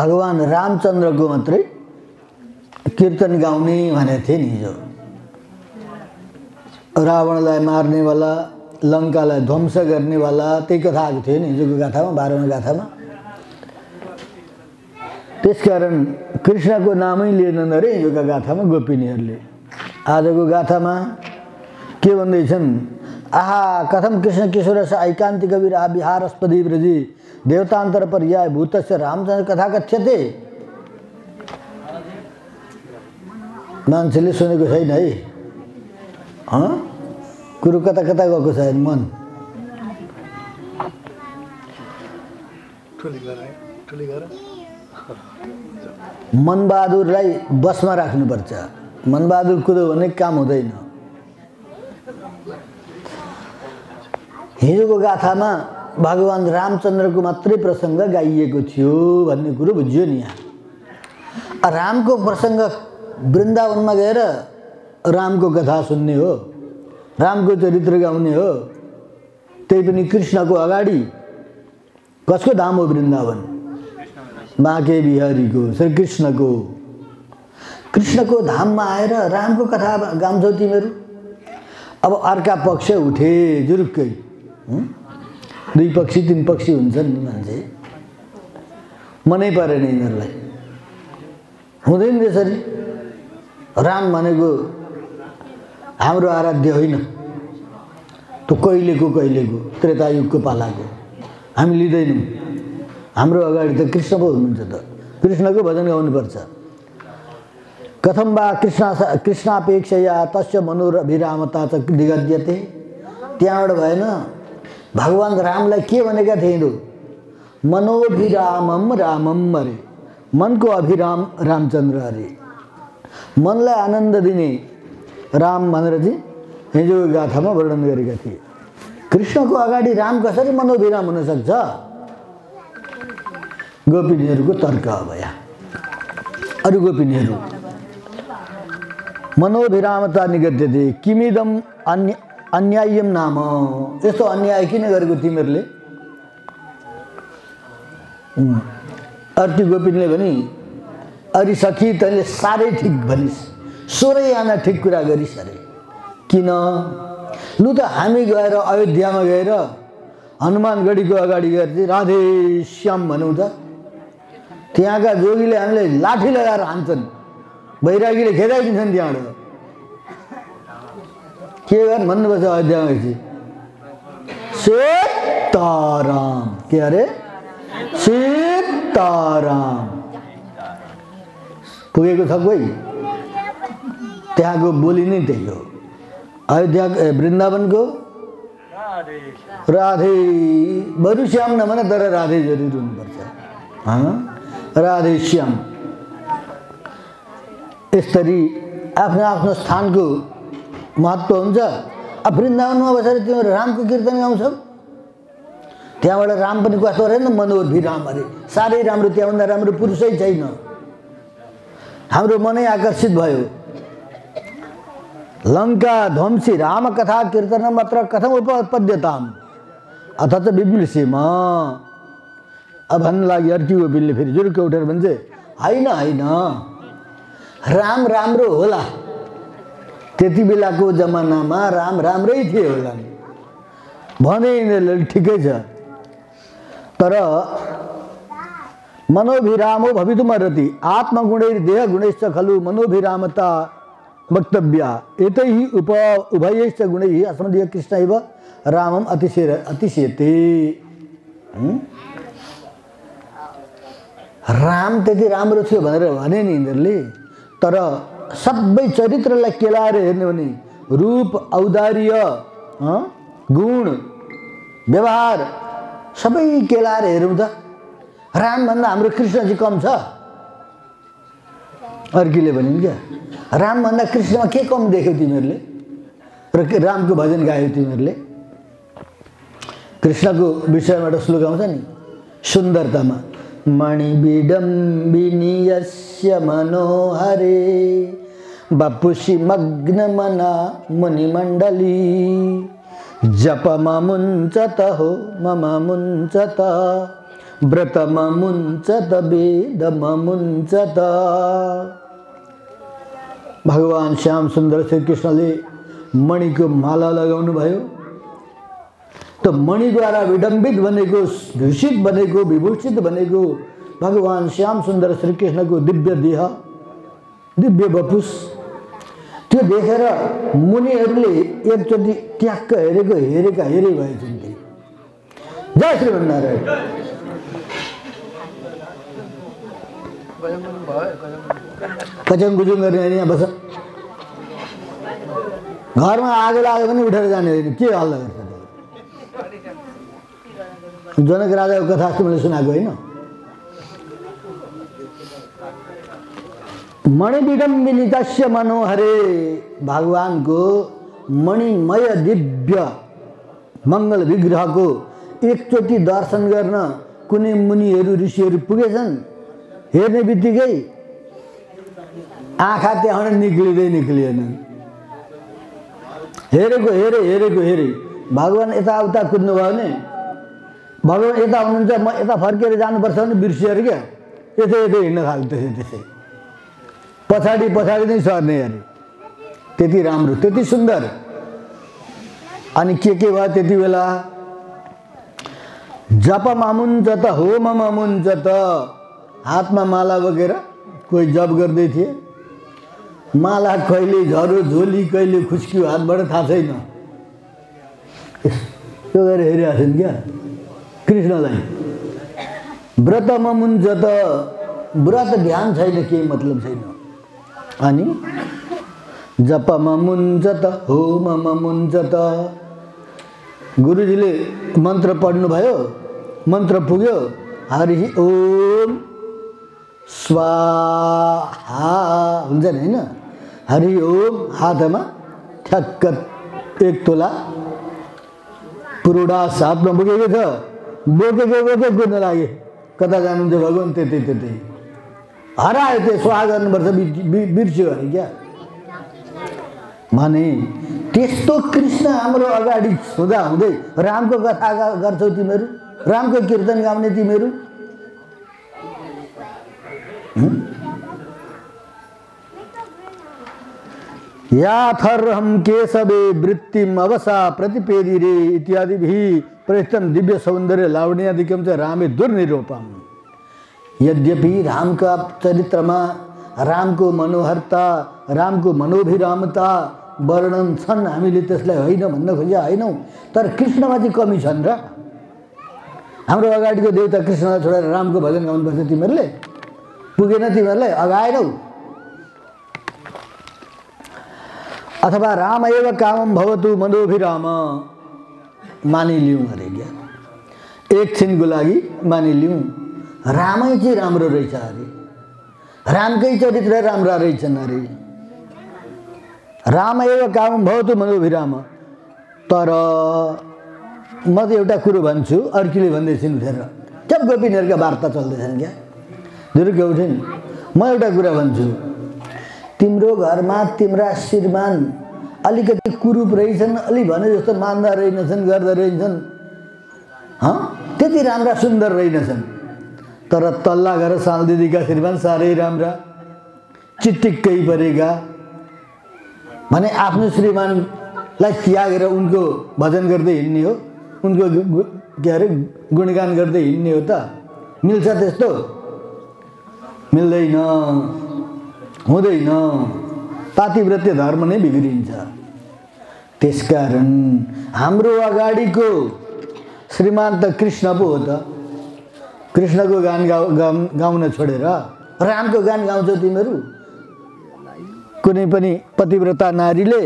भगवान् रामचन्द्रको मात्रै कीर्तन गाउने भनेको थिएँ नि हिजो। रावणलाई मार्नेवाला लङ्कालाई ध्वंस गर्नेवाला त्यही कथा आएको थियो नि हिजोको गाथामा बाह्रौँ गाथामा। त्यसकारण कृष्णको नामै लिएनन् अरे हिजोका गाथामा गोपिनीहरूले। आजको गाथामा के भन्दैछन् आहा कथम कृष्ण किशोर ऐकान्ति कविर विहारस्पदी ब्रजी देवतान्तर पर्याय भूतस्य रामचन्द्र कथा कथ्यते। मान्छेले सुनेको छैन है हँ? कुरो कता कता गएको छ मन। मनबहादुरलाई बसमा राख्नुपर्छ मनबहादुर कुदो भने काम हुँदैन हिजोको गाथामा भगवान् रामचन्द्रको मात्रै प्रसङ्ग गाइएको थियो भन्ने कुरो बुझ्यो नि यहाँ। रामको प्रसङ्ग वृन्दावनमा गएर रामको कथा सुन्ने हो रामको चरित्र गाउने हो त्यही पनि कृष्णको अगाडि। कसको धाम हो वृन्दावन? बाँके बिहारीको श्री कृष्णको कृष्णको धाममा आएर रामको कथा गाउँछौ तिमीहरू? अब अर्का पक्ष उठे जुरुक्कै। दुई पक्षी तिन पक्षी हुन्छन् मान्छे मनै परेन यिनीहरूलाई। हुँदैन त्यसरी। राम भनेको हाम्रो आराध्य होइन। त्यो कहिलेको कहिलेको त्रेतायुगको पालाको हामी लिँदैनौँ। हाम्रो अगाडि त कृष्ण पो हुनुहुन्छ त। कृष्णको भजन गाउनुपर्छ। कथम वा कृष्ण कृष्णापेक्षया तस्य मनोभिरामता च दिगद्यते। त्यहाँबाट भएन भगवान् रामलाई के भनेका थिए यिनीहरू मनोभिरामम रामम अरे मनको अभिराम रामचन्द्र अरे मनलाई आनन्द दिने राम भनेर चाहिँ हिजो गाथामा वर्णन गरेका थिए कृष्णको अगाडि राम कसरी मनोभिराम हुनसक्छ गोपिनीहरूको तर्क अब यहाँ अरू गोपिनीहरू मनोभिरामता निगद्यते किमिदम अन्य अन्यायम नाम। यस्तो अन्याय किन गरेको तिमीहरूले? अर्की गोपिनीले भने अरे सखी तैँले साह्रै ठिक भनिस्। सोह्रै आना ठिक कुरा गरिस् अरे। किन? लु त हामी गएर अयोध्यामा गएर हनुमानगढीको अगाडि गएर चाहिँ राधे श्याम भनौँ त। त्यहाँका जोगीले हामीलाई लाठी लगाएर हान्छन्। बैरागीले खेदाइदिन्छन् त्यहाँबाट। के गर्नु भन्नुपर्छ अयोध्यामा गएपछि सीताराम। के अरे सीताराम। पुगेको छ कोही त्यहाँको बोली नै त्यही हो अयोध्या वृन्दावनको राधे। बरु श्याम नभन तर राधे जरुर हुनुपर्छ राधे श्याम। यसरी आफ्नो आफ्नो स्थानको महत्त्व हुन्छ। अब वृन्दावनमा बसेर तिमीहरू रामको कीर्तन गाउँछौ? त्यहाँबाट राम पनि कस्तो रहेन मनोहर भिराम अरे। साह्रै राम्रो त्यहाँभन्दा राम्रो पुरुषै छैन। हाम्रो मनै आकर्षित भयो। लङ्का ध्वंसी रामकथा कीर्तन मात्र कथम उपपद्यताम। अथच बिबिलिसीम अब भन्नु लाग्यो अर्की गोपिनले फेरि जुरुक्क उठेर भन्छ होइन होइन। राम राम्रो होला। त्यति बेलाको जमानामा राम राम्रै थिए होला भने यिनीहरूले ठिकै छ। तर मनोभिरामो भवितुमर्हति आत्मगुणैर देह गुणैश्च खलु मनोभिरामता वक्तव्या। एतै उप उभयैश्च गुणैः अस्मदीय कृष्ण एव रामम अतिशय अतिशयते राम त्यति राम्रो थियो भनेर भने नि यिनीहरूले। तर सबै चरित्रलाई केलाएर हेर्ने भने रूप औदार्य गुण व्यवहार सबै केलाएर हेरौँ त रामभन्दा हाम्रो कृष्णजी कम छ अर्कीले भनिन् क्या रामभन्दा कृष्णमा के कम देख्यौ तिमीहरूले र रामको भजन गायौ तिमीहरूले कृष्णको विषयमा एउटा श्लोक आउँछ नि सुन्दरतामा मणिविडम्बिनीयस्य मनोहरे बपुषि मग्नमना मुनिमण्डली। जप ममुञ्चत हो मम मुञ्चत व्रतमा मुन्छ त वेदमा मुन्छ त भगवान् श्याम सुन्दर श्रीकृष्णले मणिको माला लगाउनु भयो। त मणिद्वारा विडम्बित बनेको भूषित बनेको, विभूषित बनेको भगवान् श्याम सुन्दर श्रीकृष्णको दिव्य देह, दिव्य बपुस त्यो देखेर मुनिहरूले एकचोटि ट्याक्क हेरेको हेरेका हेरे भएछन् ती। जय श्रीमन्नारायण। कचङ गुजुङ गर्ने होइन यहाँ बस। घरमा आगो लाग्यो भने उठेर जाने होइन के हल्ला गर्छ जनक राजाको कथा मैले सुनाएको होइन। मणिविडम्बिनितस्य मनोहरे भगवान्को मणिमय दिव्य मङ्गल विग्रहको एकचोटि दर्शन गर्न कुनै मुनिहरू ऋषिहरू पुगेछन्। हेर्ने बित्तिकै आँखा त्यहाँबाट निक्लिँदै निक्लिएनन् हेरेको हेरे हेरेको हेरे। भगवान् यताउता कुद्नुभयो भने भगवान् यता हुनुहुन्छ म यता फर्केर जानुपर्छ भने बिर्सिएर क्या? यतै यतै हिँड्न थाल्यो त्यसै त्यसै पछाडि पछाडि नै सर्ने अरे। त्यति राम्रो त्यति सुन्दर। अनि के के भयो त्यति बेला? जप मामुन्छ त होम मामुन्छ त हातमा माला बोकेर कोही जप गर्दै थिए। माला कहिले झरो झोली कहिले खुस्कियो हातबाट थाहा छैन। त्यो गरेर हेरिरहेको छन् क्या कृष्णलाई। व्रतमा मुन्छ त व्रत ध्यान छैन केही मतलब छैन। अनि जपमा त होममा त गुरुजीले मन्त्र पढ्नुभयो मन्त्र पुग्यो हरि ओम स्वाहा हुन्छ नि होइन? हरि ओम हातमा ठ्याक्क एक तोला पुरुडास हातमा बोकेको छ। बोकेको बोके कुद्न लागे। कता जानुहुन्छ भगवान्? त्यतै त्यतै। हरायो त्यो स्वाहा गर्नुपर्छ बिर्स्यो अरे क्या? भने त्यस्तो कृष्ण हाम्रो अगाडि हुँदा। हुँदै रामको कथा गर्छौ तिमीहरू रामको कीर्तन गाउने तिमीहरू याथर्हम केशवे वृत्तिम अवसा प्रतिपेदी रे इत्यादि भी प्रस्तम दिव्य सौंदर्य लावण्यादिकम चाहिँ रामे दुर्निरूपम। यद्यपि रामका चरित्रमा रामको मनोहरता रामको मनोभिरामता वर्णन छन् हामीले त्यसलाई होइन भन्न खोजे होइनौँ तर कृष्णमा चाहिँ कमी छन् र। हाम्रो अगाडिको देवता कृष्णलाई छोडेर रामको भजन गाउनुपर्छ तिमीहरूले? पुगेन तिमीहरूलाई? अगाएनौ। अथवा राम एव कामम भवतु मदोभिराम मानिलिउँ अरे क्या एकछिनको लागि मानिलिउँ। रामै चाहिँ राम्रो रहेछ अरे। रामकै चरित्र राम्रा रहेछन् अरे। राम एव काम भवतु मनोभिराम। तर म त एउटा कुरो भन्छु अर्कीले भन्दैछन् उठेर सब गोपिनीहरूका वार्ता चल्दैछन् क्या? दुर्ग उठिन्। म एउटा कुरा भन्छु। तिम्रो घरमा तिम्रा श्रीमान अलिकति कुरूप रहेछन् अलि भने जस्तो मान्दा रहेनछन् गर्दा रहेछन् हँ? त्यति राम्रा सुन्दर रहेनछन्। तर तल्ला घर दिदीका श्रीमान साह्रै राम्रा चिटिक्कै परेका भने आफ्नो श्रीमानलाई त्यागेर उनको भजन गर्दै हिँड्ने हो उनको के अरे गुणगान गर्दै हिँड्ने हो त मिल्छ त्यस्तो मिल्दैन हुँदैन पातिव्रत्य धर्म नै बिग्रिन्छ त्यसकारण हाम्रो अगाडिको श्रीमान त कृष्ण पो हो त कृष्णको गान गाउ गाउन छोडेर रामको गान गाउँछौ तिमीहरू। कुनै पनि पतिव्रता नारीले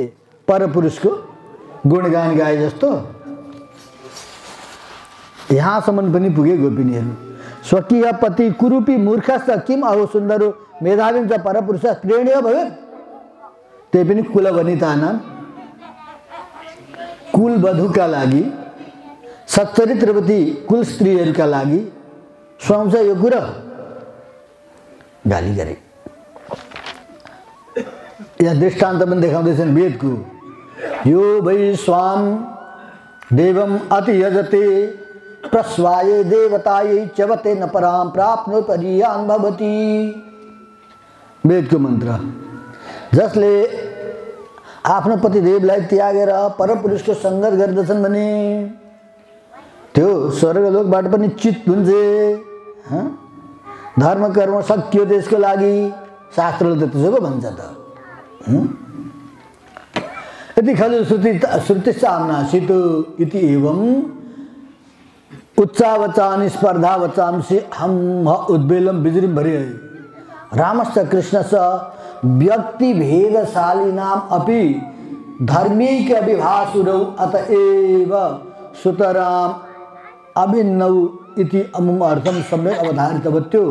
परपुरुषको गुणगान गाए जस्तो यहाँसम्म पनि पुगे गोपिनीहरू। स्वकीय पति कुरूपी मूर्खस्त किम अहो सुन्दरो मेधाविन्छ परपुरुष प्रेरणीय भवे। त्यही पनि कुलवनिता नाम कुलवधुका लागि सच्चरित्रवती कुल स्त्रीहरूका लागि सुहाउँछ यो कुरो। गाली गरे यहाँ दृष्टांत पनि देखाउँदैछन् वेदको यो वै स्वाम, देवम अति यजते, प्रस्वाये देवतायै चवते न पराम प्राप्नो परियान भवती। वेदको मन्त्र जसले आफ्नो पतिदेवलाई त्यागेर परपुरुषको सङ्गत गर्दछन् भने त्यो स्वर्गलोकबाट पनि चित धर्म, कर्म सकियो त्यसको लागि। शास्त्रले त त्यसो पो भन्छ त। श्रुति श्रुति सामनासित इति एवं उच्चावचानि स्पर्धा वचांसि हम उद्वेलम बिजरिम भरि। रामश्च कृष्णस्य व्यक्तिभेदशालिनाम् अपि धर्मीक विभासुरौ अतएव सुतराम अभिन्नौ इति अमुम अर्थम सम्यक अवधारितवत्यो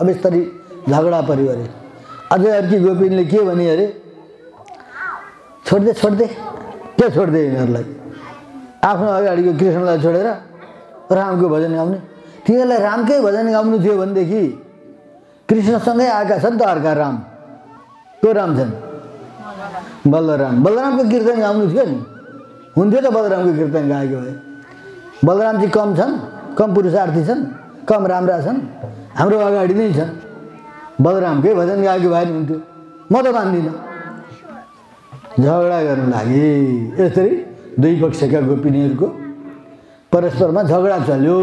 अब यसरी झगडा पऱ्यो अरे अझै अर्की गोपिनले के भने अरे छोड्दे छोड्दे के छोड्दे यिनीहरूलाई आफ्नो अगाडिको कृष्णलाई छोडेर रामको भजन गाउने तिनीहरूलाई रामकै भजन गाउनु थियो भनेदेखि कृष्णसँगै आएका छन् त अर्का राम को राम छन् बलराम बलरामको कीर्तन गाउनु थियो नि हुन्थ्यो त बलरामको कीर्तन गाएको भए बलराम चाहिँ कम छन् कम पुरुषार्थी छन् कम राम्रा छन् हाम्रो अगाडि नै छन्। बलरामकै भजन गाएको भए नि हुन्थ्यो। म त मान्दिनँ। झगडा गर्नु लागि यसरी दुई पक्षका गोपिनीहरूको परस्परमा झगडा चल्यो।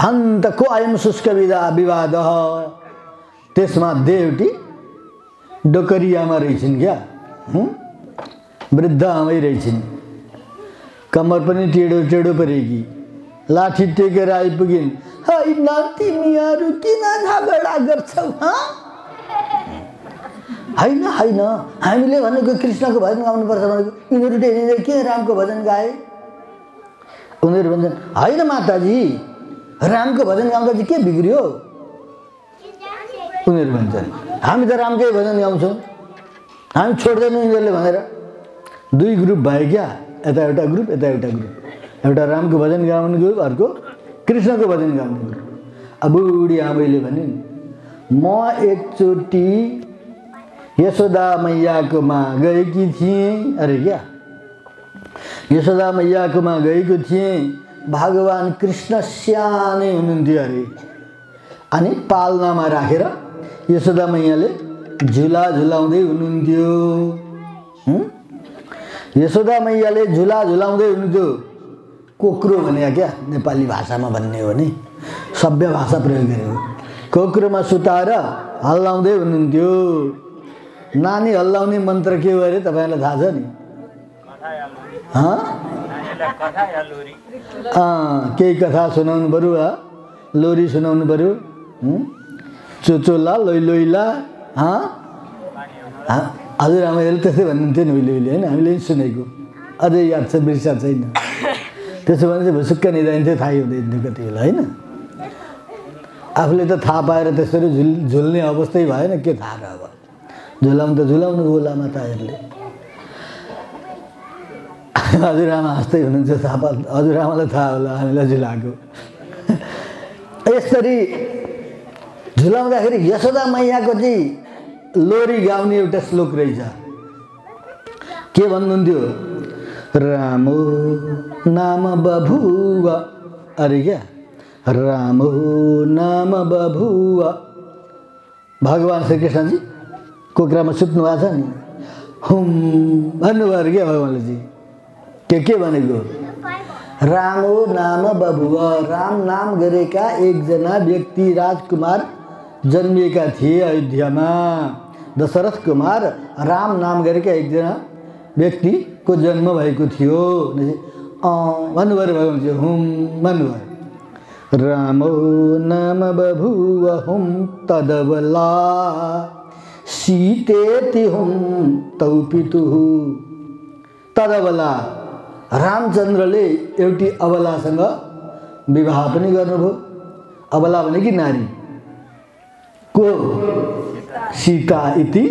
हन्त को अयम शुष्क विदा विवाद? त्यसमा देवटी डोकरी आमा रहेछन् क्या? वृद्ध आमै रहेछन्। कम्मर पनि टेढो टेढो परेकी लाठी टेकेर आइपुगिन् होइन तिमीहरू किन झगडा गर्छौ हँ? होइन होइन हामीले भनेको कृष्णको भजन गाउनुपर्छ भनेको यिनीहरू टेनेर के रामको भजन गाए? उनीहरू भन्छन् होइन माताजी रामको भजन गाउँदा चाहिँ के बिग्रियो? उनीहरू भन्छन् हामी त रामकै भजन गाउँछौँ। हामी छोड्दैनौँ यिनीहरूले भनेर। दुई ग्रुप भयो क्या यता एउटा ग्रुप यता एउटा ग्रुप एउटा रामको भजन गाउने ग्रुप अर्को कृष्णको भजन गाउने ग्रुप अब बुढी आमैले भने म एकचोटि यशोदा मैयाकोमा गएकी थिएँ। अरे क्या? यशोदा मैयाकोमा गएको थिएँ। भगवान् कृष्ण सानै हुनुहुन्थ्यो अरे। अनि पालनामा राखेर यशोदा मैयाले झुला झुलाउँदै हुनुहुन्थ्यो? यशोदा मैयाले झुला झुलाउँदै हुनुहुन्थ्यो। कोक्रो भने क्या? नेपाली भाषामा भन्ने हो भने सभ्य भाषा प्रयोग गरेको कोक्रोमा सुताएर हल्लाउँदै हुनुहुन्थ्यो। नानी हल्लाउने मन्त्र के हो अरे तपाईँलाई थाहा छ नि? केही कथा सुनाउनु पऱ्यो लोरी सुनाउनु पऱ्यो? चोचोला लोइ लोइला हँ हँ, हजुर आमाले त्यस्तै भन्नुहुन्थ्यो नि उहिले उहिले होइन हामीले पनि सुनेको अझै याद छ बिर्सा छैन त्यसो भने चाहिँ भुसुक्क निधाइन्थ्यो थाहै हुँदैन कति बेला होइन आफूले त थाहा पाएर त्यसरी झुल झुल्ने अवस्थै भएन के थाहा र अब झुलाउनु त झुलाउनु होला माताहरूले हजुरआमा हाँस्दै हुनुहुन्छ थाहा पा हजुरआमालाई थाहा होला हामीलाई झुलाएको यसरी झुलाउँदाखेरि यशोदा मैयाको चाहिँ लोरी गाउने एउटा श्लोक रहेछ। के भन्नुहुन्थ्यो? रामो नाम बभुव। अरे क्या? रामो नाम बभुव। भगवान् श्रीकृष्णजी कोक्रामा सुत्नु भएको छ नि? हुम भन्नुभयो अरे क्या भगवान्ले चाहिँ के के भनेको? रामो नाम बबुव राम नाम गरेका एकजना व्यक्ति राजकुमार जन्मिएका थिए अयोध्यामा। दशरथ कुमार राम नाम गरेका एकजना व्यक्तिको जन्म भएको थियो। भन्नुभयो भगवान् चाहिँ हुम भन्नुभयो रामो नाम बभुव हुम तदबला सीतेति हुम तौ पितुः तदबला रामचन्द्रले एउटी अबलासँग विवाह पनि गर्नुभयो। अबला भनेकी नारी। को? सीता इति।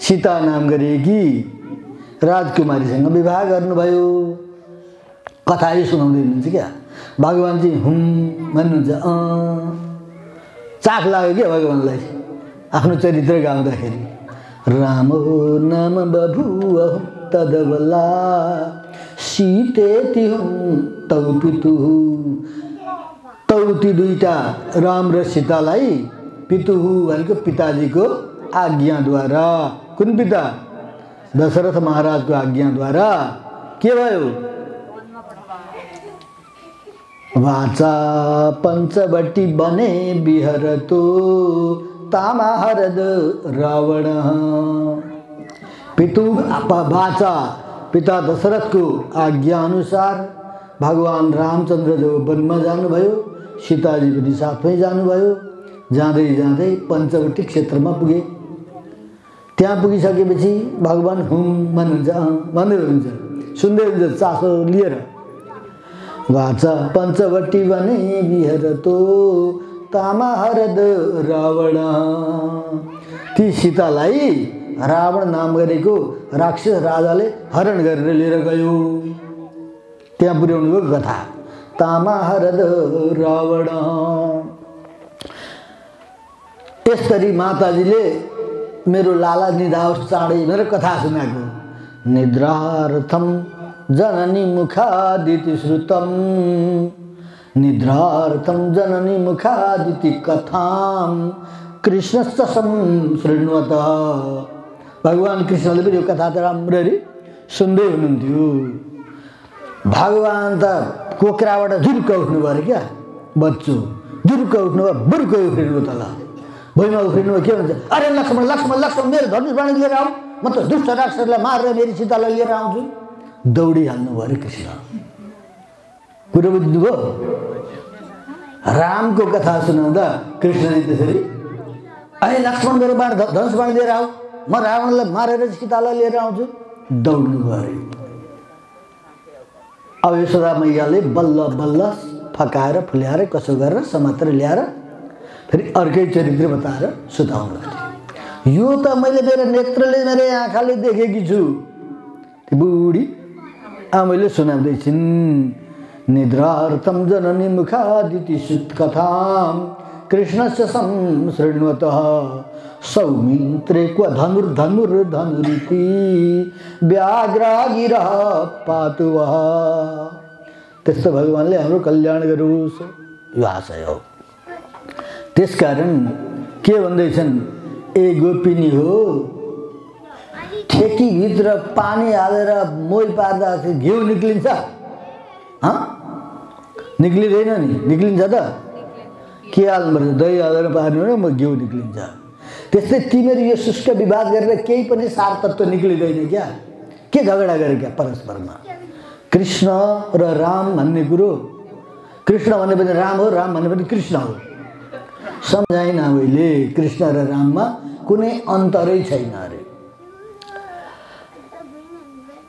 सीता नाम गरिएकी राजकुमारीसँग विवाह गर्नुभयो। कथाले सुनाउँदै हुनुहुन्छ क्या? भगवान् चाहिँ हुम भन्नुहुन्छ अँ। चाख लाग्यो क्या भगवान्लाई? आफ्नो चरित्र गाउँदाखेरि। राम नाम बभुव तदबला सीतेति हुन् तौ पितु तौ ती दुईटा राम र सीतालाई पितुहु भनेको पिताजीको आज्ञाद्वारा। कुन पिता? दशरथ महाराजको आज्ञाद्वारा। के भयो? वाचा पञ्चवटी बने विहरतो तामाहरद रावण। पितु वाचा पिता दशरथको आज्ञाअनुसार भगवान् रामचन्द्र जब वनमा जानुभयो सीताजी पनि साथमै जानुभयो। जाँदै जाँदै पञ्चवटी क्षेत्रमा पुगे। त्यहाँ पुगिसकेपछि भगवान् हुम भन्नुहुन्छ अँ भन्दै हुनुहुन्छ सुन्दै हुन्छ चासो लिएर। वाचा पञ्चवटी भने विहरतो तामा हरद रावण। ती सीतालाई रावण नाम गरेको राक्षस राजाले हरण गरेर लिएर गयो। त्यहाँ पुर्याउनु कथा तामा हरद रावण। यसरी माताजीले मेरो लाला निधाओस् चाँडै मेरो कथा सुनाएको। निद्रार्थम जननी मुखादिति श्रुतम। निद्रार्थम जननी मुखादिति कथाम। कृष्णश्च शृण्वत। भगवान् कृष्णले पनि यो कथा त राम्ररी सुन्दै हुनुहुन्थ्यो। भगवान् त कोक्राबाट झुरुक्क उठ्नुभयो अरे क्या? बच्चो झुरुक्क उठ्नुभयो बुरुक्क उफ्रिनु तल। भुइँमा उफ्रिनु के भन्छ? अरे लक्ष्मण लक्ष्मण लक्ष्मण मेरो धनुष बाण लिएर आऊ। म त दुष्ट राक्षसलाई मारेर मेरी सीतालाई लिएर आउँछु। दौडिहाल्नु भयो अरे कृष्ण। कुरो बुझ्नुभयो? रामको कथा सुनाउँदा कृष्णले त्यसरी अरे लक्ष्मण मेरो बाण धनुष बाण लिएर आऊ। म रावणलाई मारेर सीतालाई लिएर आउँछु। दौड्नु भयो अरे। अब यशोदा मैयाले बल्ल बल्ल फकाएर फुल्याएर कसो गरेर समातेर ल्याएर फेरि अर्कै चरित्र बताएर सुताउनु भएको यो त मैले मेरो नेत्रले मेरो आँखाले देखेकी छु ती बुढी आमैले सुनाउँदैछिन् निद्रार्थम जननी मुखादिति सुत्कथां। कृष्णस्य संशृण्वत सौमित्रे क्व धनुर्धनुर्धनुरिति व्याघ्रागिरः पातु वः त्यस्तो भगवान्ले हाम्रो कल्याण गरोस् आशय हो। त्यसकारण के भन्दैछन्? ए गोपिनी हो ठेकीभित्र पानी हालेर मोही पार्दा घिउ निक्लिन्छ। निक्लिँदैन नि। निक्लिन्छ त। के हाल्नुपर्छ दही हालेर पार्नु हो म घिउ निक्लिन्छ। त्यस्तै तिमीहरू यो शुष्क विवाद गरेर केही पनि सार तत्त्व निक्लिँदैन क्या। के झगडा गरे क्या परस्परमा? कृष्ण र राम भन्ने कुरो। कृष्ण भने पनि राम हो राम भने पनि कृष्ण हो। सम्झाइन मैले कृष्ण र राममा कुनै अन्तरै छैन अरे।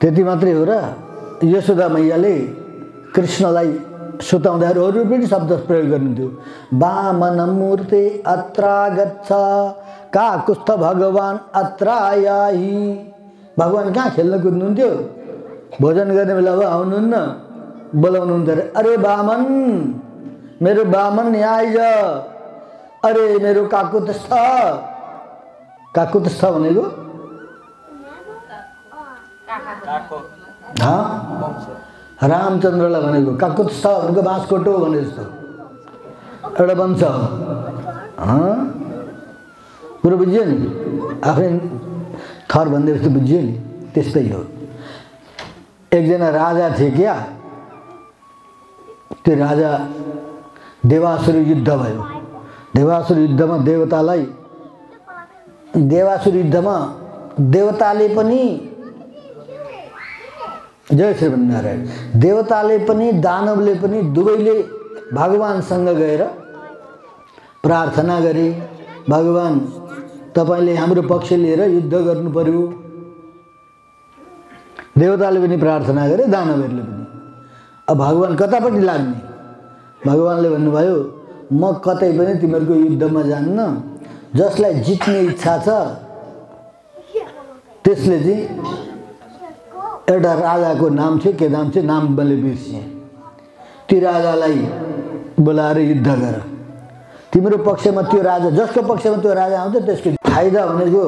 त्यति मात्रै हो र यशोदा मैयाले कृष्णलाई सुताउँदाखेरि अरू पनि शब्द प्रयोग गर्नुहुन्थ्यो। वामन मूर्ति अत्रा गच्छ काकुस्थ भगवान् अत्रायाही भगवान् कहाँ खेल्न कुद्नुहुन्थ्यो? भोजन गर्ने बेला अब आउनुहुन्न बोलाउनुहुन्थ्यो अरे अरे बामन मेरो बामन यहाँ आइज अरे मेरो काकुतस्थ काकुतस्थ भनेको काको हाँ? रामचन्द्रलाई भनेको काकुत्स्थ भनेको बाँसकोटो भने जस्तो। एउटा हँ? कुरो बुझ्यो नि? आफै थर भन्दै जस्तो बुझ्यो नि? त्यस्तै हो। एकजना राजा थिए क्या? त्यो राजा देवासुर युद्ध भयो। देवासुर युद्धमा देवतालाई देवासुर युद्धमा देवताले पनि जय श्रीमन्नारायण। देवताले पनि दानवले पनि दुवैले भगवान्सँग गएर प्रार्थना गरे। भगवान् तपाईँले हाम्रो पक्ष लिएर युद्ध गर्नु पर्यो। देवताले पनि प्रार्थना गरे दानवहरूले पनि। अब भगवान् कतापट्टि लाग्ने? भगवान्ले भन्नुभयो म कतै पनि तिमीहरूको युद्धमा जान्न जसलाई जित्ने इच्छा छ त्यसले चाहिँ एउटा राजाको नाम थियो के नाम थियो नाम मैले बिर्सेँ। त्यो राजालाई बोलाएर युद्ध गर। तिम्रो पक्षमा त्यो राजा जसको पक्षमा त्यो राजा आउँछ त्यसको फाइदा भनेको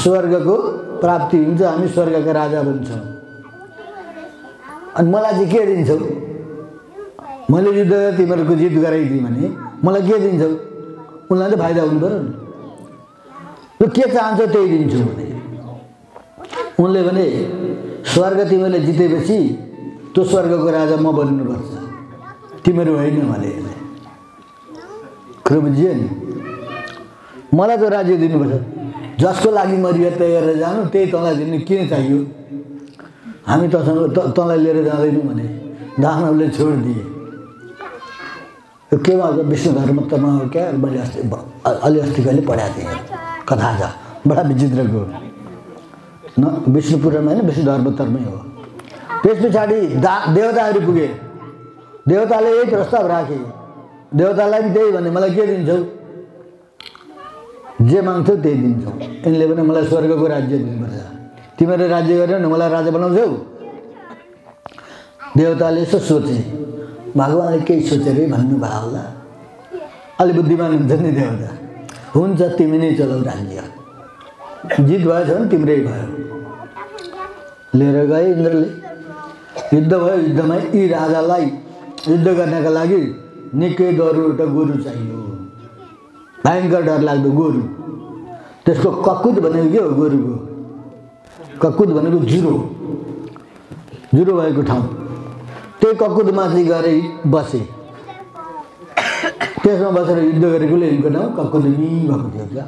स्वर्गको प्राप्ति हुन्छ हामी स्वर्गका राजा भन्छौँ अनि मलाई चाहिँ के दिन्छौ? मैले गरेर तिमीहरूको जित गराइदिएँ भने मलाई के दिन्छौ? उनीलाई त फाइदा हुनु पऱ्यो नि। ल के चाहन्छौ त्यही दिन्छु भने। उनले भने स्वर्ग तिमीले जितेपछि त्यो स्वर्गको राजा म बन्नुपर्छ। तिमीहरू होइन भने। कुरो नि? मलाई त राज्य दिनुपर्छ। जसको लागि म तयार गरेर जानु त्यही तँलाई दिनु। किन चाहियो? हामी तँसँग तँलाई लिएर जाँदैनौँ भने दानवले छोडिदिए। के भन्छ विष्णु धर्म त म क्या मैले अस्ति अलि अस्ति कहिले पढाएको थिएँ कथा छ बडा विचित्रको न विष्णु पुराणमा होइन विष्णु धर्मतर्मै हो त्यस पछाडि दा देवताहरू पुगे देवताले यही प्रस्ताव राखे देवतालाई पनि त्यही भने मलाई के दिन्छौ जे माग्छौ त्यही दिन्छौ यिनले भने मलाई स्वर्गको राज्य दिनुपर्छ तिमीहरू राज्य गरेर न मलाई राजा बनाउँछौ देवताले यसो सोचे भगवान्ले केही सोचेरै भन्नुभयो होला। अलि बुद्धिमान हुन्छ नि देवता हुन्छ तिमी नै चलाउ राज्य जित भएछ भने तिम्रै भयो। लिएर गए इन्द्रले। युद्ध भयो युद्धमा यी राजालाई युद्ध गर्नका लागि निकै डरु एउटा गोरु चाहियो। भयङ्कर डर लाग्दो गोरु। त्यसको ककुत भनेको के हो गोरुको? ककुत भनेको जुरो। जुरो भएको ठाउँ। त्यही ककुतमाथि गएर बसे। त्यसमा बसेर युद्ध गरेकोले यिनको नाम ककुदमी भएको थियो क्या।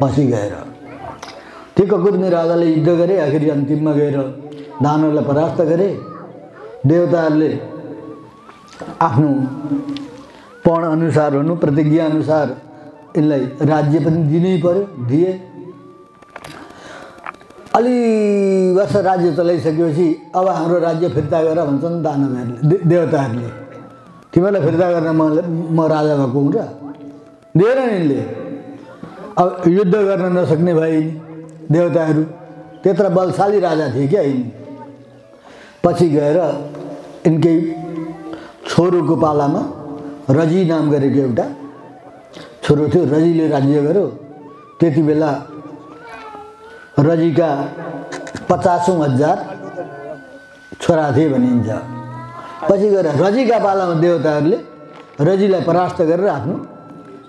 बसी गएर। त्यो ककुदमी राजाले युद्ध गरे आखिरी अन्तिममा गएर दानवलाई परास्त गरे। देवताहरूले आफ्नो पढ अनुसार भनौँ प्रतिज्ञा अनुसार यसलाई राज्य पनि दिनै पर्यो दिए। अलि वर्ष राज्य चलाइसकेपछि अब हाम्रो राज्य फिर्ता गर भन्छन् दानवहरूले दे- देवताहरूले। तिमीहरूलाई फिर्ता गर्न म म राजा भएको हुँ र। नि यिनले अब युद्ध गर्न नसक्ने भए देवताहरू त्यत्र बलशाली राजा थिए क्या यिनी। पछि गएर यिनकै छोरोको पालामा रजी नाम गरेको एउटा छोरो थियो रजीले राज्य गर्यो। त्यति बेला रजीका पचासौँ हजार छोरा थिए भनिन्छ। पछि गएर रजीका पालामा देवताहरूले रजीलाई परास्त गरेर आफ्नो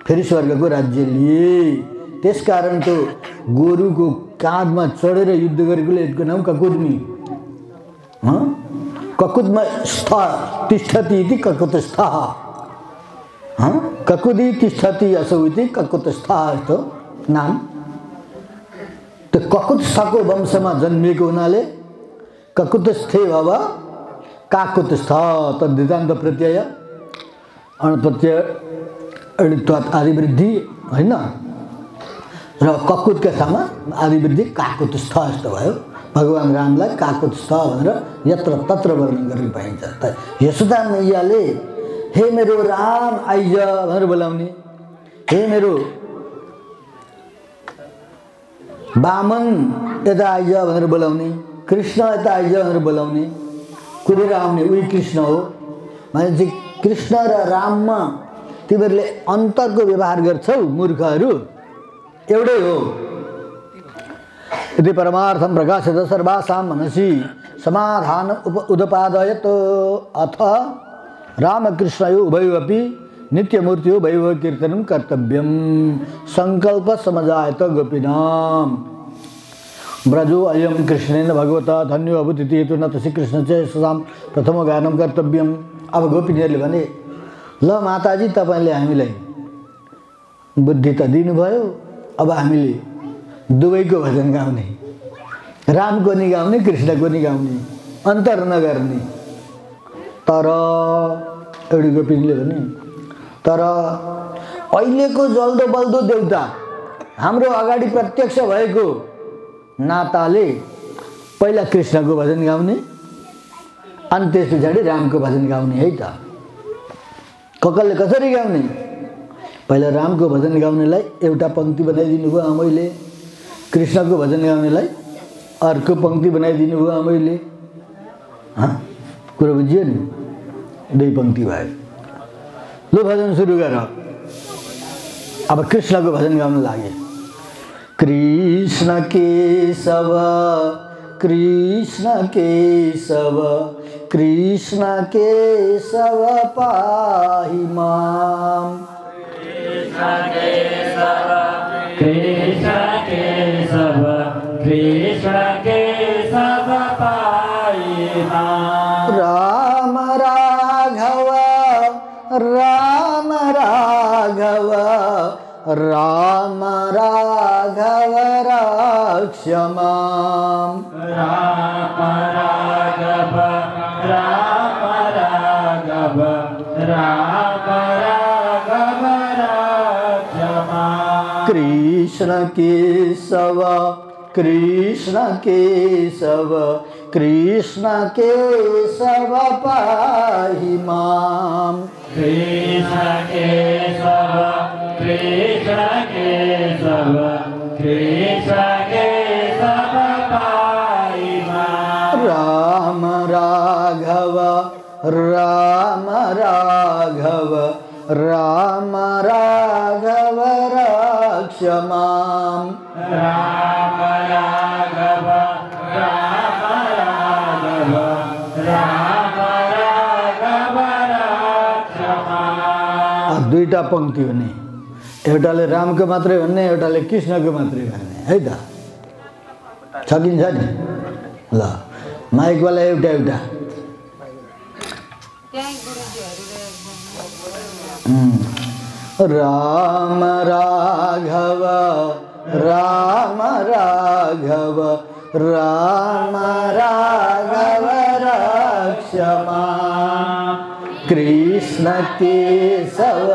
फेरि स्वर्गको राज्य लिए। त्यसकारण त्यो गोरुको काँधमा चढेर युद्ध गरेकोले यसको नाम ककुदमी? ककुदमा स्थ तिष्ठति इति ककुतस्थ? ककुदी तिष्ठति असौ इति ककुतस्थ यस्तो नाम। त्यो ककुतस्थको वंशमा जन्मिएको हुनाले ककुतस्थे भव काकुतस्थ तद्धितान्त प्रत्यय अणप्रत्यय अणित्वात् आदिवृद्धि होइन? र ककुतका ठाउँमा आदिवृद्धि काकुतस्थ यस्तो भयो। भगवान् रामलाई काकुतस्थ भनेर यत्र तत्र वर्णन गरेको पाइन्छ। त यशोदा मैयाले हे मेरो राम आइज भनेर बोलाउने। हे मेरो बामन यता आइज भनेर बोलाउने कृष्ण यता आइज भनेर बोलाउने कुदेर आउने उही कृष्ण हो। भनेपछि कृष्ण र राममा तिमीहरूले अन्तरको व्यवहार गर्छौ मूर्खहरू। एउटै हो। यदि परमार्थम प्रकाशित सर्वासां मनसि समाधान उप उदपादयत अथ रामकृष्णयो उभयोपि नित्यमूर्तियो वैभव कीर्तनं कर्तव्यं सङ्कल्प समजायत गोपीनाम। ब्रजो अयम कृष्णेन भगवता धन्यो अभूत हेतु न तस्य कृष्ण चाहिँ सदाम प्रथम गायनं कर्तव्यम। अब गोपिनीहरूले भने ल माताजी तपाईँले हामीलाई बुद्धि त दिनुभयो अब हामीले दुवैको भजन गाउने रामको नि गाउने कृष्णको नि गाउने अन्तर नगर्ने। तर एउटी गोपिनीले भने तर अहिलेको जल्दो बल्दो देउता हाम्रो अगाडि प्रत्यक्ष भएको नाताले पहिला कृष्णको भजन गाउने अनि त्यस पछाडि रामको भजन गाउने है त? ककलले कसरी गाउने? पहिला रामको भजन गाउनेलाई एउटा पङ्क्ति बनाइदिनु भयो आमैले कृष्णको भजन गाउनेलाई अर्को पङ्क्ति बनाइदिनु भयो आमैले। कुरो बुझियो नि? दुई पङ्क्ति भयो। लु भजन सुरु गर अब कृष्णको भजन गाउन लागे। कृष्ण केशव कृष्ण केशव कृष्ण केशव पाहि माम्। कृष्ण केशव कृष्ण केशव पाहि माम्। राम राघव राम राम राघव रक्ष माम् राम राघव राम राघव राम राघव राक्षमा। कृष्ण केशव कृष्ण केशव कृष्ण केशव पाहि माम्। कृष्ण केशव कृष्ण केशव कृष्ण केशव पाहि माम् राम राघव राम राघव राम राघव रक्ष माम्। राम राघव राम राघव राम राघव राक्षमा अब दुईवटा पङ्क्ति एउटाले रामको मात्रै भन्ने एउटाले कृष्णको मात्रै भन्ने, है त सकिन्छ नि? ल, माइकवाला एउटा राम राघव राम राघव राम राघव रक्षमा। कृष्ण केशव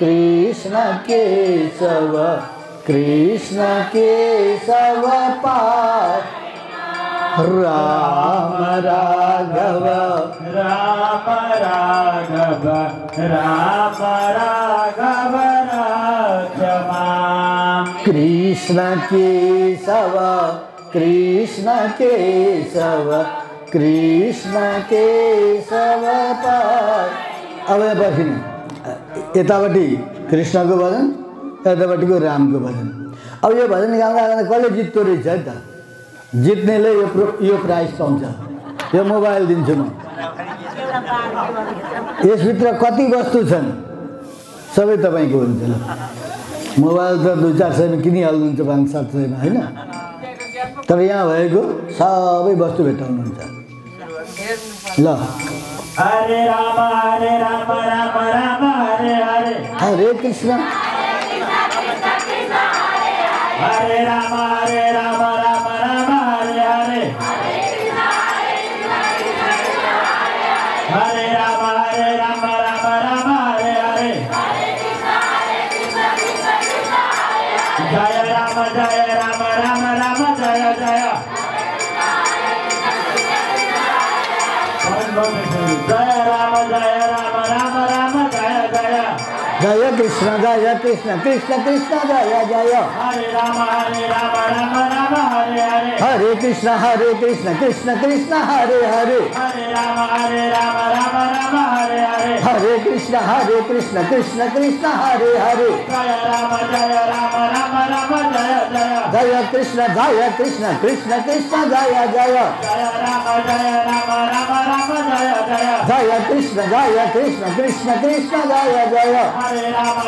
कृष्ण केशव कृष्ण केशव पा राम राघव। राम राघव राम राघव राक्षमा कृष्ण केशव कृष्ण केशव कृष्ण केशव पा अब यहाँ पर्खिने यतापट्टि कृष्णको भजन यतापट्टिको रामको भजन। अब यो भजन गाउँदा गाउँदा कसले जित्दो रहेछ है त? जित्नेले यो प्रो यो प्राइज पाउँछ। यो मोबाइल दिन्छु म। यसभित्र कति वस्तु छन्? सबै तपाईँको हुन्छ ल। मोबाइल त दुई चार सयमा किनिहाल्नुहुन्छ पाँच सात सयमा होइन? तर यहाँ भएको सबै वस्तु भेटाउनुहुन्छ ल। हरे राम हरे राम राम राम हरे हरे। हरे कृष्ण। हरे राम हरे राम कृष्ण जय कृष्ण कृष्ण कृष्ण जय जय हरे राम हरे राम राम राम हरे हरे हरे कृष्ण हरे कृष्ण कृष्ण कृष्ण हरे हरे हरे राम हरे राम राम राम हरे हरे हरे कृष्ण हरे कृष्ण कृष्ण कृष्ण हरे हरे जय राम जय राम राम राम जय जय जय कृष्ण जय कृष्ण कृष्ण कृष्ण जय जय जय राम जय राम राम राम जय जय जय कृष्ण जय कृष्ण कृष्ण कृष्ण जय जय हरे राम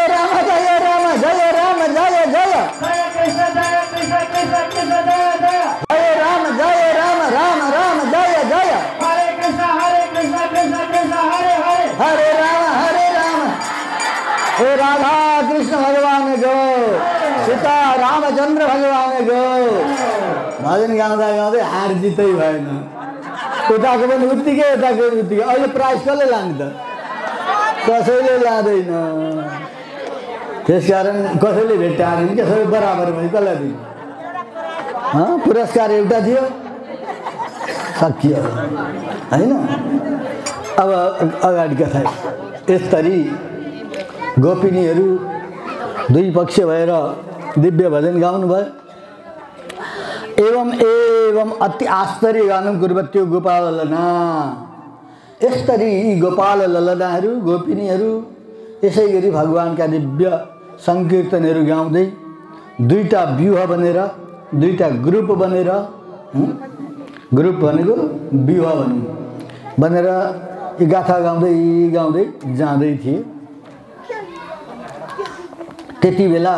हे राधा कृष्ण भगवान गो सीता रामचन्द्र भगवान गो भजन गाउँदा गाउँदै हार जितै भएन उताको पनि उत्तिकै यताको पनि उत्तिकै अहिले प्राइस कसले लाने त कसैले लाँदैन त्यसकारण कसैले भेट्टाएन क्या सबै बराबर भयो कसलाई दिनु पुरस्कार एउटा थियो सकियो होइन अब अगाडि कथा यसरी गोपिनीहरू दुई पक्ष भएर दिव्य भजन गाउनुभयो। एवं एवं अति आश्चर्य गानं कुर्वत्यो गोपाल ललना। यसरी यी गोपाल ललनाहरू गोपिनीहरू यसै गरी भगवान्का दिव्य सङ्कीर्तनहरू गाउँदै दुईवटा व्यूह बनेर दुईवटा ग्रुप बनेर? ग्रुप भनेको व्यूह भनौँ बनेर गाथा गाउँदै गाउँदै जाँदै थिए। त्यति बेला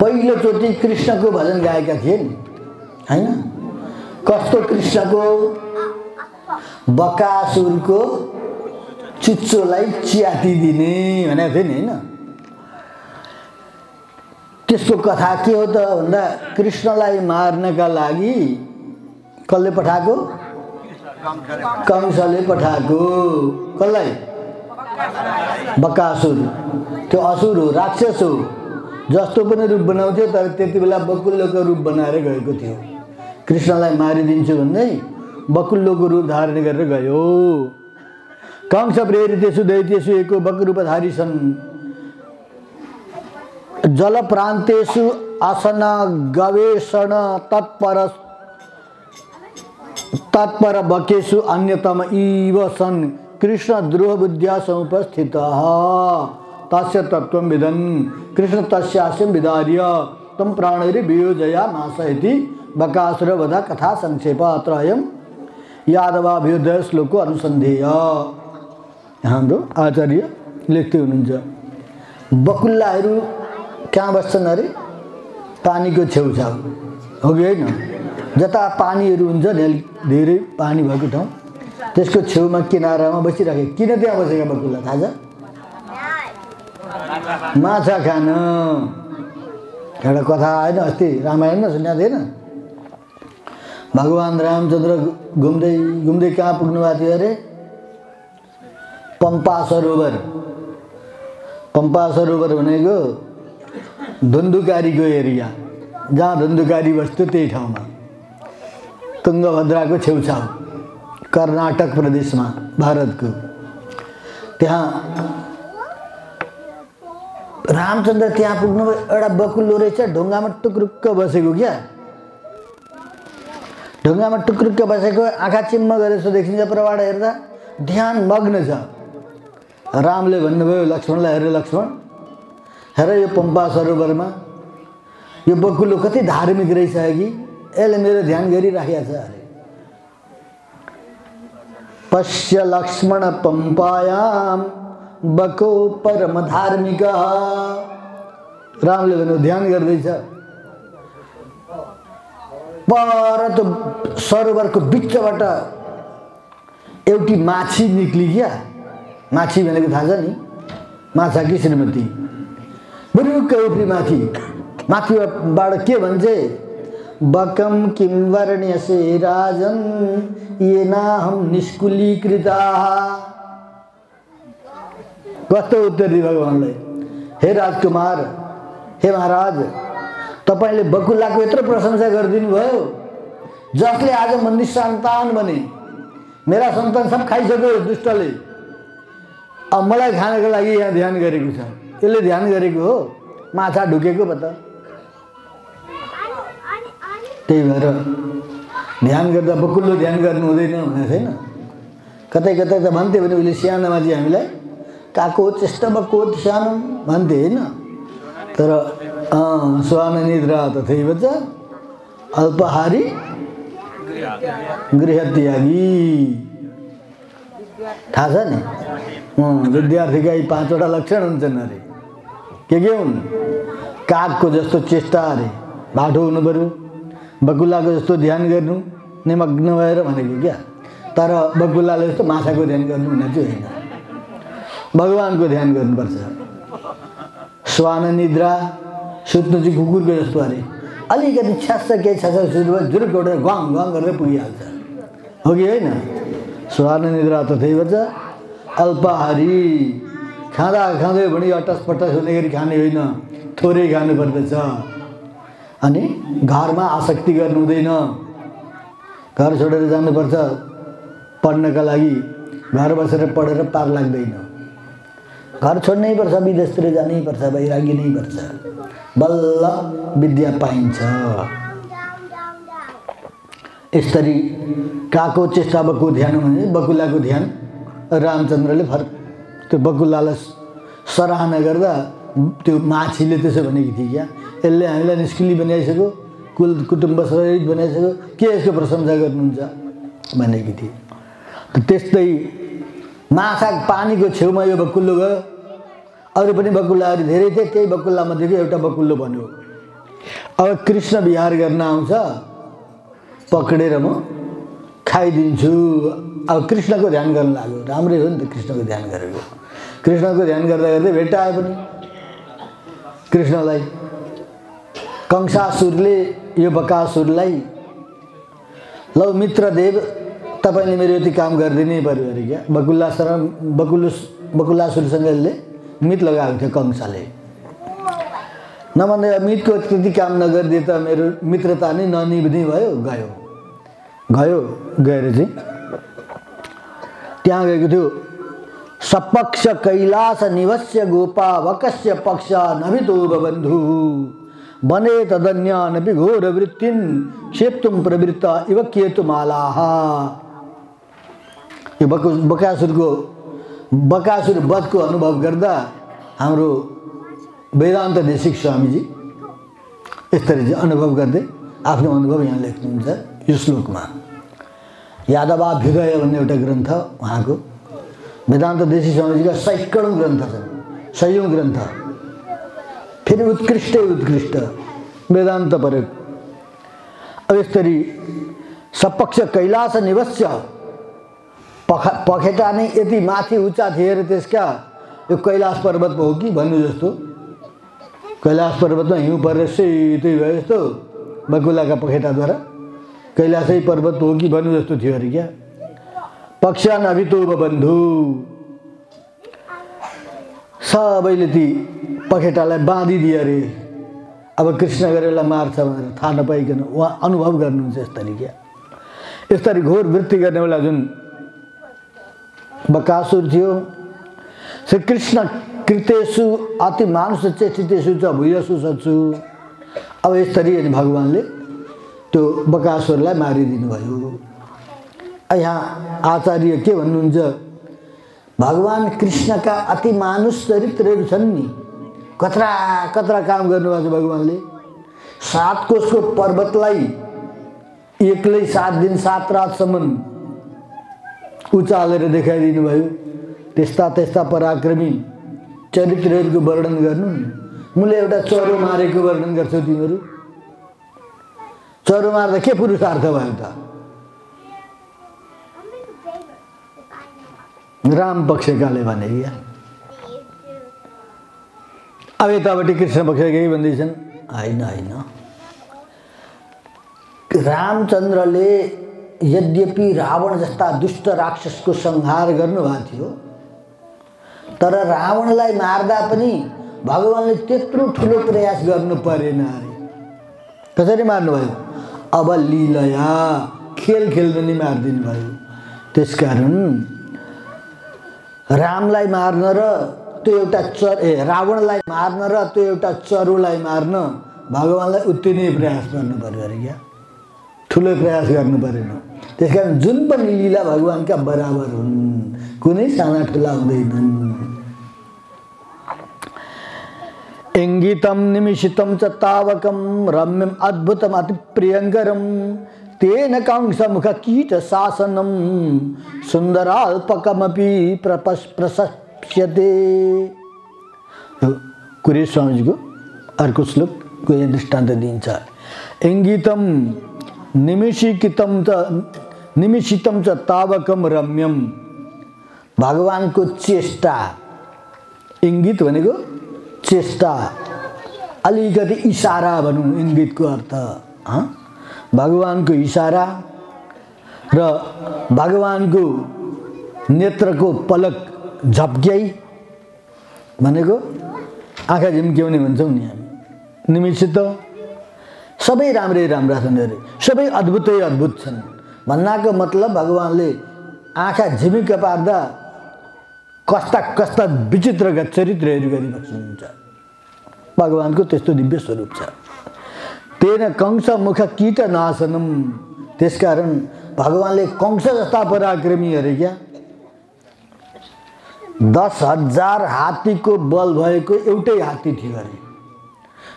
पहिलोचोटि कृष्णको भजन गाएका थिए नि होइन? कस्तो कृष्णको? बकासुरको चुच्चोलाई च्यातिदिने भनेको थियो नि होइन? त्यसको कथा के हो त भन्दा कृष्णलाई मार्नका लागि कसले पठाएको? कंसले पठाएको। कसलाई? बकासुर। त्यो असुर हो राक्षस हो जस्तो पनि रूप बनाउँथ्यो तर त्यति बेला बकुल्लोको रूप बनाएर गएको थियो। कृष्णलाई मारिदिन्छु भन्दै बकुल्लोको रूप धारण गरेर गयो। कंस प्रेरितेषु दैत्येषु एको बकरूपधारी छन् जलप्रान्तेषु आसन गवेषण तत्पर तत्पर बकेषु अन्यतम इव सन् कृष्ण द्रोह बुद्ध्या समुपस्थित। तस्य तत्व विदन्। कृष्ण तस्यास्यं विदार्य। तं प्राणैरि वियोजया नाश इति बकासुरवध कथा संक्षेप अत्र अयं यादवाभ्युदय श्लोकको अनुसन्धेय हाम्रो आचार्य लेख्दै हुनुहुन्छ बकुल्लाहरू कहाँ बस्छन् अरे पानीको छेउछाउ हो कि होइन जता पानीहरू हुन्छ नि? धेरै पानी भएको ठाउँ त्यसको छेउमा किनारामा बसिराखे किन त्यहाँ बसेका बकुल्ला थाहा छ माछा खान। एउटा कथा आएन अस्ति रामायणमा सुनेको थिएन? भगवान् रामचन्द्र घुम्दै घुम्दै कहाँ पुग्नु भएको थियो अरे? पम्पा सरोवर। पम्पा सरोवर भनेको धुन्धुकारीको एरिया। जहाँ धुन्धुकारी बस्थ्यो त्यही ठाउँमा। तुङ्गभद्राको छेउछाउ कर्नाटक प्रदेशमा भारतको। त्यहाँ रामचन्द्र त्यहाँ पुग्नु एउटा बकुल्लो रहेछ ढुङ्गामा टुक्रुक्क बसेको क्या। ढुङ्गामा टुक्रुक्क बसेको आँखा चिम्म गरेर यसो देखिन्छ परबाट हेर्दा ध्यान मग्न छ। रामले भन्नुभयो लक्ष्मणलाई हेरे लक्ष्मण हेर यो पम्पा सरोवरमा यो बकुल्लो कति धार्मिक रहेछ कि? यसले मेरो ध्यान गरिराखेको छ अरे। पश्य लक्ष्मण पम्पायाम बको परम धार्मिक। रामले भन्नु ध्यान गर्दैछ पर त सरोवरको बिचबाट एउटी माछी निक्ली क्या? माछी भनेको थाहा छ नि? माछा कि श्रीमती? बुरुक्क उफ्री माथि। माथिबाट के भन्छ? बकम किम वर्ण्यसे राजन येनाहम निष्कुलीकृता। कस्तो उत्तर दियो भगवान्लाई हे राजकुमार हे महाराज तपाईँले बकुल्लाको यत्रो प्रशंसा गरिदिनु भयो जसले आज म निसन्तान बने मेरा सन्तान सब खाइसक्यो दुष्टले। अब मलाई खानको लागि यहाँ ध्यान गरेको छ। यसले ध्यान गरेको हो। माछा ढुकेको त। त्यही भएर ध्यान गर्दा बकुल्लो ध्यान गर्नु हुँदैन भनेको छैन। कतै कतै त भन्थ्यो भने उसले सानोमा चाहिँ हामीलाई काको चेष्ट बको सानो भन्थे होइन। तर अँ, श्वान निद्रा तथैव च अल्पहारी। गृहत्यागी। थाहा छ नि? विद्यार्थीका यी पाँचवटा लक्षण हुन्छन् अरे। के के हुन्? कागको जस्तो चेष्टा अरे। बाटो हुनु पऱ्यो बकुल्लाको जस्तो ध्यान गर्नु। निमग्न भएर भनेको क्या। तर बकुल्लाले जस्तो माछाको ध्यान गर्नु भने चाहिँ होइन। भगवान्को ध्यान गर्नुपर्छ। श्वान निद्रा सुत्नु चाहिँ कुकुरको जस्तो अरे। अलिकति छ्यास केही छ सुरु जुरुक उठेर ग्वाङ ग्वाङ गरेर पुगिहाल्छ। हो कि होइन? श्वान निद्रा तथैव छ अल्पाहारी खाँदा खाँदै भने अटस पटस हुने गरी खाने होइन। थोरै खानुपर्दछ अनि घरमा आसक्ति गर्नु हुँदैन। घर छोडेर जानुपर्छ। पढ्नका लागि घर बसेर पढेर पार लाग्दैन। घर छोड्नै पर्छ विदेशतिर जानै पर्छ वैरागी नै पर्छ। बल्ल विद्या पाइन्छ। यसरी काको चेष्टा बकु ध्यान भने बकुलाको ध्यान रामचन्द्रले फर्क त्यो बकुलालाई सराहना गर्दा त्यो माछीले त्यसो भनेकी थिए क्या। यसले हामीलाई निस्किली बनाइसक्यो कुल कुटुम्ब सहित बनाइसक्यो। के यसको प्रशंसा गर्नुहुन्छ? भनेकी थिए त्यस्तै माछा पानीको छेउमा यो बकुल्लो गयो। अरू पनि बकुल्लाहरू धेरै थिए त्यही बकुल्लामध्येको एउटा बकुल्लो भन्यो। अब कृष्ण विहार गर्न आउँछ पक्रेर म खाइदिन्छु। अब कृष्णको ध्यान गर्न लाग्यो। राम्रै हो नि त कृष्णको ध्यान गरेको। कृष्णको ध्यान गर्दा गर्दै भेट्टायो पनि। कृष्णलाई कंसासुरले यो बकासुरलाई लौ मित्रदेव तपाईँले मेरो यति काम गरिदिनै पऱ्यो अरे क्या? बकुल्लासँग बकुल बकुल्लासुरसँग यसले मित लगाएको थियो कंसाले नभन्दा मितको त्यति काम नगरिदिए त मेरो मित्रता नै ननिभ्ने भयो, गयो। गयो गएर चाहिँ त्यहाँ गएको थियो सपक्ष कैलास गोपा वकस्य पक्ष नभितो बन्धु वने तदन्यानपि घोर वृत्तिन क्षेप्तुम प्रवृत्त इव केतुमालाः यो बकु बकासुरको बकासुर वधको अनुभव गर्दा हाम्रो वेदान्त देशिक स्वामीजी यसरी चाहिँ अनुभव गर्दै आफ्नो अनुभव यहाँ लेख्नुहुन्छ यो श्लोकमा। यादवाभ्युदय भन्ने एउटा ग्रन्थ उहाँको। वेदान्त देशी स्वामीजीका सैकडौँ ग्रन्थ छन् सयौँ ग्रन्थ। फेरि उत्कृष्टै उत्कृष्ट वेदान्त परेक अब यसरी सपक्ष कैलास निवस्य पख पखेटा नै यति माथि उच्चा थिए र त्यसका यो कैलाश पर्वत पो हो कि भन्नु जस्तो। कैलाश पर्वतमा हिउँ परेर सेतै भयो जस्तो बकुलाका पखेटाद्वारा। कैलासै पर्वत हो कि भन्नु जस्तो थियो अरे क्या। पक्षान अभितो बन्धु। सबैले ती पखेटालाई बाँधिदिए अरे। अब कृष्ण गरेर यसलाई मार्छ भनेर थाहा नपाइकन उहाँ अनुभव गर्नुहुन्छ यसरी क्या। यसरी घोर वृत्ति गर्ने बेला जुन बकासुर थियो। श्री कृष्ण कृतेषु अति मानुष चेष्टितेषु च भूयसु सत्सु। अब यसरी अनि भगवान्ले त्यो बकासुरलाई मारिदिनु भयो यहाँ आचार्य के भन्नुहुन्छ भगवान् कृष्णका अति मानुष चरित्रहरू छन् नि। कत्रा कत्रा काम गर्नुभएको छ भगवान्ले। सात कोषको पर्वतलाई एक्लै सात दिन सात रातसम्म उचालेर देखाइदिनु भयो त्यस्ता त्यस्ता पराक्रमी चरित्रहरूको वर्णन गर्नु। मैले एउटा चरो मारेको वर्णन गर्छौ तिमीहरू। चरो मार्दा के पुरुषार्थ भयो त? राम पक्षकाले भने क्या। अब यतापट्टि कृष्ण पक्ष केही भन्दैछन्? होइन होइन। रामचन्द्रले यद्यपि रावण जस्ता दुष्ट राक्षसको संहार गर्नुभएको थियो तर रावणलाई मार्दा पनि भगवान्ले त्यत्रो ठुलो प्रयास गर्नु परेन अरे। कसरी मार्नुभयो? अब लीलया खेल खेल्नु नि मारिदिनु भयो। त्यसकारण रामलाई मार्न र त्यो एउटा चर ए रावणलाई मार्न र त्यो एउटा चरुलाई मार्न भगवान्लाई उत्ति नै प्रयास गर्नु पऱ्यो अरे क्या? ठुलो प्रयास गर्नु परेन। त्यस कारण जुन पनि लीला भगवान्का बराबर हुन् कुनै साना ठुला हुँदैनन्। इङ्गितं निमिषितं च तावकं रम्यम् अद्भुतम् अति प्रियङ्करं तेन कंसमुख कीट शासनं सुन्दराल्पकमपि प्रपस् प्रशस्यते कुरे स्वामीजीको अर्को श्लोकको यहाँ दृष्टान्त दिन्छ। इङ्गितं निमिषिकितं च निमिषितं च तावकं रम्यम। भगवान्को चेष्टा। इङ्गित भनेको चेष्टा। अलिकति इसारा भनौँ इङ्गितको अर्थ? भगवान्को इसारा र भगवान्को नेत्रको पलक झप्क्याइ भनेको आँखा झिम्क्याउने भन्छौँ नि हामी निमिषित। सबै राम्रै राम्रा छन् अरे। सबै अद्भुतै अद्भुत छन्। भन्नाको मतलब भगवान्ले आँखा झिमिक्क पार्दा कस्ता कस्ता विचित्रका चरित्रहरू गरिबस्नुहुन्छ। भगवान्को त्यस्तो दिव्य स्वरूप छ। तेन कंस मुख कीट नाशनम त्यसकारण भगवान्ले कंस जस्ता पराक्रमी अरे क्या? दस हजार हात्तीको बल भएको एउटै हात्ती थियो अरे।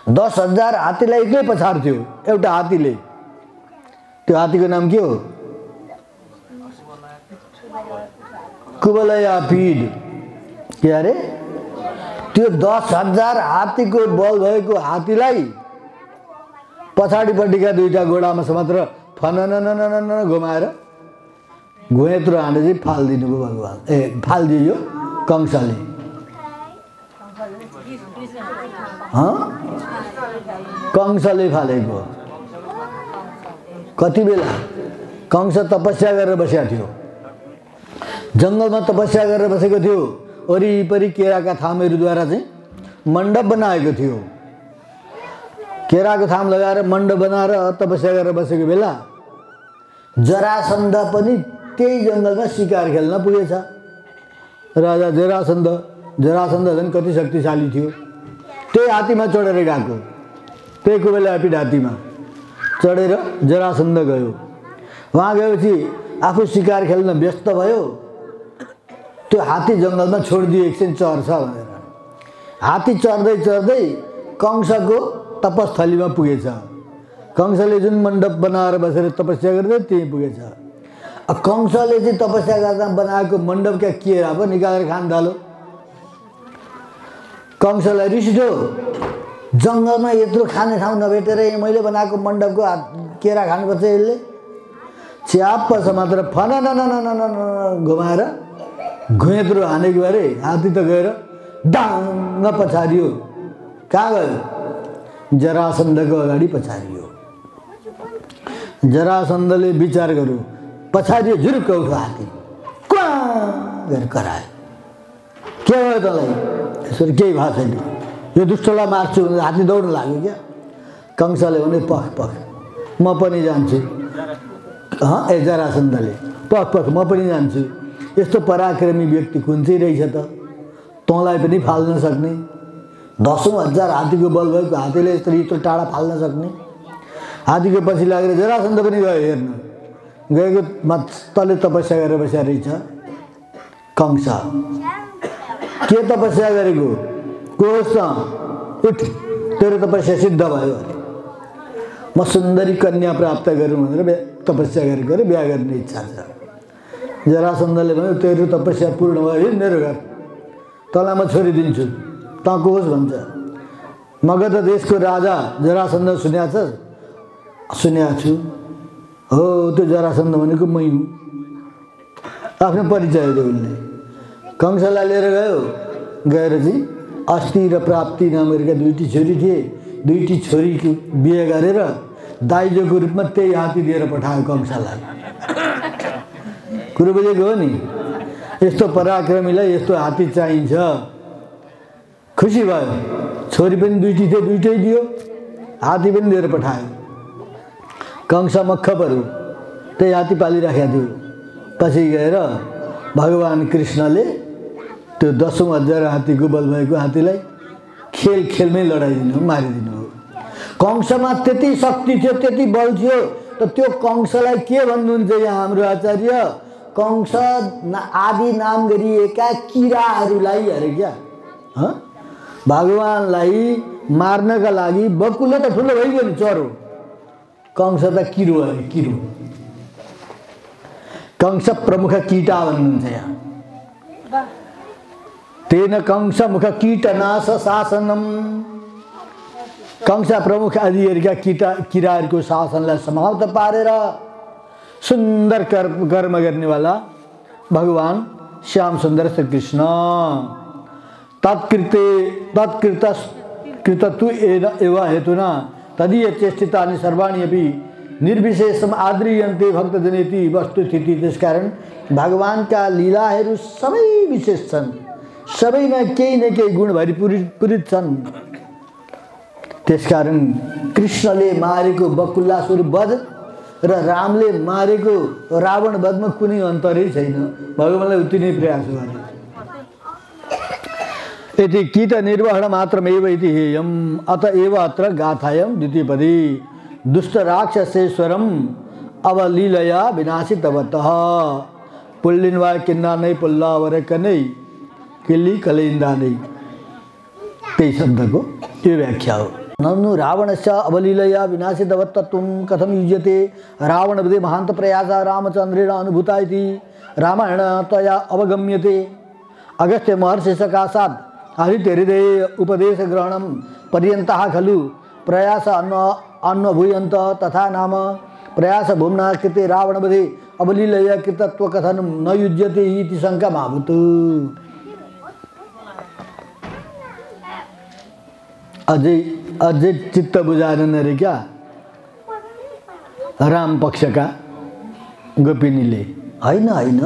दस हजार हात्तीलाई एक्लै पछार्थ्यो एउटा हात्तीले। त्यो हात्तीको नाम के हो? कुबलया पिड। के अरे? त्यो दस हजार हात्तीको बल भएको हात्तीलाई पछाडिपट्टिका दुईवटा घोडामा मात्र फनन घुमाएर घुँयत्रो हाने चाहिँ फालिदिनु भयो भगवान्। ए फालिदियो कंसले। कंसले फालेको। कति बेला? कंस तपस्या गरेर बसेको थियो। जङ्गलमा तपस्या गरेर बसेको थियो। वरिपरि केराका थामहरूद्वारा चाहिँ मण्डप बनाएको थियो। केराको थाम लगाएर मण्डप बनाएर तपस्या गरेर बसेको बेला जरासन्ध पनि त्यही जङ्गलमा सिकार खेल्न पुगेछ। राजा जरासन्ध जरासन्ध झन् कति शक्तिशाली थियो। त्यही हात्तीमा चढेर गएको। त्यही एपिड हात्तीमा चढेर जरासन्ध गयो। उहाँ गएपछि आफू शिकार खेल्न व्यस्त भयो। त्यो हात्ती जङ्गलमा छोडिदियो एकछिन चर्छ भनेर हात्ती चढ्दै चढ्दै कंसको तपस्थलीमा पुगेछ कंसले जुन मण्डप बनाएर बसेर तपस्या गर्दै त्यहीँ पुगेछ कंसले चाहिँ तपस्या गर्दा बनाएको मण्डपका केरा पो निकालेर खान थाल्यो कंसलाई रिस उठ्यो जङ्गलमा यत्रो खाने ठाउँ नभेटेर यहाँ मैले बनाएको मण्डपको हात केरा खानुपर्छ यसले। च्याप्प मात्र फन न घुमाएर घुँयत्रो हानेको अरे हात्ती त गएर डाङ्ग पछारियो। कहाँ गयो जरासन्धको अगाडि पछारियो। जरासन्धले विचार गर्यो पछाडि झुरुक्क उठ्यो हात्ती। गरेर करायो। के भयो तँलाई? यसरी केही भएको छैन। यो दुष्टलाई मार्छु भने हात्ती दौड्न लाग्यो क्या? कंसले भने पख पख म पनि जान्छु। ए जरासन्धले पख पख म पनि जान्छु। यस्तो पराक्रमी व्यक्ति कुन चाहिँ रहेछ त? तँलाई पनि फाल्न सक्ने? दसौँ हजार हात्तीको बल भएको हात्तीले यस्तो यत्रो टाढा फाल्न सक्ने? हात्तीको पछि लागेर जरासन्ध पनि गयो हेर्न। गएको मस्तले तपस्या गरेर बसेको रहेछ कंस के तपस्या गरेको? को होस् त उठ तेरो तपस्या सिद्ध भयो म सुन्दरी कन्या प्राप्त गरौँ भनेर तपस्या गरेको बिहा गर्ने इच्छा छ जरासन्धले भन्यो तेरो तपस्या पूर्ण भयो मेरो घर तँलाई म छोरी दिन्छु तँ को होस् भन्छ मगध देशको राजा जरासन्ध सुनेको छ सुनेको छु हो त्यो जरासन्ध भनेको मै हुँ आफ्नो परिचय दियो उसले कंसलाई लिएर गयो गएर चाहिँ अस्ति र प्राप्ति नामहरूका दुईटी छोरी थिए। दुईटी छोरीको बिहे गरेर दाइजोको रूपमा त्यही हात्ती दिएर पठायो कंसलाई कुरो बुझेको हो नि? यस्तो पराक्रमीलाई यस्तो हात्ती चाहिन्छ। खुसी भयो। छोरी पनि दुईटी थियो दुइटै दियो। हात्ती पनि दिएर पठायो। कंस मक्ख पऱ्यो त्यही हात्ती पालिराखेको थियो पछि गएर भगवान् कृष्णले त्यो दसौँ हजार हात्तीको बल भएको हात्तीलाई खेल खेलमै लडाइदिनु मारिदिनु हो। कंसमा त्यति शक्ति थियो त्यति बल थियो त त्यो कंसलाई के भन्नुहुन्छ यहाँ हाम्रो आचार्य? कंस ना- आदि नाम गरिएका किराहरूलाई अरे क्या? भगवान्लाई मार्नका लागि बकुलो त ठुलो भइगयो नि चरो। कंस त किरो अरे किरो। कंस प्रमुख किटा भन्नुहुन्छ यहाँ। तेन कंस मुख कीटनाश शासनम। कंस प्रमुख आदिहरूका किटा किराहरूको शासनलाई समाप्त पारेर सुन्दर कर्म कर्म गर्नेवाला भगवान् श्याम सुन्दर श्री कृष्ण तत्कृते, तत्कृत, कृतत्व एव हेतुना तदीय चेष्टितानि सर्वाणि अपि निर्विशेषम आद्रियन्ते भक्तजनेति वस्तुस्थिति। त्यसकारण भगवान्का लीलाहरू सबै विशेष छन्। सबैमा केही न केही गुण भरिपूरित पूरित छन्। त्यसकारण कृष्णले मारेको बकुल्लासुर वध र रामले मारेको रावण वधमा कुनै अन्तरै छैन। भगवान्लाई उति नै प्रयास गरे इति कीट निर्वहण मात्रमेव इति अत एव अत्र गाथायम द्वितीयपदी। दुष्ट राक्षसेश्वरम अवलीलया विनाशितवतः। पुल्लिनवा किन्ना नहीं पुल्ला वरक नहीं किल्ली कलिंदा नहीं त्यही शब्दको व्याख्या हो ननु रावणस्य अवलीलया विनाशितवत्तत्वं कथं युज्यते रावणवदे महान्तप्रयासः रामचन्द्रेण अनुभूता इति रामायण त्वया अवगम्यते अगस्त्य महर्षि सकाशात् हरितहृदये उपदेशग्रहणं पर्यन्तः खलु प्रयास अन्न अन्वभूयन्त तथा नाम प्रयास भूम्ना कृते रावणवदे अवलीलया कृतत्वकथनं न युज्यते इति शङ्कमाभूत् अझै अझै चित्त बुझाएन अरे क्या? राम पक्षका गोपिनीले। होइन होइन।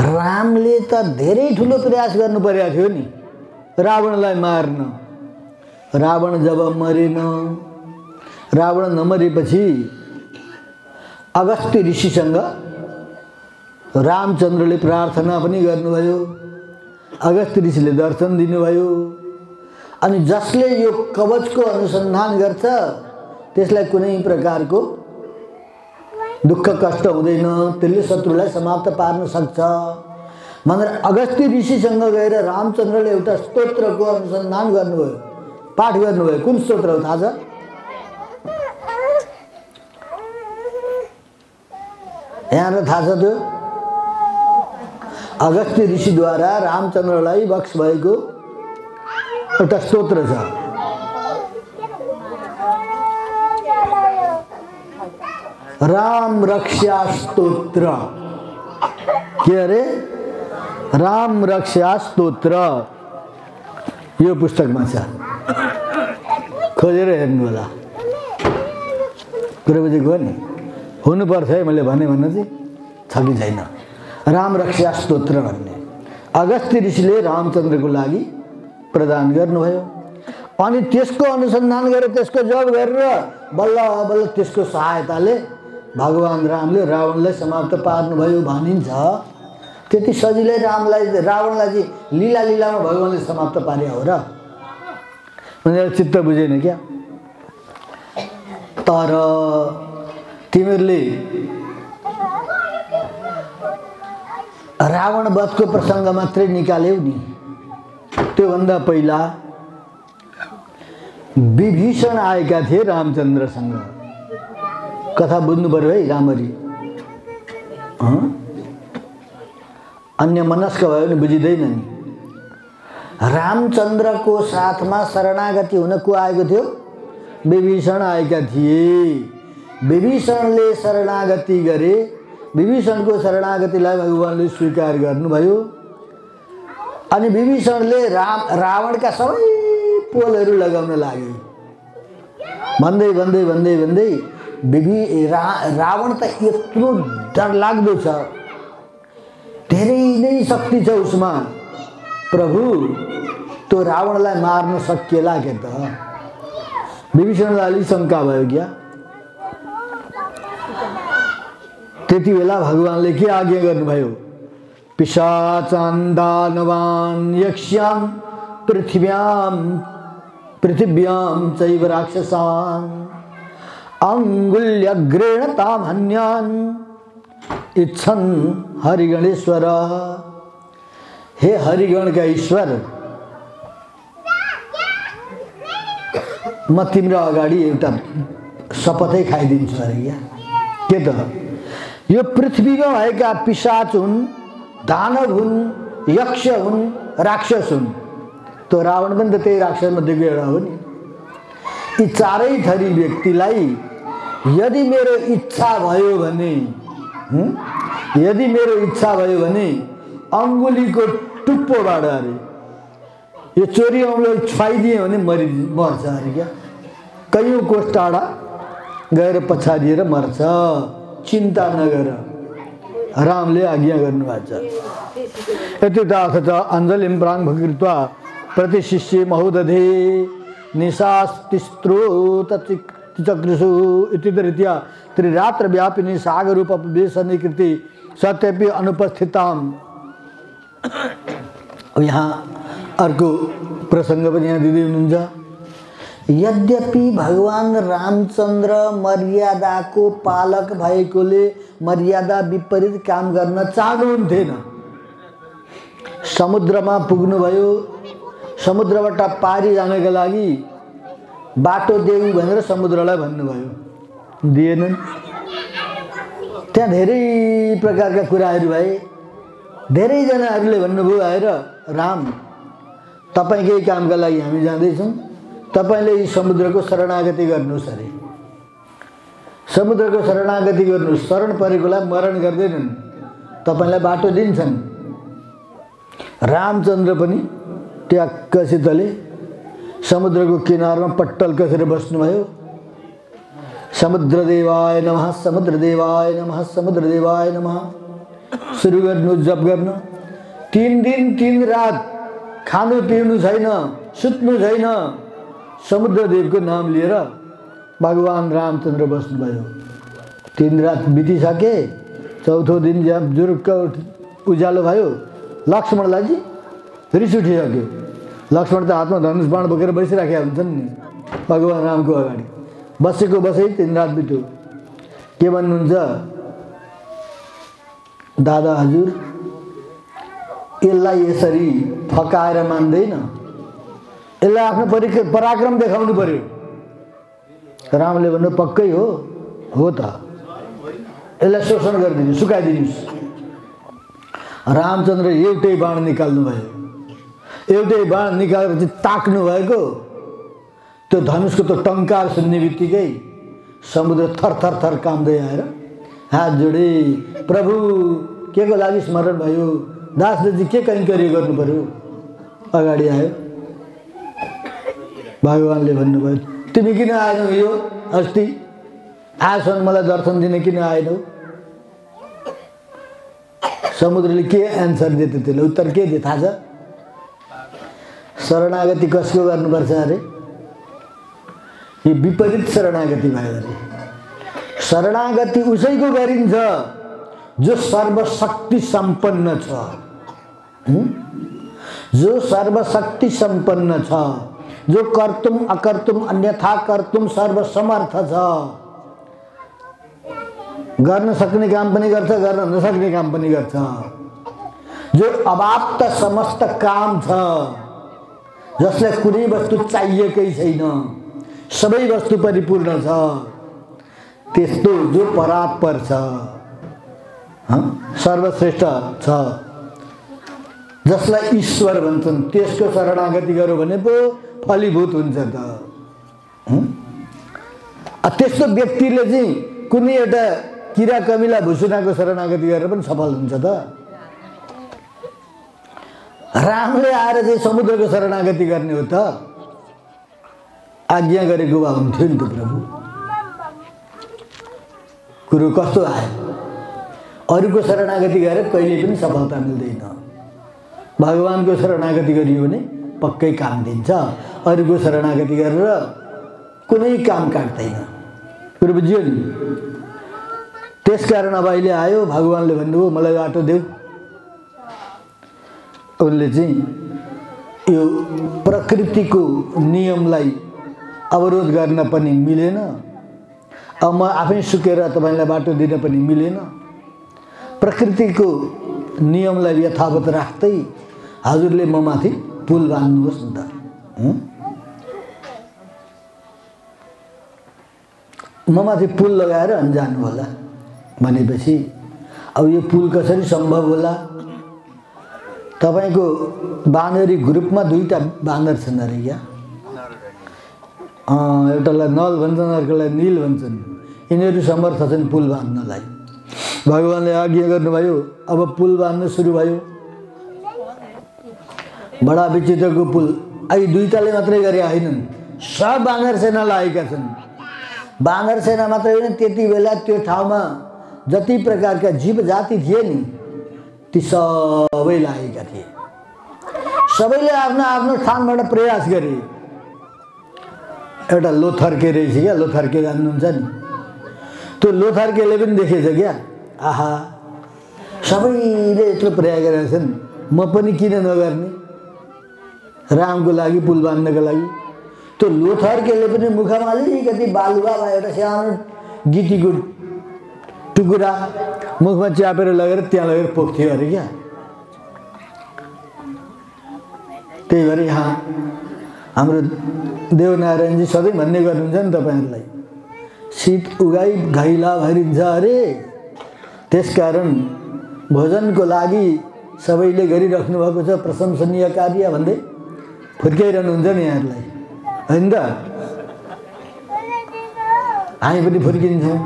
रामले त धेरै ठुलो प्रयास गर्नु परेको थियो नि। रावणलाई मार्न। रावण जब मरेन रावण नमरेपछि अगस्त्य ऋषिसँग रामचन्द्रले प्रार्थना पनि गर्नुभयो। अगस्त्य ऋषिले दर्शन दिनुभयो। अनि जसले यो कवचको अनुसन्धान गर्छ त्यसलाई कुनै प्रकारको दुःख कष्ट हुँदैन त्यसले शत्रुलाई समाप्त पार्न सक्छ। भनेर अगस्त्य ऋषिसँग गएर रामचन्द्रले एउटा स्तोत्रको अनुसन्धान गर्नुभयो। पाठ गर्नुभयो। कुन स्तोत्र हो थाहा छ? यहाँलाई थाहा छ त्यो? अगस्त्य ऋषिद्वारा रामचन्द्रलाई बक्स भएको एउटा स्तोत्र छ राम रक्षा स्तोत्र के अरे राम रक्षा स्तोत्र यो पुस्तकमा छ खोजेर हेर्नु होला कुरो बुझेको नि हुनुपर्छ है मैले भने भन्न चाहिँ छ कि छैन राम रक्षा स्तोत्र भन्ने अगस्त्य ऋषिले रामचन्द्रको लागि प्रदान गर्नुभयो। अनि त्यसको अनुसन्धान गरेर त्यसको जप गरेर बल्ल बल्ल त्यसको सहायताले भगवान् रामले रावणलाई समाप्त पार्नुभयो भनिन्छ। त्यति सजिलै रामलाई रावणलाई चाहिँ लिला लिलामा भगवान्ले समाप्त पारे हो र। भनेर चित्त बुझेन क्या? तर तिमीहरूले रावण वधको प्रसङ्ग मात्रै निकाल्यौ नि। त्योभन्दा पहिला विभीषण आएका थिए रामचन्द्रसँग। कथा बुझ्नु पऱ्यो है राम्ररी? अन्य मनस्क भयो भने बुझिँदैन नि रामचन्द्रको साथमा शरणागति हुन को आएको थियो? विभीषण आएका थिए। विभीषणले शरणागति गरे। विभीषणको शरणागतिलाई भगवान्ले स्वीकार गर्नुभयो। अनि विभीषणले राम रावणका सबै पोलहरू लगाउन लागे। भन्दै भन्दै भन्दै भन्दै विभि रा रावण त यत्रो डरलाग्दो छ। धेरै नै शक्ति छ उसमा। प्रभु त्यो रावणलाई मार्न सकिएला के त? विभीषणलाई अलिक शङ्का भयो क्या? त्यति बेला भगवान्ले के आज्ञा गर्नुभयो? पिशाचान्दानवान् यक्ष्यां पृथिव्यां पृथिव्यां चैव राक्षसान्। अङ्गुल्यग्रेण हन्यान्, इच्छन् हरिगणेश्वर। हे हरिगणका ईश्वर म तिम्रो अगाडि एउटा शपथै खाइदिन्छु अरे क्या के त? यो पृथ्वीमा भएका पिसाच हुन् दानव हुन् यक्ष हुन् राक्षस हुन् त्यो रावण पनि त त्यही राक्षस मध्येको एउटा हो नि यी चारै थरी व्यक्तिलाई यदि मेरो इच्छा भयो भने? यदि मेरो इच्छा भयो भने अङ्गुलीको टुप्पोबाट अरे। यो चोरी औँलाई छुवाइदिएँ भने मरि मर्छ अरे क्या। कैयौँ कोष टाढा गएर पछाडिएर मर्छ। चिन्ता नगर। रामले आज्ञा गर्नुभएको छ यति दाथ च प्राङ भकृत्वा प्रतिशिष्य महोदधे निशास्तिस्त्रोतचक्रसु इति रीत्या त्रिरात्रव्यापिनी सागरूपवेशनीकृति सत्यपि अनुपस्थिताम। यहाँ अर्को प्रसङ्ग पनि यहाँ दिँदै हुनुहुन्छ यद्यपि भगवान् रामचन्द्र मर्यादाको पालक भएकोले मर्यादा विपरीत काम गर्न चाहनुहुन्थेन समुद्रमा पुग्नुभयो समुद्रबाट पारी जानको लागि बाटो देऊ भनेर समुद्रलाई भन्नुभयो। दिएनन्। त्यहाँ धेरै प्रकारका कुराहरू भए। धेरैजनाहरूले भन्नुभयो आएर राम तपाईँकै कामका लागि हामी जाँदैछौँ। तपाईँले यी समुद्रको शरणागति गर्नुहोस् अरे समुद्रको शरणागति गर्नुहोस् शरण परेकोलाई मरण गर्दैनन् तपाईँलाई बाटो दिन्छन्। रामचन्द्र पनि ट्याक्कसितले समुद्रको किनारमा पट्टल कसेर बस्नुभयो? समुद्र देवाय नमः समुद्र देवाय नमः समुद्र देवाय नमः। सुरु गर्नु जप गर्नु। तिन दिन तिन रात खानु पिउनु छैन सुत्नु छैन। समुद्रदेवको नाम लिएर भगवान् रामचन्द्र बस्नुभयो तिन रात बितिसके चौथो दिन जब जुरुक्क उज्यालो भयो लक्ष्मणलाई चाहिँ रिस उठिसक्यो लक्ष्मण त हातमा धनुष बाण बोकेर बसिराखेका हुन्छन् नि भगवान् रामको अगाडि बसेको बसै तिन रात बित्यो के भन्नुहुन्छ दादा हजुर यसलाई यसरी फकाएर मान्दैन यसलाई आफ्नो परिक पराक्रम देखाउनु पर्यो। रामले भन्नु पक्कै हो हो त। यसलाई शोषण गरिदिनु सुकाइदिनुहोस् रामचन्द्र एउटै बाण निकाल्नु भयो एउटै बाण निकालेर चाहिँ ताक्नु भएको त्यो धनुषको त्यो टङ्कार सुन्ने बित्तिकै समुद्र थर थर थर काम्दै आएर हात जोडे प्रभु के को लागि स्मरण भयो? दासले के कैङ्कर्य गर्नु पर्यो? अगाडि आयो। भगवान्ले भन्नुभयो तिमी किन आएनौ यो अस्ति? आजसम्म मलाई दर्शन दिन किन आएनौ समुद्रले के एन्सर दियो त्यसले उत्तर के दियो थाहा छ? शरणागति कसको गर्नुपर्छ अरे? यो विपरीत शरणागति भयो अरे। शरणागति उसैको गरिन्छ जो सर्वशक्ति सम्पन्न छ? जो सर्वशक्ति सम्पन्न छ जो कर्तुम, अकर्तुम, अन्यथा कर्तुम, सर्वसमर्थ छ गर्न सक्ने काम पनि गर्छ गर्न नसक्ने काम पनि गर्छ जो अवाप्त समस्त काम छ जसलाई कुनै वस्तु चाहिएकै छैन सबै वस्तु परिपूर्ण छ त्यस्तो जो परात्पर छ सर्वश्रेष्ठ छ जसलाई ईश्वर भन्छन् त्यसको शरणागति गऱ्यो भने पो फलीभूत हुन्छ त। त्यस्तो व्यक्तिले चाहिँ कुनै एउटा किरा कमिला भुसुनाको शरणागति गरेर पनि सफल हुन्छ त। रामले आएर चाहिँ समुद्रको शरणागति गर्ने हो त। आज्ञा गरेको भए हुन्थ्यो नि त प्रभु। कुरो कस्तो आयो? अरूको शरणागति गरेर कहिले पनि सफलता मिल्दैन। भगवान्को शरणागति गरियो भने पक्कै काम दिन्छ। अरूको शरणागति गरेर कुनै काम काट्दैन। कुरो बुझ्यो नि त्यसकारण अब अहिले आयो भगवान्ले भन्नुभयो मलाई बाटो देऊ। उनले चाहिँ यो प्रकृतिको नियमलाई अवरोध गर्न पनि मिलेन। अब म आफै सुकेर तपाईँलाई बाटो दिन पनि मिलेन। प्रकृतिको नियमलाई यथावत राख्दै हजुरले म माथि पुल बाँध्नुहोस् नि त? म माथि पुल लगाएर अनि जानु होला भनेपछि अब यो पुल कसरी सम्भव होला? तपाईँको बाँदरी ग्रुपमा दुईवटा बाँदर छन् अरे क्या? एउटालाई नल भन्छन् अर्कोलाई निल भन्छन्। यिनीहरू समर्थ छन् पुल बाँध्नलाई। भगवान्ले आज्ञा गर्नुभयो अब पुल बाँध्न सुरु भयो। बडा विचित्रको पुल अहिले दुईवटाले मात्रै गरे होइनन्। सब बाँदर सेना लागेका छन्। बाँदर सेना मात्रै होइन त्यति बेला त्यो ठाउँमा जति प्रकारका जीव जाति थिए नि ती सबै लागेका थिए। सबैले आफ्नो आफ्नो स्थानबाट प्रयास गरे। एउटा लोथर्के रहेछ क्या लोथर्के जान्नुहुन्छ नि। त्यो लोथर्केले पनि देखेछ क्या आहा सबैले यत्रो प्रयास गरेका छन्। म पनि किन नगर्ने? रामको लागि पुल बाँध्नको लागि। त्यो लोथर्केले पनि मुखमा अलिकति बालुवा वा एउटा सानो गिटीको टुकुरा मुखमा च्यापेर लगेर त्यहाँ लगेर पोख्थ्यो अरे क्या। त्यही भएर यहाँ हाम्रो देवनारायणजी सधैँ भन्ने गर्नुहुन्छ नि तपाईँहरूलाई। शीत उगाई घैला भरिन्छ अरे। त्यसकारण भोजनको लागि सबैले गरिराख्नु भएको छ प्रशंसनीय कार्य भन्दै। फुर्काइरहनुहुन्छ नि यहाँहरूलाई। होइन त? हामी पनि फुर्किन्छौँ।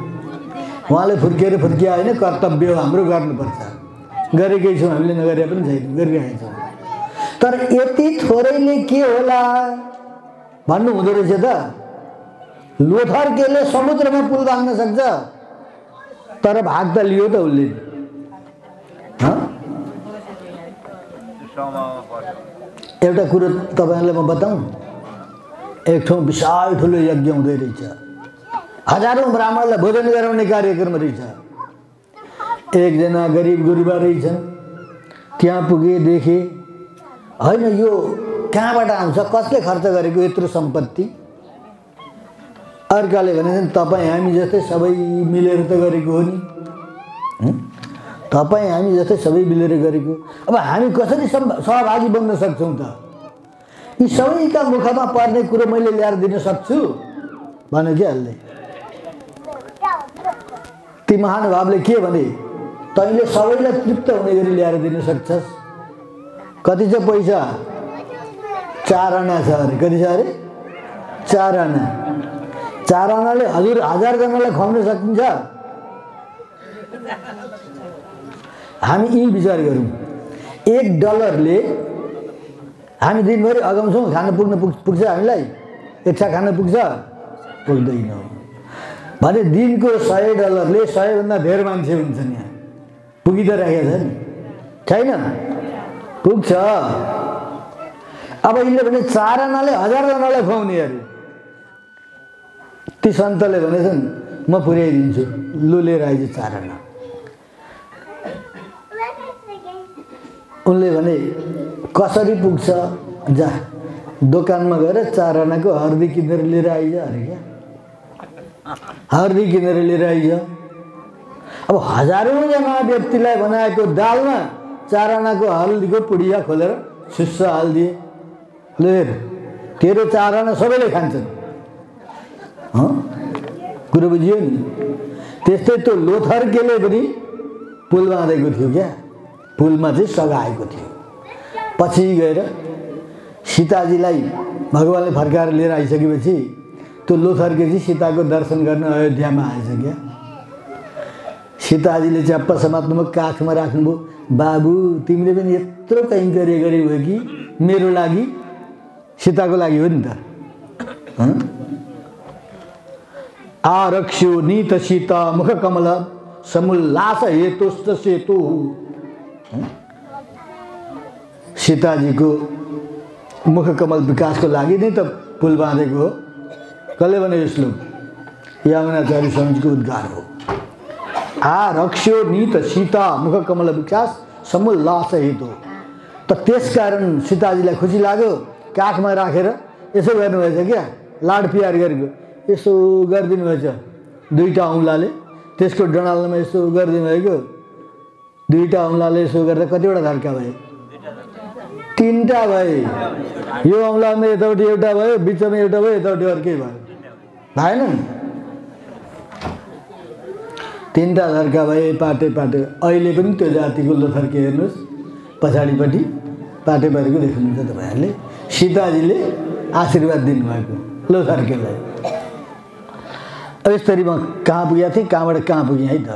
उहाँले फुर्किएर फुर्किया होइन कर्तव्य हो हाम्रो गर्नुपर्छ। गरेकै छौँ हामीले नगरे पनि छैन गरिरहेका छौँ। तर यति थोरैले के होला? भन्नु हुँदो रहेछ त। लोथर्केले समुद्रमा पुल बाँध्न सक्छ। तर भाग त लियो त उसले हँ? एउटा कुरो तपाईँहरूलाई म बताउँ एक ठाउँ विशाल ठुलो यज्ञ हुँदै रहेछ। हजारौँ ब्राह्मणलाई भोजन गराउने कार्यक्रम रहेछ। एकजना गरिब गुरुबा रहेछन्। त्यहाँ पुगे देखे। होइन यो कहाँबाट आउँछ? कसले खर्च गरेको यत्रो सम्पत्ति? अर्काले भनेछन् तपाईँ हामी जस्तै सबै मिलेर त गरेको हो नि? तपाईँ हामी जस्तै सबै मिलेर गरेको। अब हामी कसरी सहभागी बन्न सक्छौँ त? यी सबैका मुखमा पर्ने कुरो मैले ल्याएर दिन सक्छु भन्यो क्या यसले ती महानुभावले के भने तैँले सबैलाई तृप्त हुने गरी ल्याएर दिन सक्छस्? कति छ पैसा? चार आना छ अरे। कति छ अरे? चार आना चार आनाले हजुर हजारजनालाई खुवाउन सकिन्छ? हामी यी विचार गरौँ। एक डलरले हामी दिनभरि अगाउँछौँ खान पुग्न पुग् पुग्छ हामीलाई? इच्छा खान पुग्छ? पुग्दैन। भने दिनको सय डलरले सयभन्दा धेर मान्छे हुन्छन् यहाँ। पुगि त राखेको छ नि। छैन? पुग्छ। अब यिनले भने चारजनाले हजारजनालाई खुवाउने अरे। ती सन्तले भनेछन् म पुर्याइदिन्छु लु लिएर आइज चारजना। उनले भने कसरी पुग्छ? जा दोकानमा गएर चार आनाको हर्दी किनेर लिएर आइज अरे क्या। हर्दी किनेर लिएर आइज। अब हजारौँजना व्यक्तिलाई बनाएको दालमा चार आनाको हल्दीको पुडिया खोलेर सुस्स हालिदिए। ल हेर तेरो चार आना सबैले खान्छन्। कुरो बुझियो नि? त्यस्तै त्यो लोथर्केले पनि पुल बाँधेको थियो क्या। पुलमा चाहिँ सघाएको थियो। पछि गएर सीताजीलाई भगवान्ले फर्काएर लिएर आइसकेपछि त्यो लोथर्के चाहिँ सीताको दर्शन गर्न अयोध्यामा आएछ क्या सीताजीले च्याप्प समात्नुभयो काखमा राख्नुभयो बाबु तिमीले पनि यत्रो कैङ्कर्य गरे हो कि? मेरो लागि सीताको लागि हो नि त? आरक्ष्यो नीत सीता मुख कमल समुल्लास हेतुस्त सेतु सीताजीको मुख कमल विकासको लागि नै त पुल बाँधेको हो। कसले भने यो श्लोक यमुनाचार्य स्वामीजीको उद्गार हो। आरक्ष्यो नीत सीता मुख कमल विकास समुल्लास हेतु। त त्यसकारण सीताजीलाई खुसी लाग्यो काखमा राखेर यसो गर्नुभएछ क्या? लाड प्यार गरेको। यसो गरिदिनु भएछ। दुईवटा औँलाले त्यसको डडाल्नमा यसो गरिदिनु भएको। दुईवटा औँलाले यसो गर्दा कतिवटा धर्का भयो तिनवटा भए। यो औँलामा यतापट्टि एउटा भयो बिचमा एउटा भयो यतापट्टि अर्कै भयो। भएन? तिनवटा धर्का भए पाटे पाटे। अहिले पनि त्यो जातिको लोथर्के हेर्नुहोस्। पछाडिपट्टि पाटे परेको देख्नुहुन्छ तपाईँहरूले। सीताजीले आशीर्वाद दिनुभएको। लोथर्केलाई अब यसरी म कहाँ पुगेको थिएँ? कहाँबाट कहाँ पुगेँ है त?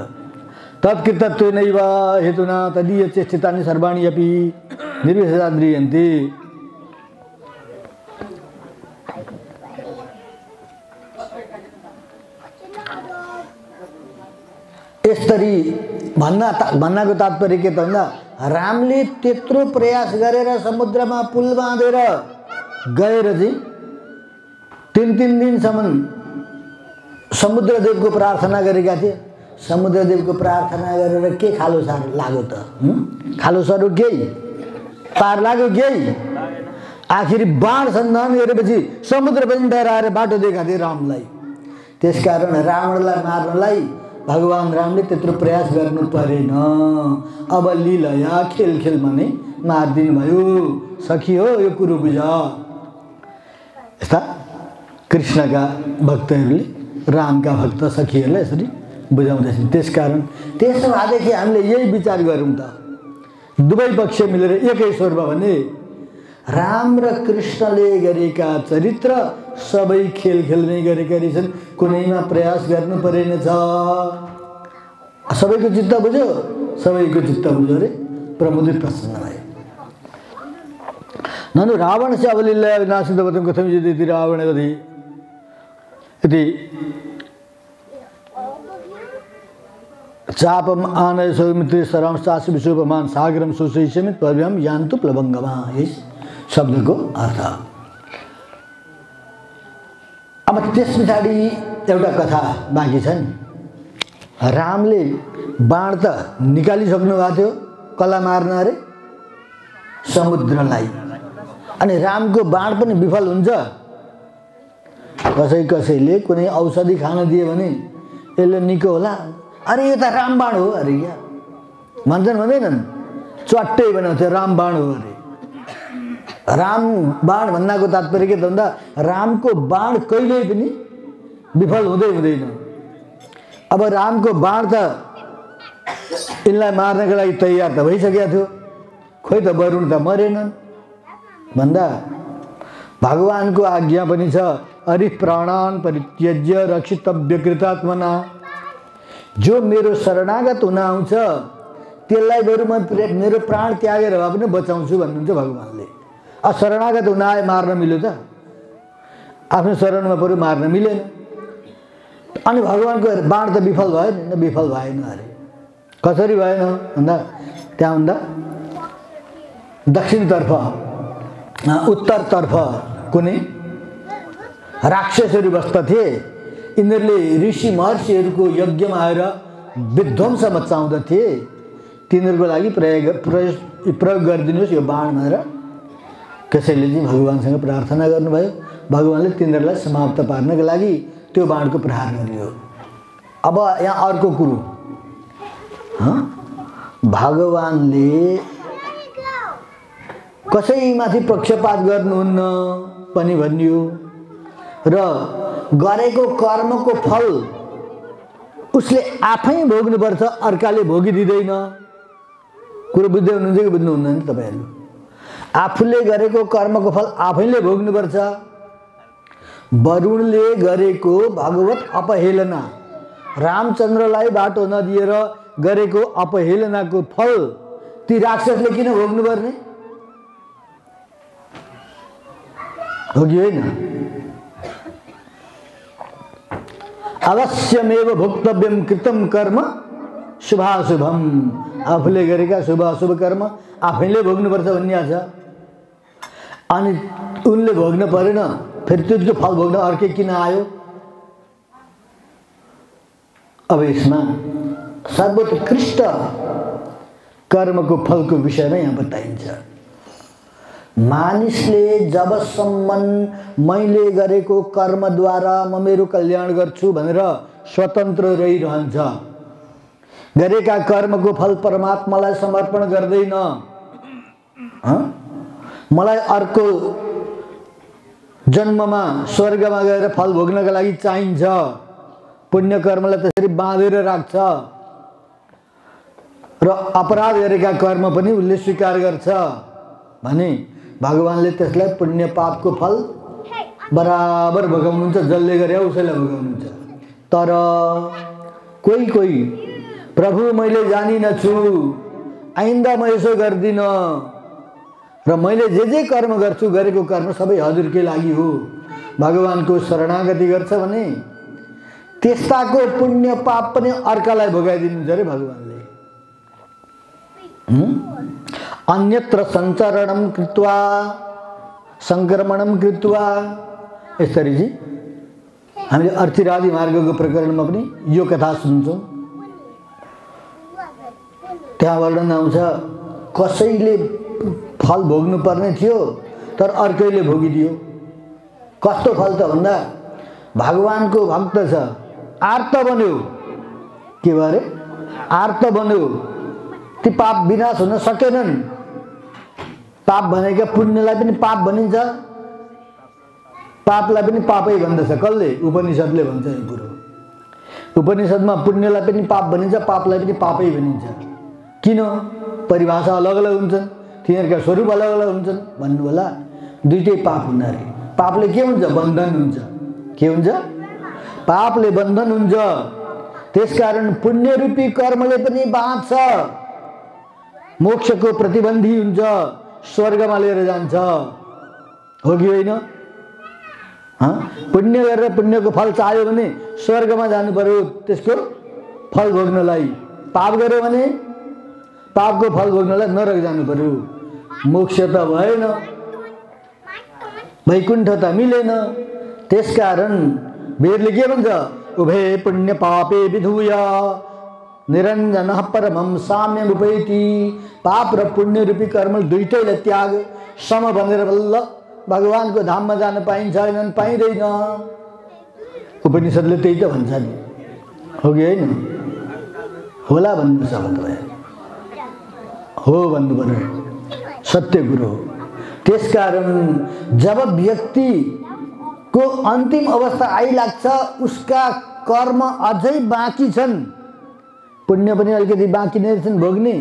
तत्कृतत्व नैव हेतुना तदीय चेष्टितानि सर्वाणि अपि निर्विशेषाद्रियन्ते यसरी भन्न भन्नको तात्पर्य के त भन्दा रामले त्यत्रो प्रयास गरेर समुद्रमा पुल बाँधेर गएर चाहिँ तिन तिन दिनसम्म समुद्रदेवको प्रार्थना गरेका थिए। समुद्रदेवको प्रार्थना गरेर के खालो सार लाग्यो त? हुँ? खालो सरो केही पार लाग्यो केही आखिर बाण सन्धान गरेपछि समुद्र पनि डराएर बाटो देखाएको थियो रामलाई। त्यसकारण रावणलाई मार्नलाई भगवान् रामले त्यत्रो प्रयास गर्नु परेन। अब लिलया खेल खेलमा नै मारिदिनु भयो। सखियो यो कुरो बुझ। यस्ता कृष्णका भक्तहरूले रामका भक्त सखीहरूलाई यसरी बुझाउँदैछन् त्यसकारण त्यसो भएदेखि हामीले यही विचार गरौँ त। दुवै पक्ष मिलेर एकै स्वरमा भने राम र कृष्णले गरेका चरित्र सबै खेल खेल्ने गरेका रहेछन्। कुनैमा प्रयास गर्नु परेनछ सबैको चित्त बुझ्यो? सबैको चित्त बुझ्यो अरे? प्रमुदित प्रसन्न भयो। ननु रावण से अवलीला विनाशितवतं कथं यदि रावणवधि इति चापम आनय सौमित्र सराम शास्त्र विशोपमान सागरम सुशैषमित पर्व्यम यान्तु प्लवङ्गमा यस शब्दको अर्थ अब त्यस पछाडि एउटा कथा बाँकी छ नि रामले बाण त निकालिसक्नु भएको थियो कसलाई मार्न अरे समुद्रलाई अनि रामको बाण पनि विफल हुन्छ कसै कसैले कुनै औषधि खान दियो भने यसले निको होला अरे यो त रामबाण हो अरे क्या भन्छन् भन्दैनन् च्वाट्टै बनाउँथ्यो रामबाण हो अरे। राम बाण भन्नाको तात्पर्य के त भन्दा रामको बाण कहिल्यै पनि विफल हुँदै हुँदैन। अब रामको बाण त यिनलाई मार्नको लागि तयार त भइसकेको थियो। खोइ त वरुण त मरेनन्। भन्दा भगवान्को आज्ञा पनि छ अरि प्राणान परित्यज्य रक्षितव्य कृतात्मना जो मेरो शरणागत हुन आउँछ त्यसलाई बरु म मेरो प्राण त्यागेर भए पनि बचाउँछु भन्नुहुन्छ भगवान्ले। अब शरणागत हुन आए मार्न मिल्यो त। आफ्नो शरणमा बरु मार्न मिलेन। अनि भगवान्को बाण त विफल भयो नि विफल भएन अरे। कसरी भएन भन्दा त्यहाँ भन्दा दक्षिणतर्फ उत्तरतर्फ कुनै राक्षसहरू बस्दथे। यिनीहरूले ऋषि महर्षिहरूको यज्ञमा आएर विध्वंस मचाउँदथे तिनीहरूको लागि प्रयोग प्रयोग प्रयोग गरिदिनुहोस् यो बाण भनेर कसैले चाहिँ भगवान्सँग प्रार्थना गर्नुभयो भगवान्ले तिनीहरूलाई समाप्त पार्नको लागि त्यो बाणको प्रहार गरियो अब यहाँ अर्को कुरो? भगवान्ले कसैमाथि पक्षपात गर्नुहुन्न पनि भनियो र गरेको कर्मको फल उसले आफै भोग्नुपर्छ अर्काले भोगिदिँदैन। कुरो बुझ्दै हुनुहुन्छ कि बुझ्नुहुन्न नि तपाईँहरू? आफूले गरेको कर्मको फल आफैले भोग्नुपर्छ। वरुणले गरेको भगवत अपहेलना रामचन्द्रलाई बाटो नदिएर गरेको अपहेलनाको फल ती राक्षसले किन भोग्नुपर्ने? हो कि होइन। अवश्यमेव भोक्तव्यम कृतम कर्म शुभाशुभम। आफूले गरेका शुभाशुभ कर्म आफैले भोग्नुपर्छ भन्ने छ अनि उनले भोग्न परेन फेरि त्यसको फल भोग्न अर्कै किन आयो? अब यसमा सर्वोत्कृष्ट कर्मको फलको विषयमा यहाँ बताइन्छ मानिसले जबसम्म मैले गरेको कर्मद्वारा म मेरो कल्याण गर्छु भनेर स्वतन्त्र रहिरहन्छ। गरेका कर्मको फल परमात्मालाई समर्पण गर्दैन? मलाई अर्को जन्ममा स्वर्गमा गएर फल भोग्नका लागि चाहिन्छ। पुण्य कर्मलाई त्यसरी बाँधेर राख्छ। र अपराध गरेका कर्म पनि उसले स्वीकार गर्छ। भने भगवान्ले त्यसलाई पुण्य पापको फल बराबर भोगाउनुहुन्छ जसले गरे उसैलाई भोगाउनुहुन्छ। तर कोही कोही प्रभु मैले जानिनछु आइन्दा म यसो गर्दिनँ। र मैले जे जे कर्म गर्छु गरेको कर्म सबै हजुरकै लागि हो। भगवान्को शरणागति गर्छ भने त्यस्ताको पुण्य पाप पनि अर्कालाई भोगाइदिनुहुन्छ अरे भगवान्ले? अन्यत्र सञ्चरणं कृत्वा सङ्क्रमणं कृत्वा। यसरी चाहिँ हामीले अर्थिरादि मार्गको प्रकरणमा पनि यो कथा सुन्छौँ त्यहाँ वर्णन आउँछ कसैले फल भोग्नुपर्ने थियो तर अर्कैले भोगिदियो कस्तो फल त भन्दा भगवान्को भक्त छ आर्त बन्यो के भयो अरे आर्त बन्यो ती पाप विनाश हुन सकेनन् पाप भनेका पुण्यलाई पनि पाप भनिन्छ। पापलाई पनि पापै भन्दछ। कसले? उपनिषद्ले भन्छ यो कुरो। उपनिषदमा पुण्यलाई पनि पाप भनिन्छ पापलाई पनि पापै भनिन्छ। किन? परिभाषा अलग अलग हुन्छन् तिनीहरूका स्वरूप अलग अलग हुन्छन्। भन्नु होला दुइटै पाप हुन् अरे पापले के हुन्छ? बन्धन हुन्छ। के हुन्छ? पापले बन्धन हुन्छ। त्यसकारण पुण्यरूपी कर्मले पनि बाँच्छ। मोक्षको प्रतिबन्धी हुन्छ। स्वर्गमा लिएर जान्छ। हो कि होइन? पुण्य गरेर पुण्यको फल चाह्यो भने स्वर्गमा जानु पर्यो त्यसको फल भोग्नलाई। पाप गऱ्यो भने पापको फल भोग्नलाई नरक जानु पर्यो। मोक्ष त भएन। वैकुण्ठ त मिलेन। त्यसकारण वेदले के भन्छ? उभे पुण्य पापे विधूय। निरञ्जन परमम साम्य उपैति पाप र पुण्य रूपी कर्म दुइटैलाई त्याग सम भनेर बल्ल भगवान्को धाममा जान पाइन्छ होइन पाइँदैन उपनिषद्ले त्यही त भन्छ नि हो कि होइन होला अब तपाईँ हो भन्नु पर्यो सत्य कुरो हो त्यसकारण जब व्यक्तिको अन्तिम अवस्था आइलाग्छ उसका कर्म अझै बाँकी छन् पुण्य पनि अलिकति बाँकी नै रहेछन् भोग्ने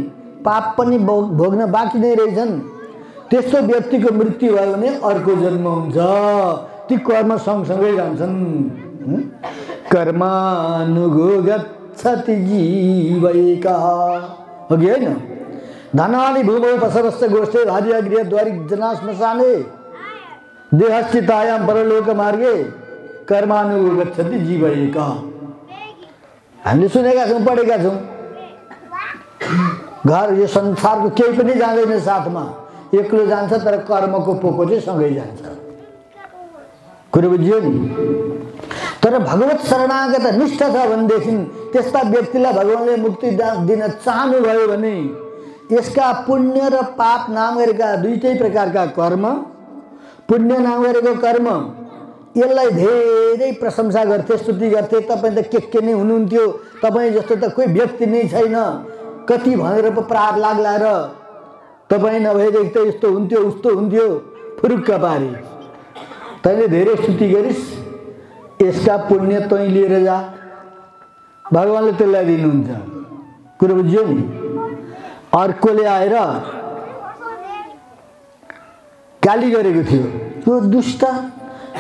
पाप पनि भोग भोग्न बाँकी नै रहेछन्। त्यस्तो व्यक्तिको मृत्यु भयो भने अर्को जन्म हुन्छ। ती कर्म सँगसँगै जान्छन्। हं? कर्मानुगो गच्छति जीवैका कि होइन? धनानि भूमौ पसरस्त गोष्ठे भार्य गृहद्वारि जना श्मशाने देहश्चितायाम परलोक मार्गे कर्मानुगो गच्छति जीवैका हामीले सुनेका छौँ पढेका छौँ। घर यो संसारको केही पनि जाँदैन साथमा। एक्लो जान्छ तर कर्मको पोको चाहिँ सँगै जान्छ। कुरो बुझियो नि? तर भगवत शरणागत निष्ठ छ भनेदेखि त्यस्ता व्यक्तिलाई भगवान्ले मुक्ति दिन चाहनुभयो भने यसका पुण्य र पाप नाम गरेका दुइटै प्रकारका कर्म पुण्य नाम गरेको कर्म यसलाई धेरै प्रशंसा गर्थे स्तुति गर्थे। तपाईँ त के के नै हुनुहुन्थ्यो। तपाईँ जस्तो त कोही व्यक्ति नै छैन। कति भनेर पो प्रार लाग्ला र। तपाईँ नभएदेखि त यस्तो हुन्थ्यो उस्तो हुन्थ्यो। फुरुक्क पारे। तैँले धेरै स्तुति गरिस्। यसका पुण्य तैँ लिएर जा। भगवान्ले त्यसलाई दिनुहुन्छ। कुरो बुझ्यो नि? अर्कोले आएर गाली गरेको थियो। यो दुष्ट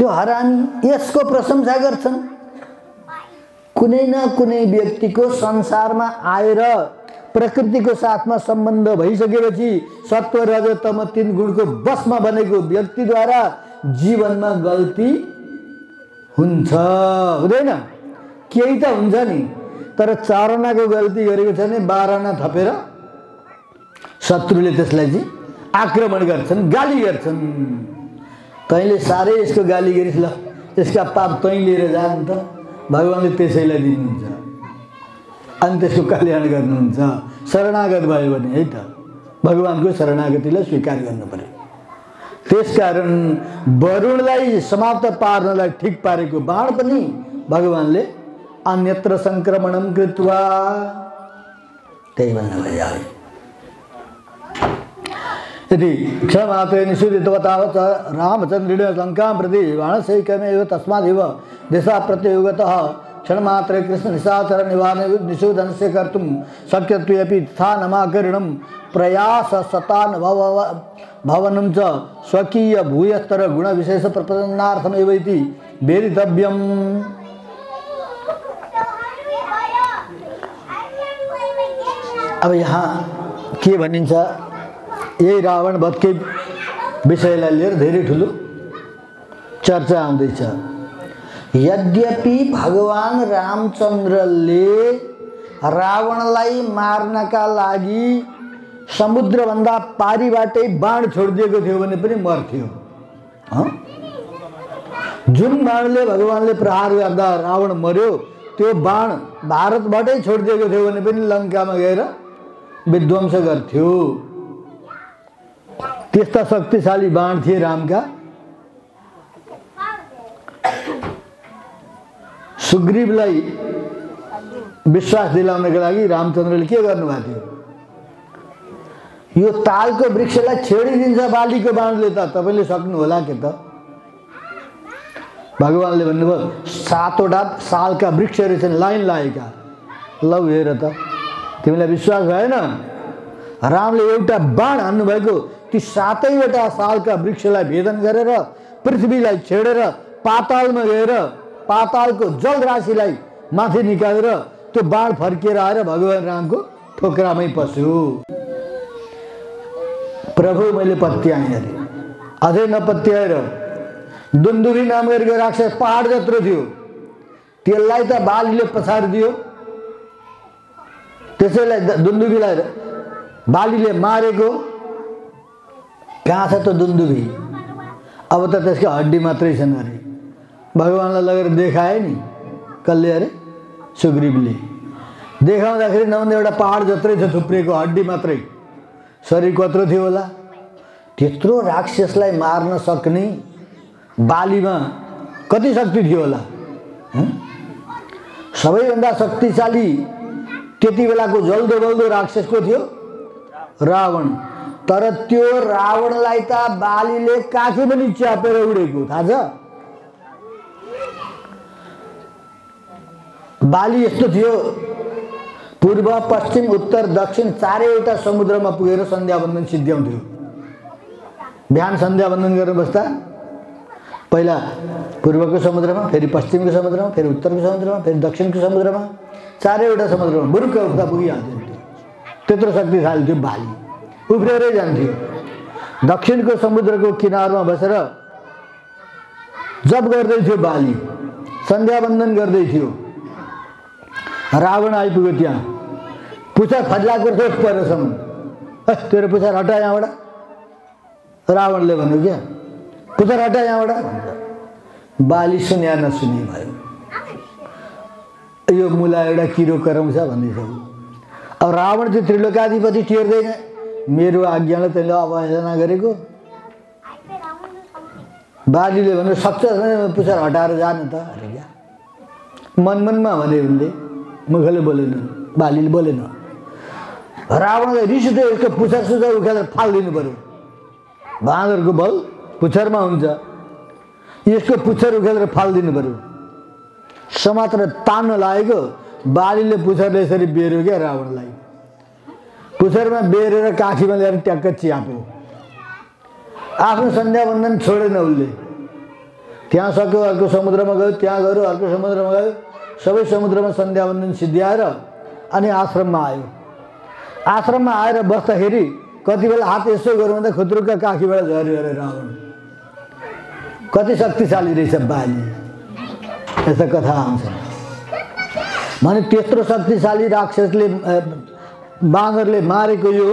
यो हरामी यसको प्रशंसा गर्छन्। कुनै न कुनै व्यक्तिको संसारमा आएर प्रकृतिको साथमा सम्बन्ध भइसकेपछि सत्व रज तम तिन गुणको बसमा बनेको व्यक्तिद्वारा जीवनमा गल्ती हुन्छ। हुँदैन। केही त हुन्छ नि। तर चारनाको गल्ती गरेको छ भने बाह्रना थपेर शत्रुले त्यसलाई चाहिँ आक्रमण गर्छन् गाली गर्छन्। तैँले साह्रै यसको गाली गरिस् ल। यसका पाप तैँ लिएर जा नि त। भगवान्ले त्यसैलाई दिनुहुन्छ। अनि त्यसको कल्याण गर्नुहुन्छ। शरणागत भयो भने है त भगवान्को शरणागतिलाई स्वीकार गर्नु पर्यो। त्यसकारण वरुणलाई समाप्त पार्नलाई ठिक पारेको बाण पनि भगवान्ले अन्यत्र सङ्क्रमणम कृत्वा त्यही भन्नुभयो है यदि क्षमात्रे निषेधित्वा तावत् रामचन्द्रेण लङ्कां प्रति बाणसैकमेव तस्मादेव दिशा प्रत्ययुगतः क्षणमात्रे कृष्णनिशाचर निवारण निषोधनस्य कर्तुं शक्यत्वेपि तथा नमाकरणं प्रयाससतान् भव भवनं च स्वकीय भूयस्तर गुणविशेष प्रपन्नार्थमेव इति वेदितव्यम् अब यहाँ के भनिन्छ यही रावण वधकै विषयलाई लिएर धेरै ठुलो चर्चा आउँदैछ। यद्यपि भगवान् रामचन्द्रले रावणलाई मार्नका लागि समुद्रभन्दा पारिबाटै बाण छोडिदिएको थियो भने पनि मर्थ्यो? जुन बाणले भगवान्ले प्रहार गर्दा रावण मर्यो त्यो बाण भारतबाटै छोडिदिएको थियो भने पनि लङ्कामा गएर विध्वंस गर्थ्यो। त्यस्ता शक्तिशाली बाण थिए रामका। सुग्रीवलाई विश्वास दिलाउनको लागि रामचन्द्रले के गर्नुभएको थियो? यो तालको वृक्षलाई छेडिदिन्छ बालीको बाणले त तपाईँले सक्नुहोला के त? भगवान्ले भन्नुभयो सातवटा सालका वृक्षहरू छन् लाइन लागेका। लौ हेर त तिमीलाई विश्वास भएन? रामले एउटा बाण हान्नुभएको ती सातैवटा सालका वृक्षलाई भेदन गरेर पृथ्वीलाई छेडेर पातालमा गएर पातालको जलराशिलाई माथि निकालेर त्यो बाण फर्किएर आएर भगवान् रामको ठोक्रामै पस्यो प्रभु मैले पत्याएँ अरे अझै नपत्याएर दुन्दुभी नाम गरेको राक्षस पहाड जत्रो थियो। त्यसलाई त बालीले पछारिदियो। त्यसैलाई द- दुन्दुभीलाई बालीले मारेको। कहाँ छ त दुन्दुभी अब त त्यसको हड्डी मात्रै छन् अरे भगवान्लाई लगेर देखाए नि कसले अरे सुग्रीवले देखाउँदाखेरि नभन्दा एउटा पहाड जत्रै छ थुप्रिएको हड्डी मात्रै शरीर कत्रो थियो होला त्यत्रो राक्षसलाई मार्न सक्ने बालीमा कति शक्ति थियो होला? सबैभन्दा शक्तिशाली त्यति बेलाको जल्दो बल्दो राक्षसको थियो रावण तर त्यो रावणलाई त बालीले काखी पनि च्यापेर उडेको थाहा छ? बाली यस्तो थियो। पूर्व पश्चिम उत्तर दक्षिण चारैवटा समुद्रमा पुगेर सन्ध्यावन्दन सिद्ध्याउँथ्यो। बिहान सन्ध्यावन्दन गर्न बस्दा पहिला पूर्वको समुद्रमा फेरि पश्चिमको समुद्रमा फेरि उत्तरको समुद्रमा फेरि दक्षिणको समुद्रमा चारैवटा समुद्रमा बुरुक्क उठ्दा पुगिहाल्थ्यो। त्यत्रो शक्तिशाली थियो बाली। उफ्रेरै जान्थ्यो दक्षिणको समुद्रको किनारमा बसेर जप गर्दै थियो बाली सन्ध्यावन्दन गर्दै थियो। रावण आइपुग्यो त्यहाँ। पुच्छर फज्लाको ठोस परेसम्म "ए, तेरो पुच्छर हटा यहाँबाट? रावणले भन्यो क्या? पुच्छर हटा यहाँबाट? बाली सुन्या नसुनी भयो। यो मुला एउटा किरो कराउँछ भन्दैछ। अब रावण चाहिँ त्रिलोकाधिपति टेर्दैन। मेरो आज्ञालाई तैँले अवहेलना गरेको? बालीले भन्यो सक्छ भने पुच्छर हटाएर जानु त। अरे क्या? मनमनमा भने उनले। मुखले बोलेन। बालीले बोलेन। रावणलाई रिस उठ्यो यसको पुच्छर सुच्छर उखेलेर फालिदिनु पऱ्यो बाँदरको बल पुच्छरमा हुन्छ। यसको पुच्छर उखेलेर फालिदिनु पऱ्यो समात्र तान्न लागेको बालीले पुच्छरले यसरी बेर्यो क्या रावणलाई। पुच्छरमा बेरेर काखीमा ल्याएर ट्याक्क च्याप्यो आफ्नो सन्ध्यावन्दन छोडेन उसले। त्यहाँ सक्यो अर्को समुद्रमा गयो त्यहाँ गयो अर्को समुद्रमा गयो। सबै समुद्रमा सन्ध्यावन्दन सिद्ध्याएर अनि आश्रममा आयो। आश्रममा आएर बस्दाखेरि कति बेला हात यसो गरौँ भन्दा खुत्रुक्क काखीबाट झऱ्यो अरे रावण। कति शक्तिशाली रहेछ बाली। यस्ता कथा आउँछ। भने त्यत्रो शक्तिशाली राक्षसले बाँदरले मारेको यो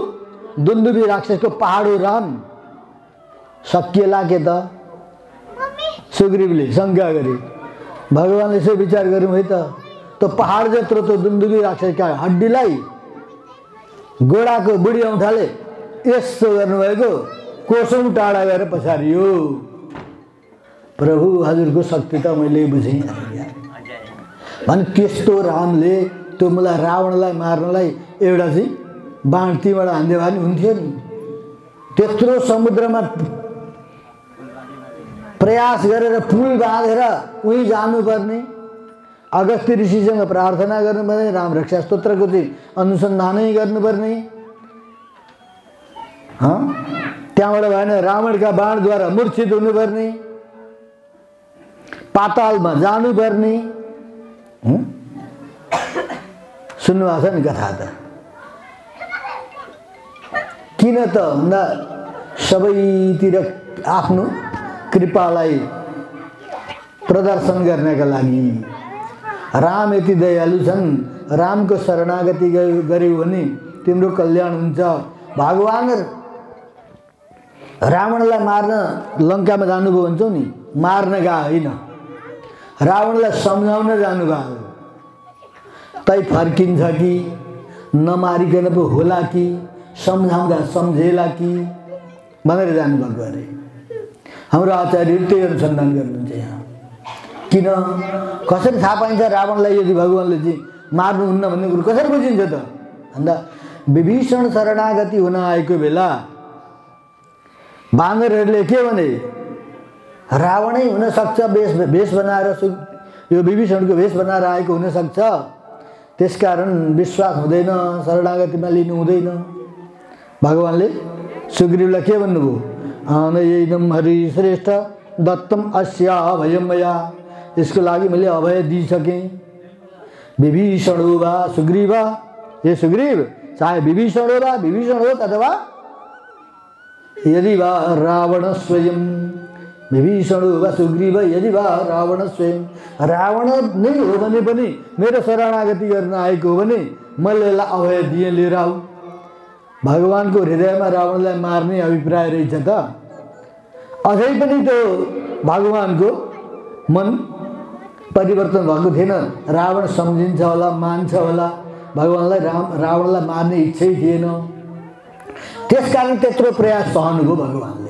दुन्दुबी राक्षसको पहाडो राम सकिएला के त? सुग्रीवले शङ्का गरे। भगवान्ले यसो विचार गऱ्यौँ है त। त्यो पहाड जत्रो त्यो दुन्दुबी राक्षसका हड्डीलाई गोडाको बुढी औँठाले यस्तो गर्नुभएको कोसौँ टाढा गएर पछारियो। प्रभु हजुरको शक्ति त मैले बुझेँ। भने त्यस्तो रामले त्यो मलाई रावणलाई मार्नलाई एउटा चाहिँ बाण तीबाट हान्दियो भने हुन्थ्यो नि। त्यत्रो समुद्रमा प्रयास गरेर पुल बाँधेर उहीँ जानुपर्ने। अगस्त्य ऋषिसँग प्रार्थना गर्नुपर्ने राम रक्षा स्तोत्रको चाहिँ अनुसन्धानै गर्नुपर्ने? त्यहाँबाट भएन रावणका बाणद्वारा मूर्छित हुनुपर्ने। पातालमा जानुपर्ने? सुन्नुभएको छ नि कथा त? किन त भन्दा सबैतिर आफ्नो कृपालाई प्रदर्शन गर्नका लागि। राम यति दयालु छन् रामको शरणागति ग- गर्यौ भने तिम्रो कल्याण हुन्छ। भगवान् रावणलाई मार्न लङ्कामा जानुभयो भन्छौ नि? मार्न गएको होइन। रावणलाई सम्झाउन जानुभयो। तै फर्किन्छ कि? नमारिकन पो होला कि? सम्झाउँदा सम्झेला कि? भनेर जानुभएको अरे। हाम्रो आचार्यहरू त्यही अनुसन्धान गर्नुहुन्छ यहाँ। किन? कसरी थाहा पाइन्छ रावणलाई यदि भगवान्ले चाहिँ मार्नुहुन्न भन्ने कुरो कसरी बुझिन्छ त? भन्दा विभीषण शरणागति हुन आएको बेला बाँदरहरूले के भने रावणै हुनसक्छ वेश भेष बनाएर यो विभीषणको भेष बनाएर आएको हुनसक्छ त्यसकारण विश्वास होते हुँदैन शरणागतिमा लिनु हुँदैन भगवान्ले सुग्रीवलाई के भन्नुभयो आनयनम हरि श्रेष्ठ, दत्तम अस्या अभयम मया। यसको लागि मैले अभय दिइसकेँ विभीषण हो वा सुग्रीव। हे सुग्रीव, चाहे विभीषण हो वा विभीषण होस् अथवा यदि वा रावण स्वयं विभीषण वा सुग्रीव यदि वा रावण स्वयं रावण नै हो भने पनि मेरो शरणागति गर्न आएको हो भने मैले यसलाई अभय दिएँ लिएर आऊ भगवान्को हृदयमा रावणलाई मार्ने अभिप्राय रहेछ त अझै पनि त्यो भगवान्को मन परिवर्तन भएको थिएन रावण सम्झिन्छ होला मान्छ होला। भगवान्लाई राम रावणलाई मार्ने इच्छै थिएन। त्यसकारण त्यत्रो प्रयास सहनुभयो भगवान्ले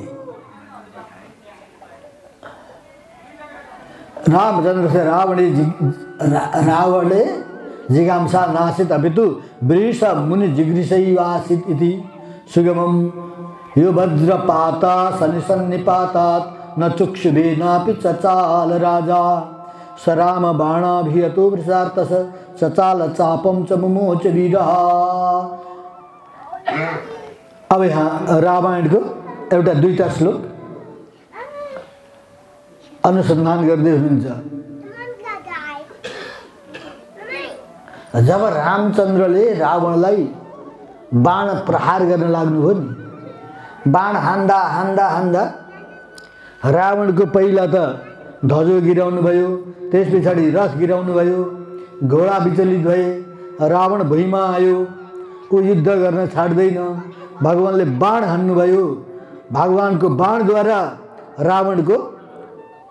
रामचन्द्र से रावणे रावणे जिगांसा नासित अपितु वृष मुनि जिगृशैवासित इति। सुगमं यो वज्रपाता सनिसन्निपातात् न चुक्षुभे नापि चचाल राजा। स राम बाणाभियतो वृषार्तस चचाल चापम च मुमोच वीरः। अब यहाँ रामायणको एउटा दुईवटा श्लोक। अनुसन्धान गर्दै हुनुहुन्छ। जब रामचन्द्रले रावणलाई बाण प्रहार गर्न लाग्नुभयो नि बाण हान्दा हान्दा हान्दा रावणको पहिला त ध्वजो गिराउनु भयो त्यस पछाडि रस गिराउनु भयो घोडा विचलित भए रावण भुइँमा आयो ऊ युद्ध गर्न छाड्दैन भगवान्ले बाण हान्नुभयो भगवान्को बाणद्वारा रावणको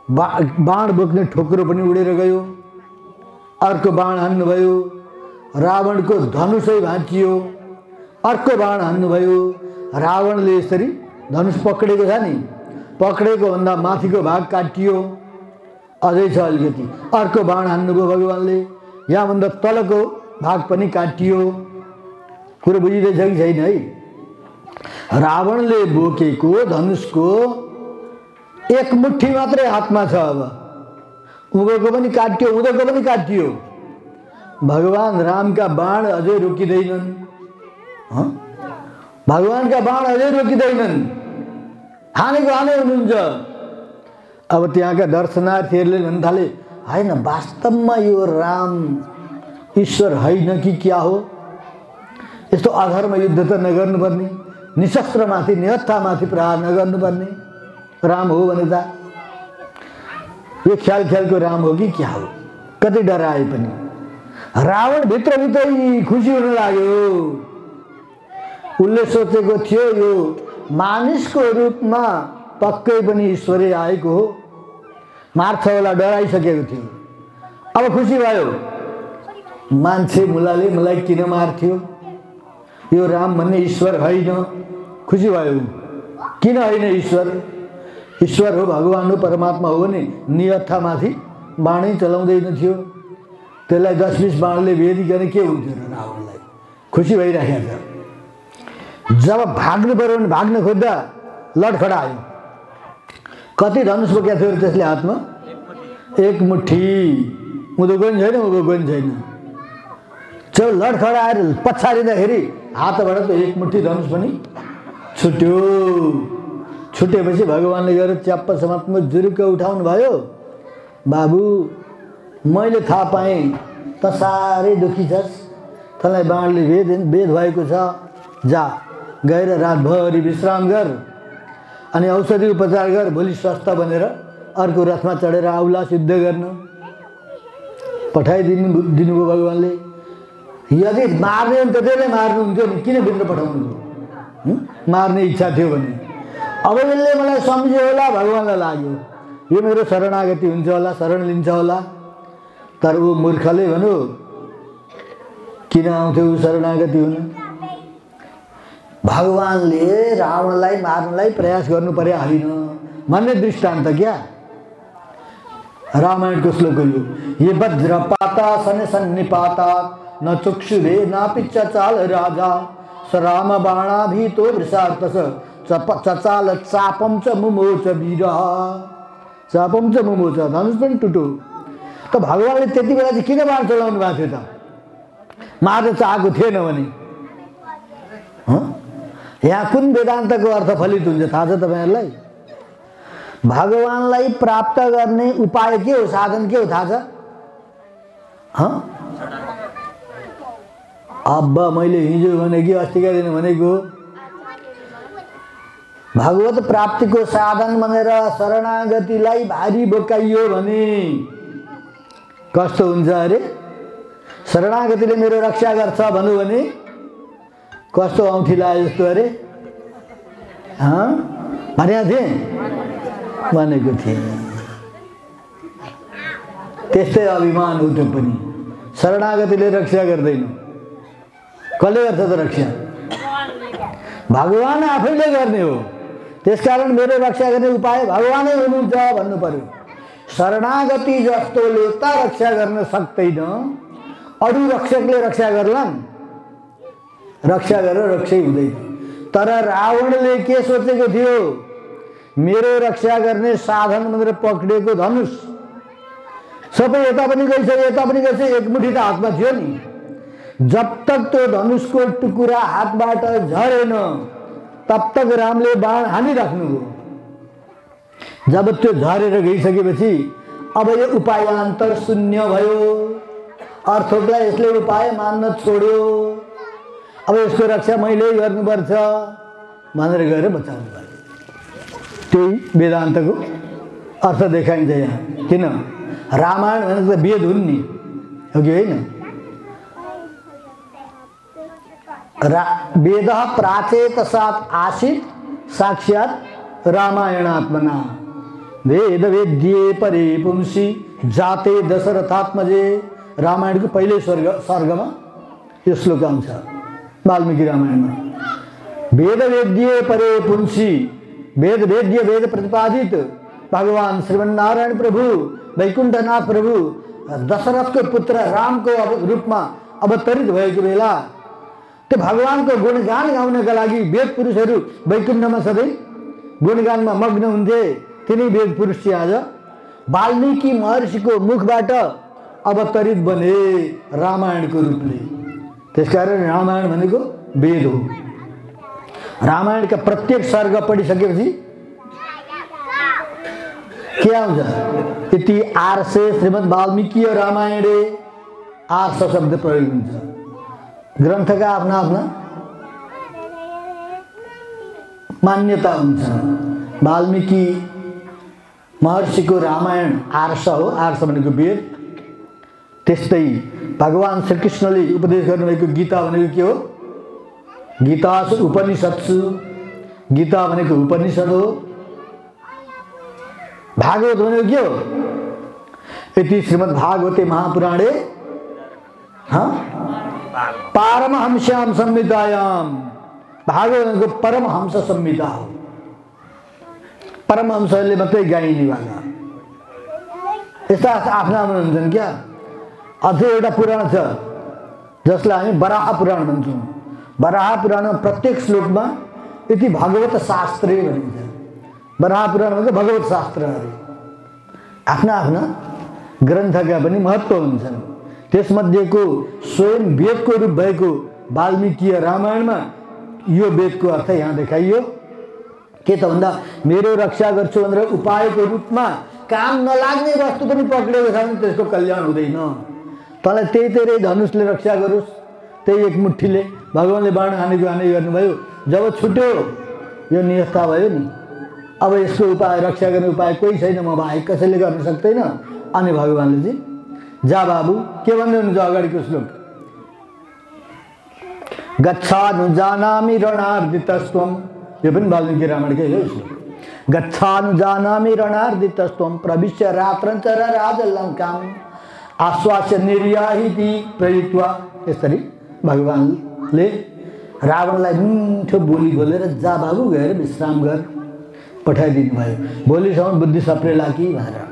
बा बाण बोक्ने ठोक्रो पनि उडेर गयो अर्को बाण हान्नुभयो रावणको धनुषै भाँचियो अर्को बाण हान्नुभयो रावणले यसरी धनुष पक्रेको छ नि पक्रेको भन्दा माथिको भाग काटियो अझै छ अलिकति अर्को बाण हान्नुभयो भगवान्ले यहाँभन्दा तलको भाग पनि काटियो कुरो बुझिँदैछ कि छैन है? रावणले बोकेको धनुषको एक मुठी मात्रै हातमा छ अब। उँभोको पनि काटियो उँधोको पनि काटियो। भगवान् रामका बाण अझै रोकिँदैनन्? भगवान्का बाण अझै रोकिँदैनन्। हानेको हाने हुनुहुन्छ। अब त्यहाँका दर्शनार्थीहरूले भन्न थाले होइन वास्तवमा यो राम ईश्वर होइन कि क्या हो? यस्तो अधर्म युद्ध त नगर्नुपर्ने। निशस्त्रमाथि निहत्थामाथि प्रहार नगर्नुपर्ने। राम हो भने त यो ख्याल ख्यालको राम हो कि क्या हो? कति डराए पनि। रावण भित्रभित्रै खुसी हुन लाग्यो। उसले सोचेको थियो यो मानिसको रूपमा पक्कै पनि ईश्वरै आएको हो। मार्छ होला डराइसकेको थियो। अब खुसी भयो। मान्छे मुलाले मलाई किन मार्थ्यो? यो राम भन्ने ईश्वर होइन। खुसी भयो। किन होइन ईश्वर? ईश्वर हो भगवान् हो परमात्मा हो भने नियत्थामाथि बाणै चलाउँदैन थियो त्यसलाई दस बिस बाणले भेदिकन के हुन्थ्यो र रावणलाई खुसी भइराखेको छ जब भाग्नु पऱ्यो भने भाग्न खोज्दा लडखडा आयो कति धनुष बोकेको थियो त्यसले हातमा एक मुठी उँधोको पनि छैन उँभोको पनि छैन चल लडखडा आएर पछारिँदाखेरि हातबाट त एक मुठी धनुष पनि छुट्यो छुटेपछि भगवान्ले गएर च्याप्प समात्मा जुरुक्क उठाउनु भयो। बाबु मैले थाहा पाएँ त साह्रै दुःखी छस्। तँलाई बाणले भेद भेद भएको छ। जा गएर रातभरि विश्राम गर। अनि औषधि उपचार गर भोलि स्वस्थ बनेर अर्को रथमा चढेर आउला सिद्ध गर्न। पठाइदिनु दिनुभयो भगवान्ले। यदि मार्ने भने त्यसलाई मार्नुहुन्थ्यो नि किन भित्र पठाउनु मार्ने इच्छा थियो भने। अब यसले मलाई सम्झ्यो होला भगवान्लाई लाग्यो यो मेरो शरणागति हुन्छ होला शरण लिन्छ होला तर ऊ मूर्खले भन्यो किन आउँथ्यो ऊ शरणागति हुन भगवान्ले रावणलाई मार्नलाई प्रयास गर्नु पर्यो होइन भन्ने दृष्टान्त क्या रामायणको श्लोक यो ये वज्रपाता सन सन्निपाता न चक्षुरे नापि चचाल राजा स राम बाणाभीतो वृषार्तस चप चचाल चापम च मुमोच वीर चापम च मुमोच धनुष पनि टुटो त भगवान्ले त्यति बेला चाहिँ किन बाण चलाउनु भएको थियो त मार्न चाहेको थिएन भने? यहाँ कुन वेदान्तको अर्थ फलित हुन्छ थाहा छ तपाईँहरूलाई भगवान्लाई प्राप्त गर्ने उपाय के हो साधन के हो थाहा छ? अब मैले हिजो भने कि अस्तिका दिन भनेको भगवत प्राप्तिको साधन भनेर शरणागतिलाई भारी बोकाइयो भने कस्तो हुन्छ अरे? शरणागतिले मेरो रक्षा गर्छ भनौँ भने कस्तो औँठी जस्तो अरे? भनेको थिएँ? भनेको थिएँ। त्यस्तै अभिमान त्यो पनि। शरणागतिले रक्षा गर्दैन। कसले गर्छ त रक्षा? भगवान् आफैले गर्ने हो। त्यसकारण मेरो रक्षा गर्ने उपाय भगवानै हुनुहुन्छ भन्नु पर्यो शरणागति जस्तोले त रक्षा गर्न सक्दैन अरू रक्षकले रक्षा गर्लान्। रक्षा गरेर रक्षै हुँदैन। तर रावणले के सोचेको थियो? मेरो रक्षा गर्ने साधन भनेर पक्रिएको धनुष। सबै यता पनि गइसक्यो यता पनि गइसक्यो एकमुठी त हातमा थियो नि। जब तक त्यो धनुषको टुकुरा हातबाट झरेन। तब तक रामले बाण हानिराख्नुभयो जब त्यो झरेर गइसकेपछि अब यो उपायान्तर शून्य भयो। अर्थोटलाई यसले उपाय मान्न छोड्यो। अब यसको रक्षा मैले गर्नुपर्छ भनेर गएर बचाउनु पर्यो त्यही वेदान्तको अर्थ देखाइन्छ यहाँ। किन? रामायण भनेको त वेद हुन् नि। हो कि होइन? वेद प्राचेत साथ आसित, साक्षात रामायणात्मना। वेद वेद्ये परे पुंसी जाते दशरथात्मजे। रामायणको पहिल्यै स्वर्ग, सर्गमा, यो श्लोक आउँछ वाल्मिकी रामायणमा वेद वेद्ये परे पुंसी वेद वेद्य वेद प्रतिपादित भगवान् श्रीमन्नारायण प्रभु वैकुण्ठनाथ प्रभु दशरथको पुत्र रामको अब रूपमा अवतरित भएको बेला त्यो भगवान्को गुणगान गाउनका लागि वेद पुरुषहरू वैकुण्ठमा सधैँ गुणगानमा मग्न हुन्थे तिनै वेद पुरुष चाहिँ आज वाल्मिकी महर्षिको मुखबाट अवतरित बने रामायणको रूपले त्यसकारण रामायण भनेको वेद हो। रामायणका प्रत्येक सर्ग पढिसकेपछि के आउँछ यति आर्से श्रीमद् वाल्मिकीय रामायणे आर्स शब्द प्रयोग हुन्छ ग्रन्थका आफ्ना आफ्ना मान्यता हुन्छ। वाल्मिकी महर्षिको रामायण आर्ष हो आर्ष भनेको वेद। त्यस्तै भगवान् श्रीकृष्णले उपदेश गर्नुभएको गीता भनेको के हो? गीतासु उपनिषत्सु गीता भनेको उपनिषद हो। भागवत भनेको के हो? यति श्रीमद् भागवते महापुराणे? पारमहंस्याम संहितायाम भागवत परमहंस संहिता हो परमहंसहरूले मात्रै गाइने वाला। यस्ता आफ्ना आफ्ना हुन्छन् क्या? अझै एउटा पुराण छ जसलाई हामी बराह पुराण भन्छौँ बराह पुराणमा प्रत्येक श्लोकमा यति भगवत शास्त्रै भनिन्छ बराह पुराण भनेको भगवत शास्त्र अरे आफ्ना आफ्ना ग्रन्थका पनि महत्त्व हुन्छन् त्यसमध्येको स्वयं वेदको रूप भएको वाल्मिकीय रामायणमा यो वेदको अर्थ यहाँ देखाइयो। के त भन्दा मेरो रक्षा गर्छु भनेर उपायको रूपमा काम नलाग्ने वस्तु पनि पक्रेको छ भने त्यसको कल्याण हुँदैन। तँलाई त्यही तेरै धनुषले रक्षा गरोस् त्यही एक मुठीले। भगवान्ले बाण हानेको हाने गर्नुभयो। जब छुट्यो यो नियस्ता भयो नि। अब यसको उपाय रक्षा गर्ने उपाय कोही छैन म बाहेक कसैले गर्न सक्दैन। अनि भगवान्ले चाहिँ जा बाबु के भन्दै हुनुहुन्छ अगाडिको श्लोक गच्छानु जानामि रणार्दितस्त्वम यो पनि वाल्मिकी रामायणकै हो श्लोक। गच्छानु जानामि रणार्दितस्त्वम प्रविश्य रात्रञ्चर राजलङ्काम् आश्वास्य निर्याहिति प्रयुक्त्वा यसरी भगवान्ले रावणलाई मिठो बोली बोलेर जा बाबु गएर विश्राम गर पठाइदिनु भयो भोलिसम्म बुद्धि सप्रेला कि भनेर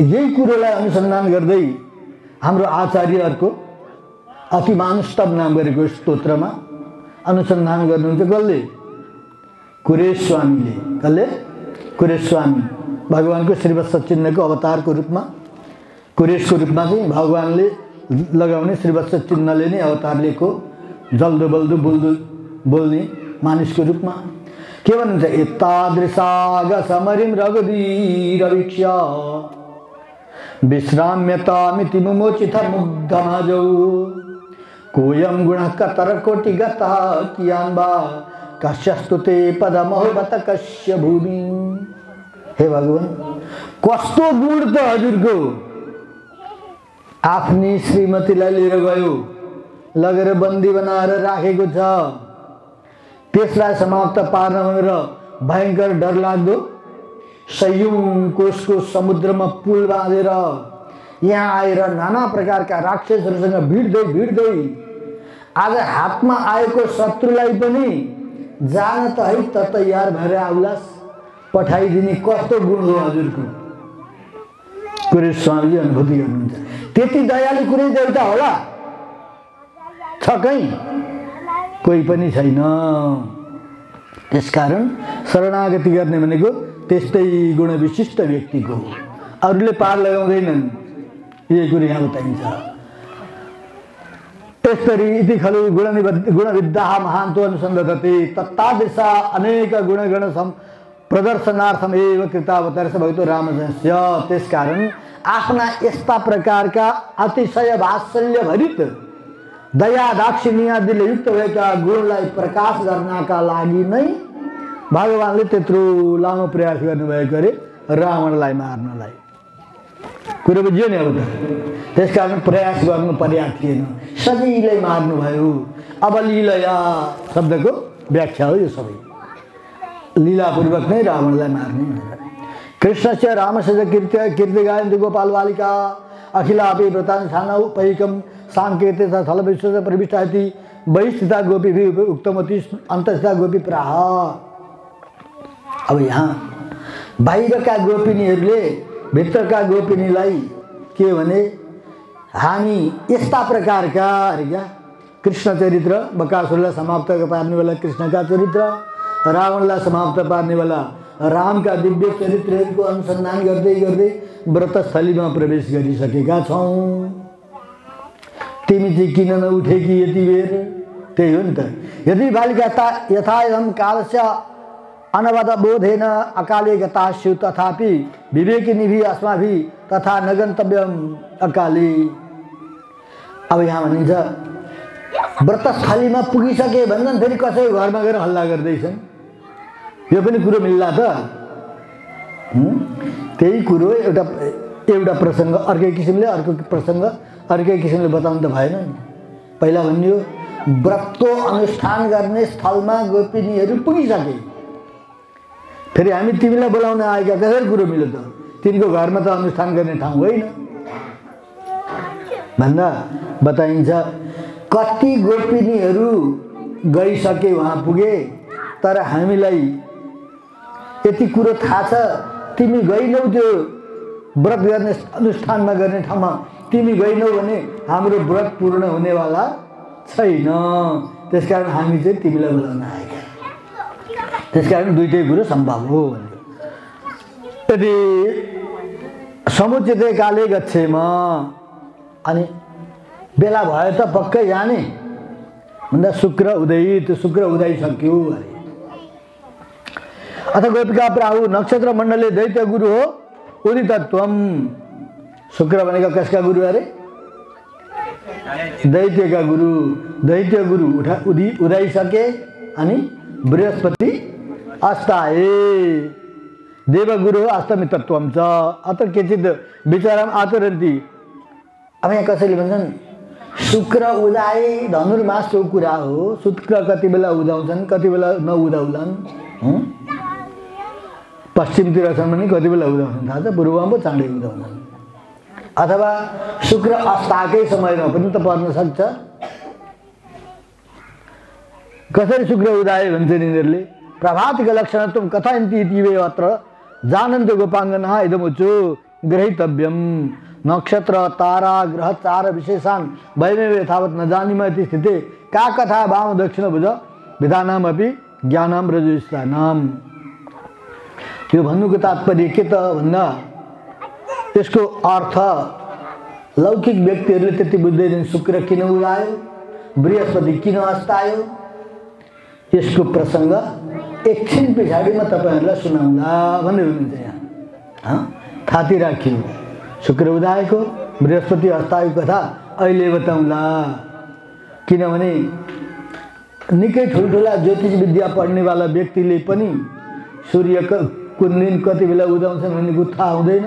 यही कुरोलाई अनुसन्धान गर्दै हाम्रो आचार्यहरूको अति मानुस्तव नाम गरेको स्तोत्रमा अनुसन्धान गर्नुहुन्छ कसले? कुरेश स्वामीले कसले? कुरेश स्वामी भगवान्को श्रीवत्स चिन्हको अवतारको रूपमा। कुरेशको रूपमा चाहिँ भगवान्ले लगाउने श्रीवत्स चिन्हले नै अवतार लिएको जल्दो बल्दो बोल्दो बोल्ने मानिसको रूपमा। के भन्नुहुन्छ? एतादृशाग समरिम रघुवीर विश्राम्यतामिति मुमोचित मुग्धमाजौ कोऽयं गुणः कियान् वा पदमहोबत भूमि। हे भगवान्, कस्तो गुण त हजुरको। श्रीमतीलाई लिएर गयो लगेर बन्दी बनाएर राखेको छ। त्यसलाई समाप्त पार्न भनेर भयङ्कर डरलाग्दो सयौँ कोषको समुद्रमा पुल बाँधेर यहाँ आएर नाना प्रकारका राक्षसहरूसँग भिड्दै भिड्दै आज हातमा आएको शत्रुलाई पनि जान त है त तयार भएर आउलास पठाइदिने कस्तो गुण हो हजुरको? कुरै स्वामीले अनुभूति गर्नुहुन्छ। त्यति दयालु कुनै देउता होला? छ कहीँ? कोही पनि छैन। त्यसकारण शरणागति गर्ने भनेको त्यस्तै गुण विशिष्ट व्यक्तिको। अरूले पार लगाउँदैनन्। यही कुरो यहाँ बताइन्छ। यस्तरी इति खलु गुणनिबद्ध गुणविद्याः महान्तो अनुसन्धते तत्तादृशा अनेक गुणगण प्रदर्शनार्थम एव कृतावतार भक्तो रामजस्य त्यसकारण आफ्ना यस्ता प्रकारका अतिशय वात्सल्य भरित दया दाक्षिणी आदिले युक्त भएका गुणलाई प्रकाश गर्नका लागि नै भगवान्ले त्यत्रो लामो प्रयास गर्नुभएको अरे रावणलाई मार्नलाई। कुरो बुझ्यो नि अब त? त्यसकारण प्रयास गर्नु पर्याप्त थिएन। सजिलै मार्नुभयो। अब लीलया शब्दको व्याख्या हो यो सबै। लीलापूर्वक नै रावणलाई मार्ने भनेर कृष्णस्य रामस्य कीर्त्य कीर्ति गायन्ति गोपाल बालिका अखिलापि व्रतानुष्ठान उपैकम साङ्केत विश्व गोपी भी उक्तमती अन्तस्थिता गोपी प्राह। अब यहाँ बाहिरका गोपिनीहरूले भित्रका गोपिनीलाई के भने हामी यस्ता प्रकारका अरे क्या कृष्ण चरित्र बकासुरलाई समाप्त पार्नेवाला कृष्णका चरित्र रावणलाई समाप्त पार्नेवाला रामका दिव्य चरित्रहरूको अनुसन्धान गर्दै गर्दै व्रतस्थलीमा प्रवेश गरिसकेका छौँ। तिमी चाहिँ किन नउठे कि यति बेर? त्यही हो नि त। यदि बालिका यथा एवं कालस्य अनवद बोधेन अकाले गतास्यु तथापि विवेकिनीभि अस्माभि तथा न गन्तव्यम अकाले। अब यहाँ भनिन्छ व्रतस्थलीमा पुगिसके भन्दा फेरि कसैको घरमा गएर हल्ला गर्दैछन्? यो पनि कुरो मिल्ला त? त्यही कुरो एउटा एउटा प्रसङ्ग अर्कै किसिमले अर्को प्रसङ्ग अर्कै किसिमले बताउनु त भएन नि। पहिला भनियो व्रतको अनुष्ठान गर्ने स्थलमा गोपिनीहरू पुगिसके। फेरि हामी तिमीलाई बोलाउन आएका कसरी कुरो मिल्यो त? तिनको घरमा त अनुष्ठान गर्ने ठाउँ होइन। भन्दा बताइन्छ कति गोपिनीहरू गइसके उहाँ पुगे तर हामीलाई यति कुरो थाहा छ। तिमी गइनौ त्यो व्रत गर्ने अनुष्ठानमा गर्ने ठाउँमा। तिमी गइनौ भने हाम्रो व्रत पूर्ण हुनेवाला छैन। त्यसकारण हामी चाहिँ तिमीलाई बोलाउन आएका त्यसकारण दुइटै कुरो सम्भव हो यदि समुचित काले गच्छेम अनि बेला भयो त पक्कै जाने। भन्दा शुक्र उदय त्यो शुक्र उदाइसक्यो अरे अथ गोपिका प्राहु नक्षत्र मण्डलले दैत्य गुरु हो उदितत्वम शुक्र भनेको कसका गुरु अरे? दैत्यका गुरु। दैत्य गुरु उठा उदि उदाइसके अनि बृहस्पति अस्ताए देवगुरु अस्तमितत्वम छ अत्र केचित विचारम आचरन्ती। अब यहाँ कसैले भन्छन् शुक्र उदाए धनुर्मासको कुरा हो शुक्र कति बेला उदाउँछन् कति बेला नउदाउलान् हुँ? पश्चिमतिर छन् भने कति बेला उदाउँछन्? थाहा छ पूर्वमा पो चाँडै उदाउँछन्। अथवा शुक्र अस्ताकै समयमा पनि त पर्न सक्छ। कसरी शुक्र उदायो भन्छ यिनीहरूले? प्रभातका लक्षणत्व कथयन्ति इति वे अत्र जानन्त गोपाङ्गना इदमुचु ग्रहीतव्यम। नक्षत्र तारा ग्रह चार विशेषान् वयमेव यथावत् न जानीम इति स्थिते। का कथा वाम दक्षिण भुज विधानाम अपि ज्ञानाम रजुस्थानाम यो भन्नुको तात्पर्य के त भन्दा यसको अर्थ लौकिक व्यक्तिहरूले त्यति बुझ्दैनन् शुक्र किन उदायो? बृहस्पति किन अस्तायो? यसको प्रसङ्ग एकछिन पछाडि म तपाईँहरूलाई सुनाउँला भन्दै हुनुहुन्छ यहाँ? थाती राखियो शुक्र उदाएको बृहस्पति अस्ताएको कथा अहिले बताउँला। किनभने निकै ठुल्ठुला ज्योतिष विद्या पढ्नेवाला व्यक्तिले पनि सूर्य कुन दिन कति बेला उदाउँछन् भन्ने थाहा हुँदैन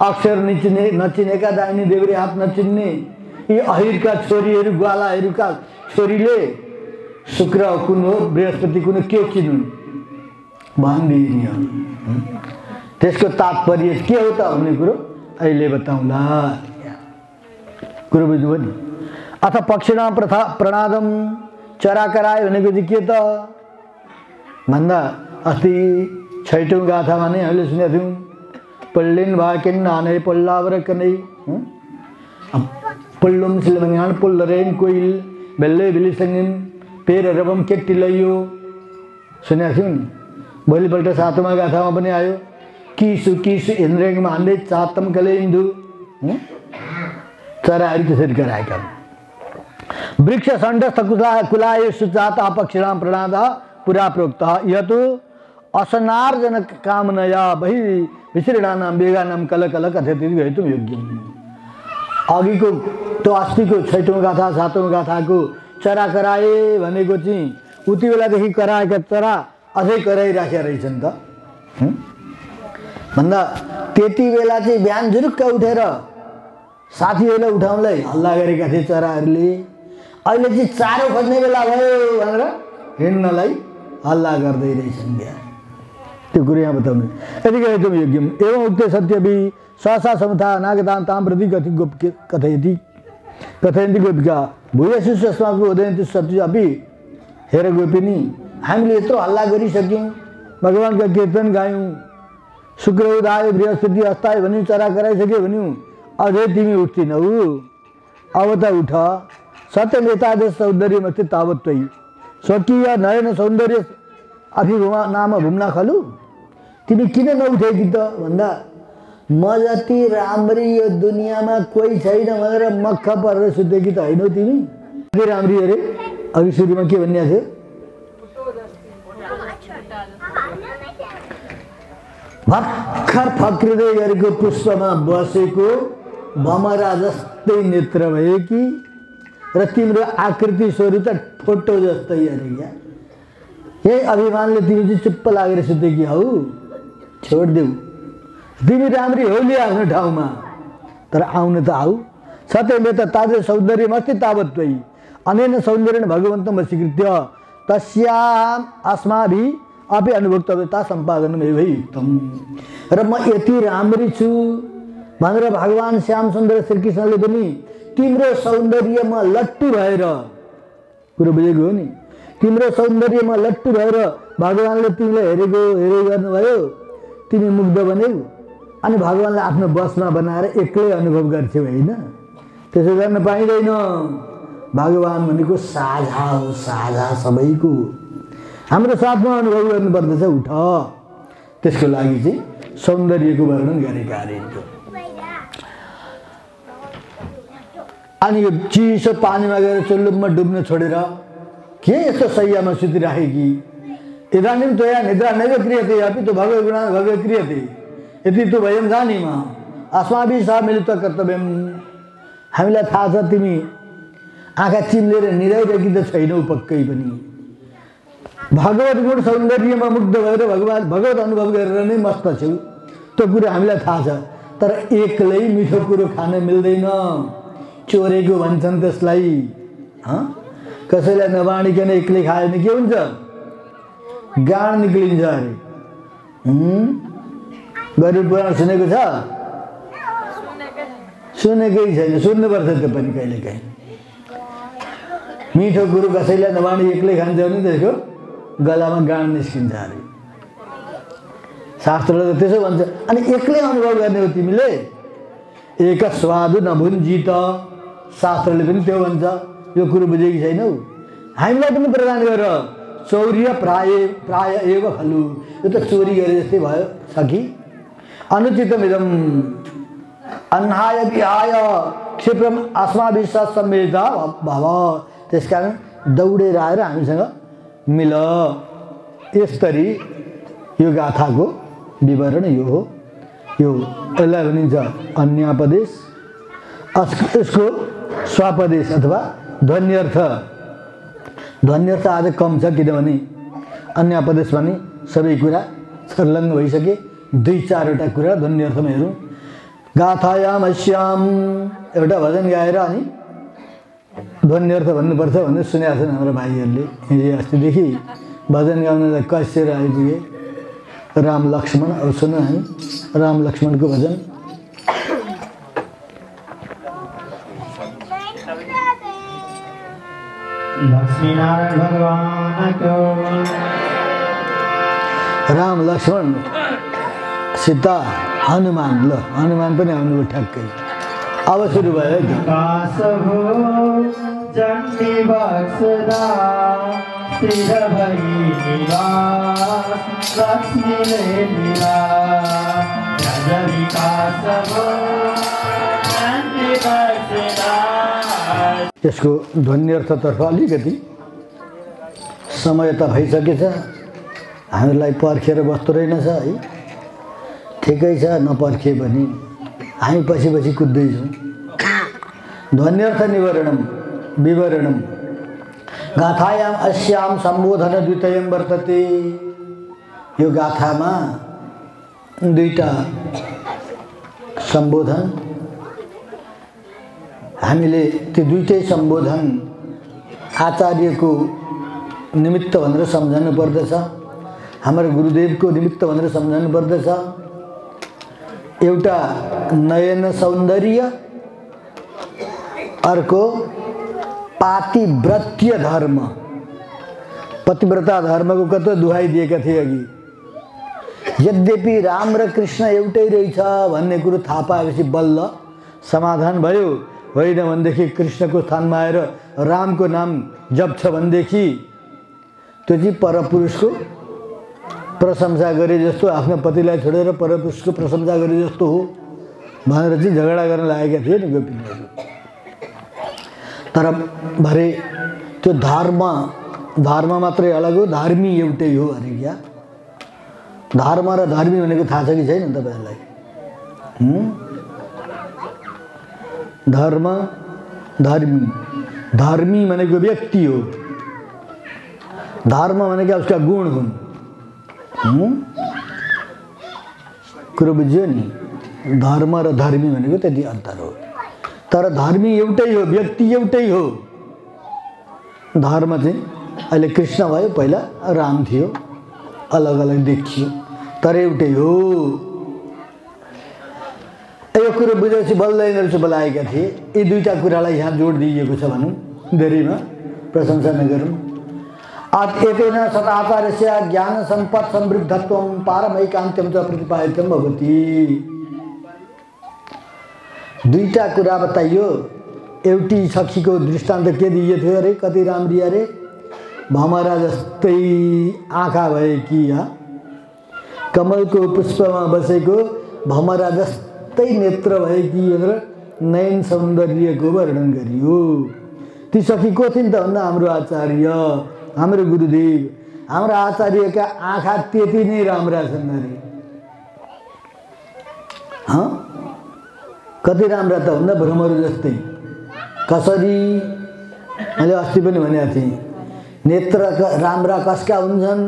अक्षर नचिने नचिनेका दाहिनी देब्रे हात नचिन्ने यी अहिरका छोरीहरू ग्वालाहरूका छोरीले शुक्र कुन हो बृहस्पति कुन हो, के चिन्नु भनिदिने त्यसको तात्पर्य के हो त भन्ने कुरो अहिले बताउँला कुरो बुझ्नुभयो नि अथ पक्षिणा प्रथा प्रणादम चरा करायो भनेको चाहिँ के त भन्दा अस्ति छैटौँ गाथामा नै हामीले सुनेका थियौँ पल्लिन भाकिन नानै पल्लावर कनै हं? पुल्लुम सिलमङ्गान पुल्लरेन कोइल बेल्लै बिलिसङ्गिन पेर रबम केटी लैयो सुनेको थियौँ नि भोलिपल्ट सातौँमा गाथामा पनि आयो। किसु किसु इन्द्रेङमा हान्दै चातम कले इन्दु? चराहरू त्यसरी कराएका हुन्। वृक्ष सण्डस्थ कुला कुलाय सुजात अपक्षिणाम प्रणाद पुरा प्रोक्त। यतु असनार्जन कामनया बहि विश्रीणानाम वेगानाम कल कल गहितुम योग्य अघिको त्यो अस्तिको छैटौँ गाथा सातौँ गाथाको चरा कराए भनेको चाहिँ उति बेलादेखि कराएका चरा अझै कराइराखेका रहेछन् त? भन्दा त्यति बेला चाहिँ बिहान जुरुक्क उठेर साथीहरूलाई उठाउनलाई हल्ला गरेका थिए चराहरूले। अहिले चाहिँ चारो खोज्ने बेला भयो भनेर हिँड्नलाई हल्ला गर्दै रहेछन् क्या त्यो कुरो यहाँ बताउनु। यति एकदम योग्यम एवं उक्त सत्यपि सहसा समथा नागतां तां प्रति कथि गोप कथयति। कथयन्ति गोपिका भूयसु अस्माको उदयन्ति सत्य अपि हेर गोपिनी हामीले यत्रो हल्ला गरिसक्यौँ। भगवान्का कीर्तन गायौँ। शुक्र उदायो बृहस्पति अस्तायो भन्यौँ चरा कराइसक्यो भन्यौँ अझै तिमी उठ्थिनौ अब त उठ। सत्यम एतादृश सौन्दर्य अस्ति तावत्तै स्वकीय नयन सौन्दर्य अभिभुमा नाम भुम्ना खलु। तिमी किन नउठेकी त भन्दा म जति राम्री यो दुनियाँमा कोही छैन भनेर मक्ख परेर सुतेकी त होइनौ तिमी कति राम्री अरे अघि सुरुमा के भन्ने थियो भर्खर फक्रिँदै गरेको पुष्पमा बसेको भमरा जस्तै नेत्र भएकी र तिम्रो आकृति स्वरूप फ़ोटो जस्तै अरे क्या यही अभिमानले तिमी चुप्प लागेर सुतेकी हौ छोडिदेऊ तिमी राम्री हो नि आफ्नो ठाउँमा तर आउनु त आऊ। सत्यले त ताजे सौन्दर्यमस्ति तावत्वै अनेन सौन्दर्यन भगवन्तं वशीकृत्य तस्याम् अस्माभि अपि अनुभुक्तव्यता सम्पादनमेव युक्तम र म यति राम्री छु। भनेर भगवान् श्याम सुन्दर श्रीकृष्णले पनि तिम्रो सौन्दर्यमा लट्टु भएर कुरो बुझेको हो नि? तिम्रो सौन्दर्यमा लट्टु भएर भगवान्ले तिमीलाई हेरेको हेरे गर्नुभयो। तिमी मुग्ध बन्यौ अनि भगवान्ले आफ्नो बसमा बनाएर एक्लै अनुभव गर्थ्यौ होइन? त्यसो गर्न पाइँदैन। भगवान् भनेको साझा हो साझा सबैको। हाम्रो साथमा अनुभव गर्नुपर्दछ उठ। त्यसको लागि चाहिँ सौन्दर्यको वर्णन गरेका अरे। अनि यो चिसो पानीमा गएर चुल्लुममा डुब्न छोडेर के यस्तो सैयामा सुतिराखेकी? इदानीं त्वया निद्रा नैव क्रियते अपि तु भगवद्गुणा भगवत् क्रियते। यदि तु वयं जानीमः अस्माभिः सह मिलित्वा कर्तव्यं हामीलाई थाहा छ तिमी आँखा चिम्लेर निराइरहेकी त छैनौ पक्कै पनि भगवत गुण सौन्दर्यमा मुग्ध भएर भगवान् भगवत अनुभव गरेर नै मस्त छौ। त्यो कुरो हामीलाई थाहा छ तर एक्लै मिठो कुरो खान मिल्दैन। चोरेको भन्छन् त्यसलाई? कसैलाई नबाँडिकन एक्लै खायो भने के हुन्छ? गाड निक्लिन्छ अरे। हुँ? गरुड पुराण सुनेको छ? सुनेकै छैन सुन्नुपर्छ त्यो पनि कहिले काहीँ मिठो कुरो कसैलाई नबाँडी एक्लै खान्छ भने त्यसको गलामा गाँड निस्किन्छ अरे। शास्त्रले त त्यसो भन्छ अनि एक्लै अनुभव गर्ने हो तिमीले? एक स्वादु नभुन्जित शास्त्रले पनि त्यो भन्छ। यो कुरो बुझेकी छैनौ? हामीलाई पनि प्रदान गर। चौर्य प्राय प्राय एव खलु। यो त चोरी गरे जस्तै भयो सखी। अनुचितमिदम। अन्हाय विहाय क्षिप्रम आस्मा विश्वास सम्मेता भव। त्यस कारण दौडेर आएर हामीसँग मिल। यसरी यो गाथाको विवरण यो हो। यो यसलाई भनिन्छ अन्यापदेश। यसको स्वापदेश अथवा ध्वन्यर्थ। ध्वन्यर्थ आज कम छ किनभने अन्यापदेश भने सबै कुरा छर्लङ्ग भइसके। दुई चारवटा कुरा ध्वन्यर्थमा हेरौँ गाथायाम श्याम एउटा भजन गाएर अनि ध्वन्यर्थ भन्नुपर्छ भनेर सुनेका छन् हाम्रो भाइहरूले हिजो अस्तिदेखि भजन गाउनलाई कसेर आइपुगे राम लक्ष्मण अब सुनौँ हामी राम लक्ष्मणको भजन लक्ष्मीनारायण भगवान को राम लक्ष्मण सीता हनुमान ल हनुमान पनि आउनुभयो ठ्याक्कै। अब सुरु भयो है यसको ध्वन्यर्थतर्फ अलिकति समय त भइसकेछ। हामीलाई पर्खेर बस्दो रहेनछ है। ठिकै छ नपर्खे भने हामी पछि पछि कुद्दैछौँ। ध्वन्यर्थ निवारणम विवरणम। गाथायाम अस्याम सम्बोधन द्वितयम वर्तते। यो गाथामा दुईवटा सम्बोधन। हामीले त्यो दुइटै सम्बोधन आचार्यको निमित्त भनेर सम्झनु पर्दछ। हाम्रो गुरुदेवको निमित्त भनेर सम्झनु पर्दछ। एउटा नयन सौन्दर्य अर्को पातिव्रत्य धर्म। पतिव्रता धर्मको कतो दुहाई दिएका थिए अघि। यद्यपि राम र कृष्ण एउटै रहेछ भन्ने कुरो थाहा पाएपछि बल्ल समाधान भयो। होइन भनेदेखि कृष्णको स्थानमा आएर रामको नाम जप्छ भनेदेखि त्यो चाहिँ परपुरुषको प्रशंसा गरे जस्तो आफ्नो पतिलाई छोडेर परपुरुषको प्रशंसा गरे जस्तो हो भनेर चाहिँ झगडा गर्न लागेका थिए नि गोपिनीहरू तर भरे त्यो धर्म धर्म मात्रै अलग हो धार्मी एउटै हो अरे क्या धर्म र धर्मी भनेको थाहा छ कि छैन तपाईँहरूलाई? धर्म धर्मी धर्मी भनेको व्यक्ति हो धर्म भनेको उसका गुण हुन्? कुरो बुझ्यो नि धर्म र धर्मी भनेको त्यति अन्तर हो तर धर्मी एउटै हो व्यक्ति एउटै हो धर्म चाहिँ अहिले कृष्ण भयो पहिला राम थियो अलग अलग देखियो तर एउटै हो यो कुरो बुझेपछि यिनीहरू चाहिँ बोलाएका थिए यी दुईवटा कुरालाई यहाँ जोड दिइएको छ भनौँ धेरैमा प्रशंसा नगरौँ एतेन सदाचार्य ज्ञान सम्पद समृद्धत्व पारमैकान्त्यम च प्रतिपादितम भवति। दुईवटा कुरा बताइयो। एउटी सखीको दृष्टान्त के दिइएको थियो अरे? कति राम्री अरे? भमरा जस्तै आँखा भएकी या कमलको पुष्पमा बसेको भमरा जस्तै नेत्र भएकी भनेर नयन सौन्दर्यको वर्णन गरियो। ती सखी को थिइन् त भन्दा हाम्रो आचार्य? हाम्रो गुरुदेव हाम्रो आचार्यका आँखा त्यति नै राम्रा छन् अरे कति राम्रा त भन्दा भ्रमहरू जस्तै। कसरी? मैले अस्ति पनि भनेको थिएँ नेत्र राम्रा कसका हुन्छन्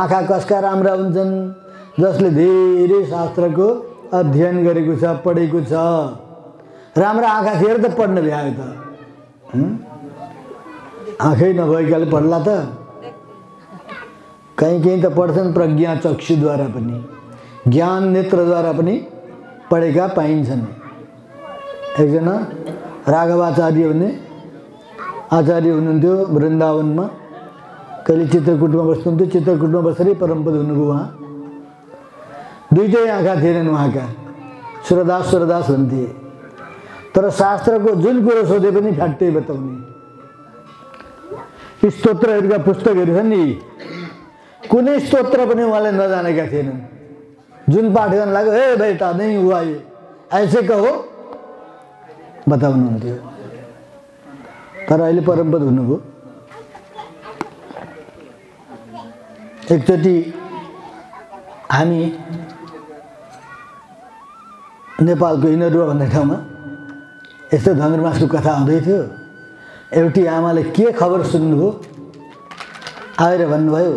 आँखा कसका राम्रा हुन्छन् जसले धेरै शास्त्रको अध्ययन गरेको छ पढेको छ। राम्रा आँखा थिएर त पढ्न भ्यायो त? आँखै नभएकाले पढ्ला त। कहीँ कहीँ त पढ्छन् प्रज्ञा चक्षुद्वारा पनि। ज्ञान नेत्रद्वारा पनि पढेका पाइन्छन्। एकजना राघवाचार्य भन्ने आचार्य हुनुहुन्थ्यो वृन्दावनमा। कहिले चित्रकुटमा बस्नुहुन्थ्यो चित्रकुटमा बसेरै परमपद हुनुभयो उहाँ। दुइटै आँखा थिएनन् उहाँका। सुरदास सुरदास भन्थे। तर शास्त्रको जुन कुरो सोधे पनि फ्याट्टै बताउने। स्तोत्रहरूका पुस्तकहरू छन् नि। कुनै स्तोत्र पनि उहाँले नजानेका थिएनन्। जुन पाठ गर्न लाग्यो हे बेटा नै हुआ ये ऐसे कहो बताउनुहुन्थ्यो। तर अहिले परमपद हुनुभयो। एकचोटि हामी नेपालको इनरुवा भन्ने ठाउँमा यस्तो धनुर्मासको कथा आउँदै थियो। एउटी आमाले के खबर सुन्नुभयो? आएर भन्नुभयो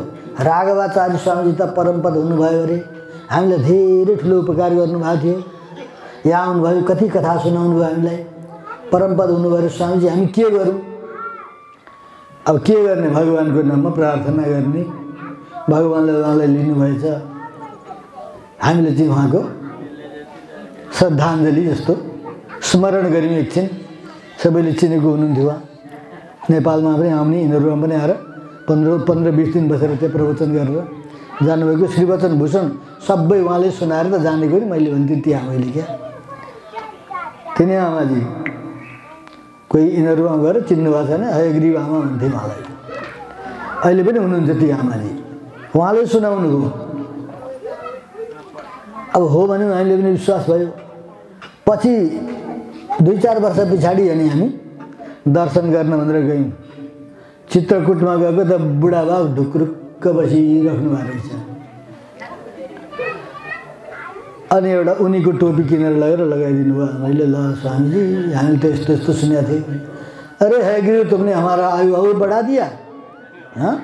राघवाचार्य स्वामीजी त परमपद हुनुभयो अरे। हामीलाई धेरै ठुलो उपकार गर्नुभएको थियो। यहाँ आउनुभयो कति कथा सुनाउनु भयो हामीलाई। परमपद हुनुभयो अरे स्वामीजी हामी के गरौँ? अब के गर्ने भगवान्को नाममा प्रार्थना गर्ने? भगवान्ले उहाँलाई लिनुभएछ। हामीले चाहिँ उहाँको श्रद्धाञ्जली जस्तो स्मरण गऱ्यौँ एकछिन सबैले चिनेको हुनुहुन्थ्यो उहाँ। नेपालमा पनि आउने यिनीहरूमा पनि आएर पन्ध्र पन्ध्र बिस दिन बसेर त्यहाँ प्रवचन गरेर जानुभएको श्रीवचन भूषण सबै उहाँले सुनाएर त जानेको नि मैले भन्थेँ ती आमैले क्या? तिनी आमाजी कोही यिनीहरूमा गएर चिन्नु भएको छैन? हयग्रीव आमा भन्थे उहाँलाई अहिले पनि हुनुहुन्छ ती आमाजी। उहाँले सुनाउनु हो। अब हो भने हामीले पनि विश्वास भयो। पछि दुई चार वर्ष पछाडि अनि हामी। दर्शन गर्न भनेर गयौँ चित्रकुटमा गएको त बुढाबा ढुक्रुक्क बसिराख्नु भएको रहेछ अनि उनीको टोपी किनेर लगेर लगाइदिनु भयो मैले ल स्वामीजी हामीले त यस्तो यस्तो सुनेको थियौँ अरे है गुरु, तुमने हमारा आयु और बढ़ा दिया। हाँ?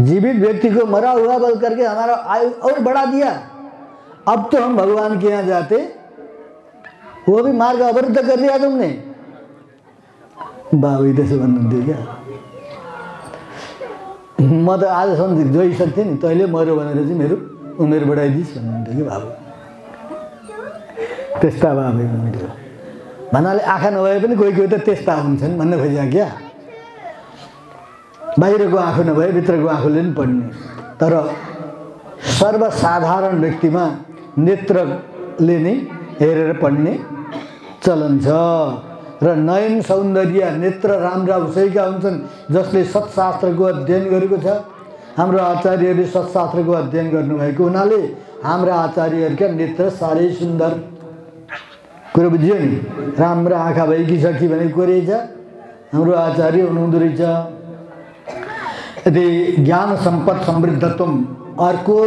जीवित व्यक्ति को मरा हुआ बल करके हमारा आयु और बढ़ा दिया। अब तो हम भगवान के यहाँ जाते। वो भी मार्ग अवरुद्ध कर दिया तुमने। बाबु त्यसो भन्नुहुन्थ्यो क्या? म त आजसम्म जोइसक्थेँ नि तैँले मऱ्यो भनेर चाहिँ मेरो उमेर बढाइदिस् भन्नुहुन्थ्यो कि बाबु? त्यस्ता बाबु हुनुहुन्थ्यो। भन्नाले आँखा नभए पनि कोही कोही त त्यस्ता हुन्छन् भन्न खोजेको क्या? बाहिरको आँखा नभए भित्रको आँखाले पनि पढ्ने। तर सर्वसाधारण व्यक्तिमा नेत्रले नै हेरेर पढ्ने चलन छ। र नयन सौन्दर्य नेत्र राम्रा उसैका हुन्छन् जसले सत्शास्त्रको अध्ययन गरेको छ। हाम्रो आचार्यहरूले सत्शास्त्रको अध्ययन गर्नुभएको हुनाले हाम्रा आचार्यहरूका नेत्र साह्रै सुन्दर। कुरो बुझ्यो नि? राम्रो आँखा भएकी छ कि भनेको रहेछ? हाम्रो आचार्य हुनुहुँदो रहेछ। यदि ज्ञान सम्पद समृद्धत्व अर्को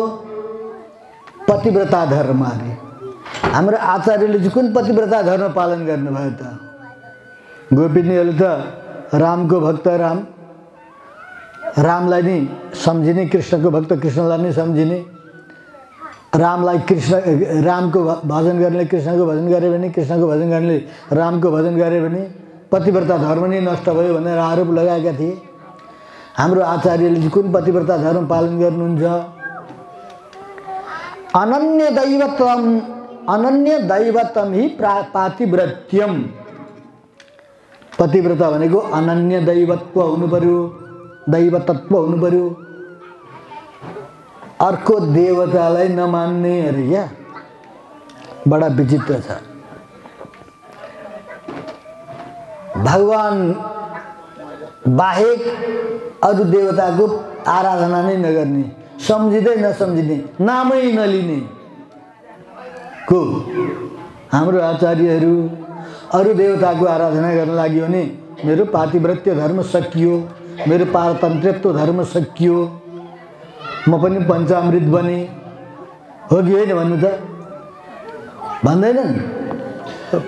पतिव्रता धर्म अरे। हाम्रो आचार्यले चाहिँ कुन पतिव्रता धर्म पालन गर्नुभयो त? गोपिनीहरूले त रामको भक्त राम। रामलाई नै सम्झिने कृष्णको भक्त कृष्णलाई नै सम्झिने। रामलाई कृष्ण रामको भजन गर्नेले कृष्णको भजन गरे भने कृष्णको भजन गर्नेले रामको भजन गरे भने पतिव्रता धर्म नै नष्ट भयो भनेर आरोप लगाएका थिए। हाम्रो आचार्यले कुन पतिव्रता धर्म पालन गर्नुहुन्छ? अनन्य दैवत्वम अनन्य दैवतम ही प्रा पातिव्रत्यम। पतिव्रता भनेको अनन्य दैवत्व हुनु पर्यो दैवतत्व हुनु पर्यो अर्को देवतालाई नमान्ने अरे क्या बडा विचित्र छ भगवान बाहेक अरू देवताको आराधना नै नगर्ने सम्झिँदै नसम्झिने नामै नलिने को हाम्रो आचार्यहरू अरू देवताको आराधना गर्न लाग्यो भने मेरो पातिव्रत्य धर्म सकियो। मेरो पारतन्त्र्यत्व धर्म सकियो। म पनि पञ्चामृत बने। हो कि होइन भन्नु त? भन्दैनन्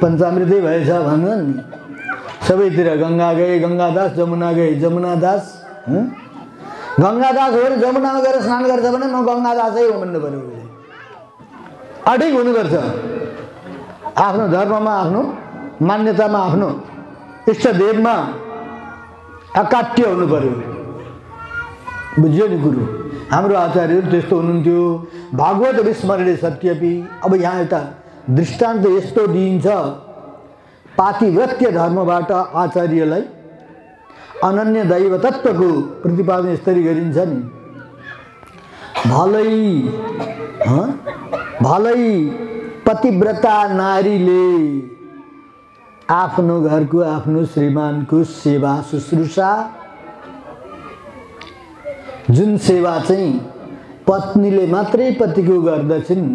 पञ्चामृतै भएछ भन्नु नि। सबैतिर गङ्गा गए गङ्गादास जमुना गए जमुनादास? गङ्गादास हो जमुनामा गएर स्नान गर्छ भने म गङ्गादासै हो भन्नु पऱ्यो। अडिग हुनुपर्छ। आफ्नो धर्ममा आफ्नो मान्यतामा आफ्नो इष्टदेवमा अकाट्य हुनु पर्यो। बुझ्यो नि कुरो हाम्रो आचार्यहरू त्यस्तो हुनुहुन्थ्यो। भागवत विस्मरणले सत्यपि अब यहाँ एउटा दृष्टान्त यस्तो दिइन्छ। पातिव्रत्य धर्मबाट आचार्यलाई अनन्य दैव तत्त्वको प्रतिपादन यसरी गरिन्छ नि। भलै? भलै पतिव्रता नारीले आफ्नो घरको आफ्नो श्रीमानको सेवा शुश्रूषा। जुन सेवा चाहिँ पत्नीले मात्रै पतिको गर्दछन्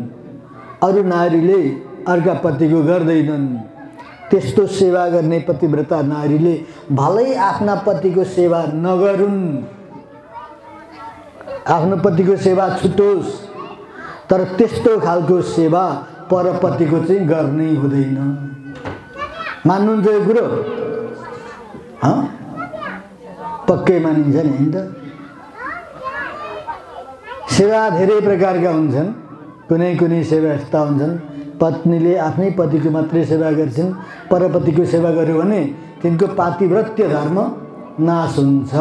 अरू नारीले अर्का पतिको गर्दैनन् त्यस्तो सेवा गर्ने पतिव्रता नारीले भलै आफ्ना पतिको सेवा नगरून्। आफ्नो पतिको सेवा छुटोस् तर त्यस्तो खालको सेवा परपतिको चाहिँ गर्नै हुँदैन। मान्नुहुन्छ यो कुरो? पक्कै मानिन्छ नि होइन त? सेवा धेरै प्रकारका हुन्छन्। कुनै कुनै सेवा यस्ता हुन्छन्। पत्नीले आफ्नै पतिको मात्रै सेवा गर्छन् परपतिको सेवा गर्यो भने तिनको पातिव्रत्य धर्म नाश हुन्छ।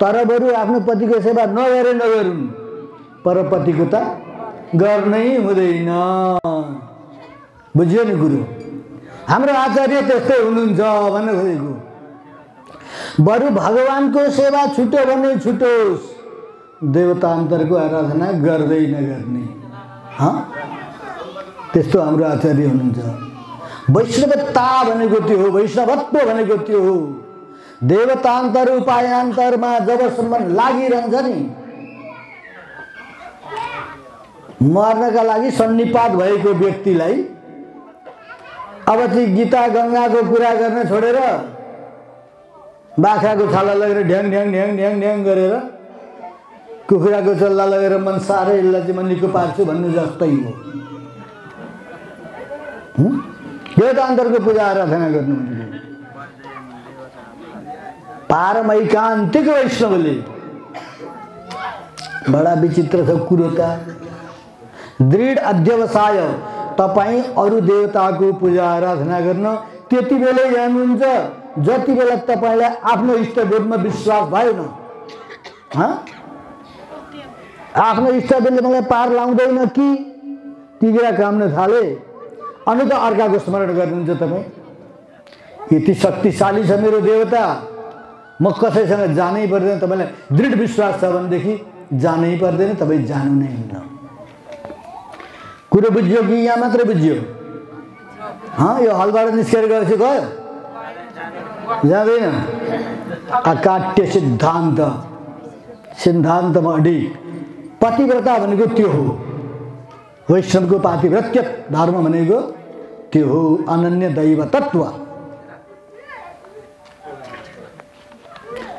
तर बरु आफ्नो पतिको सेवा नगरे नगरून्। परपतिको त गर्नै हुँदैन। बुझ्यो नि कुरो? हाम्रो आचार्य त्यस्तै हुनुहुन्छ भन्नु खोजेको बरु भगवान्को सेवा छुट्यो भने छुटोस्। देवतान्तरको आराधना गर्दै नगर्ने। त्यस्तो हाम्रो आचार्य हुनुहुन्छ। वैष्णवता भनेको त्यो हो वैष्णवत्व भनेको त्यो हो। देवतान्तर उपायान्तरमा जबसम्म लागिरहन्छ नि मर्नका लागि सन्निपात भएको व्यक्तिलाई अब चाहिँ गीता गङ्गाको कुरा गर्न छोडेर बाख्राको छाला लगेर ढ्याङ ढ्याङ ढ्याङ ढ्याङ ढ्याङ गरेर कुखुराको चल्ला लगेर मन साह्रै यसलाई चाहिँ म निको पार्छु भन्नु जस्तै हो? देवतान्तरको पूजा आराधना गर्नु पारमैकान्तिक वैष्णवले बडा विचित्र छ कुरो त दृढ अध्यवसाय तपाईँ अरू देवताको पूजा आराधना गर्न त्यति बेलै जानुहुन्छ। जति बेला तपाईँलाई आफ्नो इष्टदेवमा विश्वास भएन? आफ्नो इष्टदेवले मलाई पार लाउँदैन कि? तिग्रा काम्न थाले। अनि त अर्काको स्मरण गर्नुहुन्छ तपाईँ। यति शक्तिशाली छ मेरो देवता। म कसैसँग जानै पर्दैन। तपाईँलाई दृढ विश्वास छ भनेदेखि जानै पर्दैन। तपाईँ जानु नै हुन्न। कुरो बुझ्यो कि यहाँ मात्रै बुझ्यो? हँ, यो हलबाट निस्केर गएपछि गयो जाँदैन अकाट्य सिद्धान्त सिद्धान्तमा अडिक पतिव्रता भनेको त्यो हो वैष्णवको पातिव्रत्य धर्म भनेको त्यो हो अनन्य दैव तत्त्व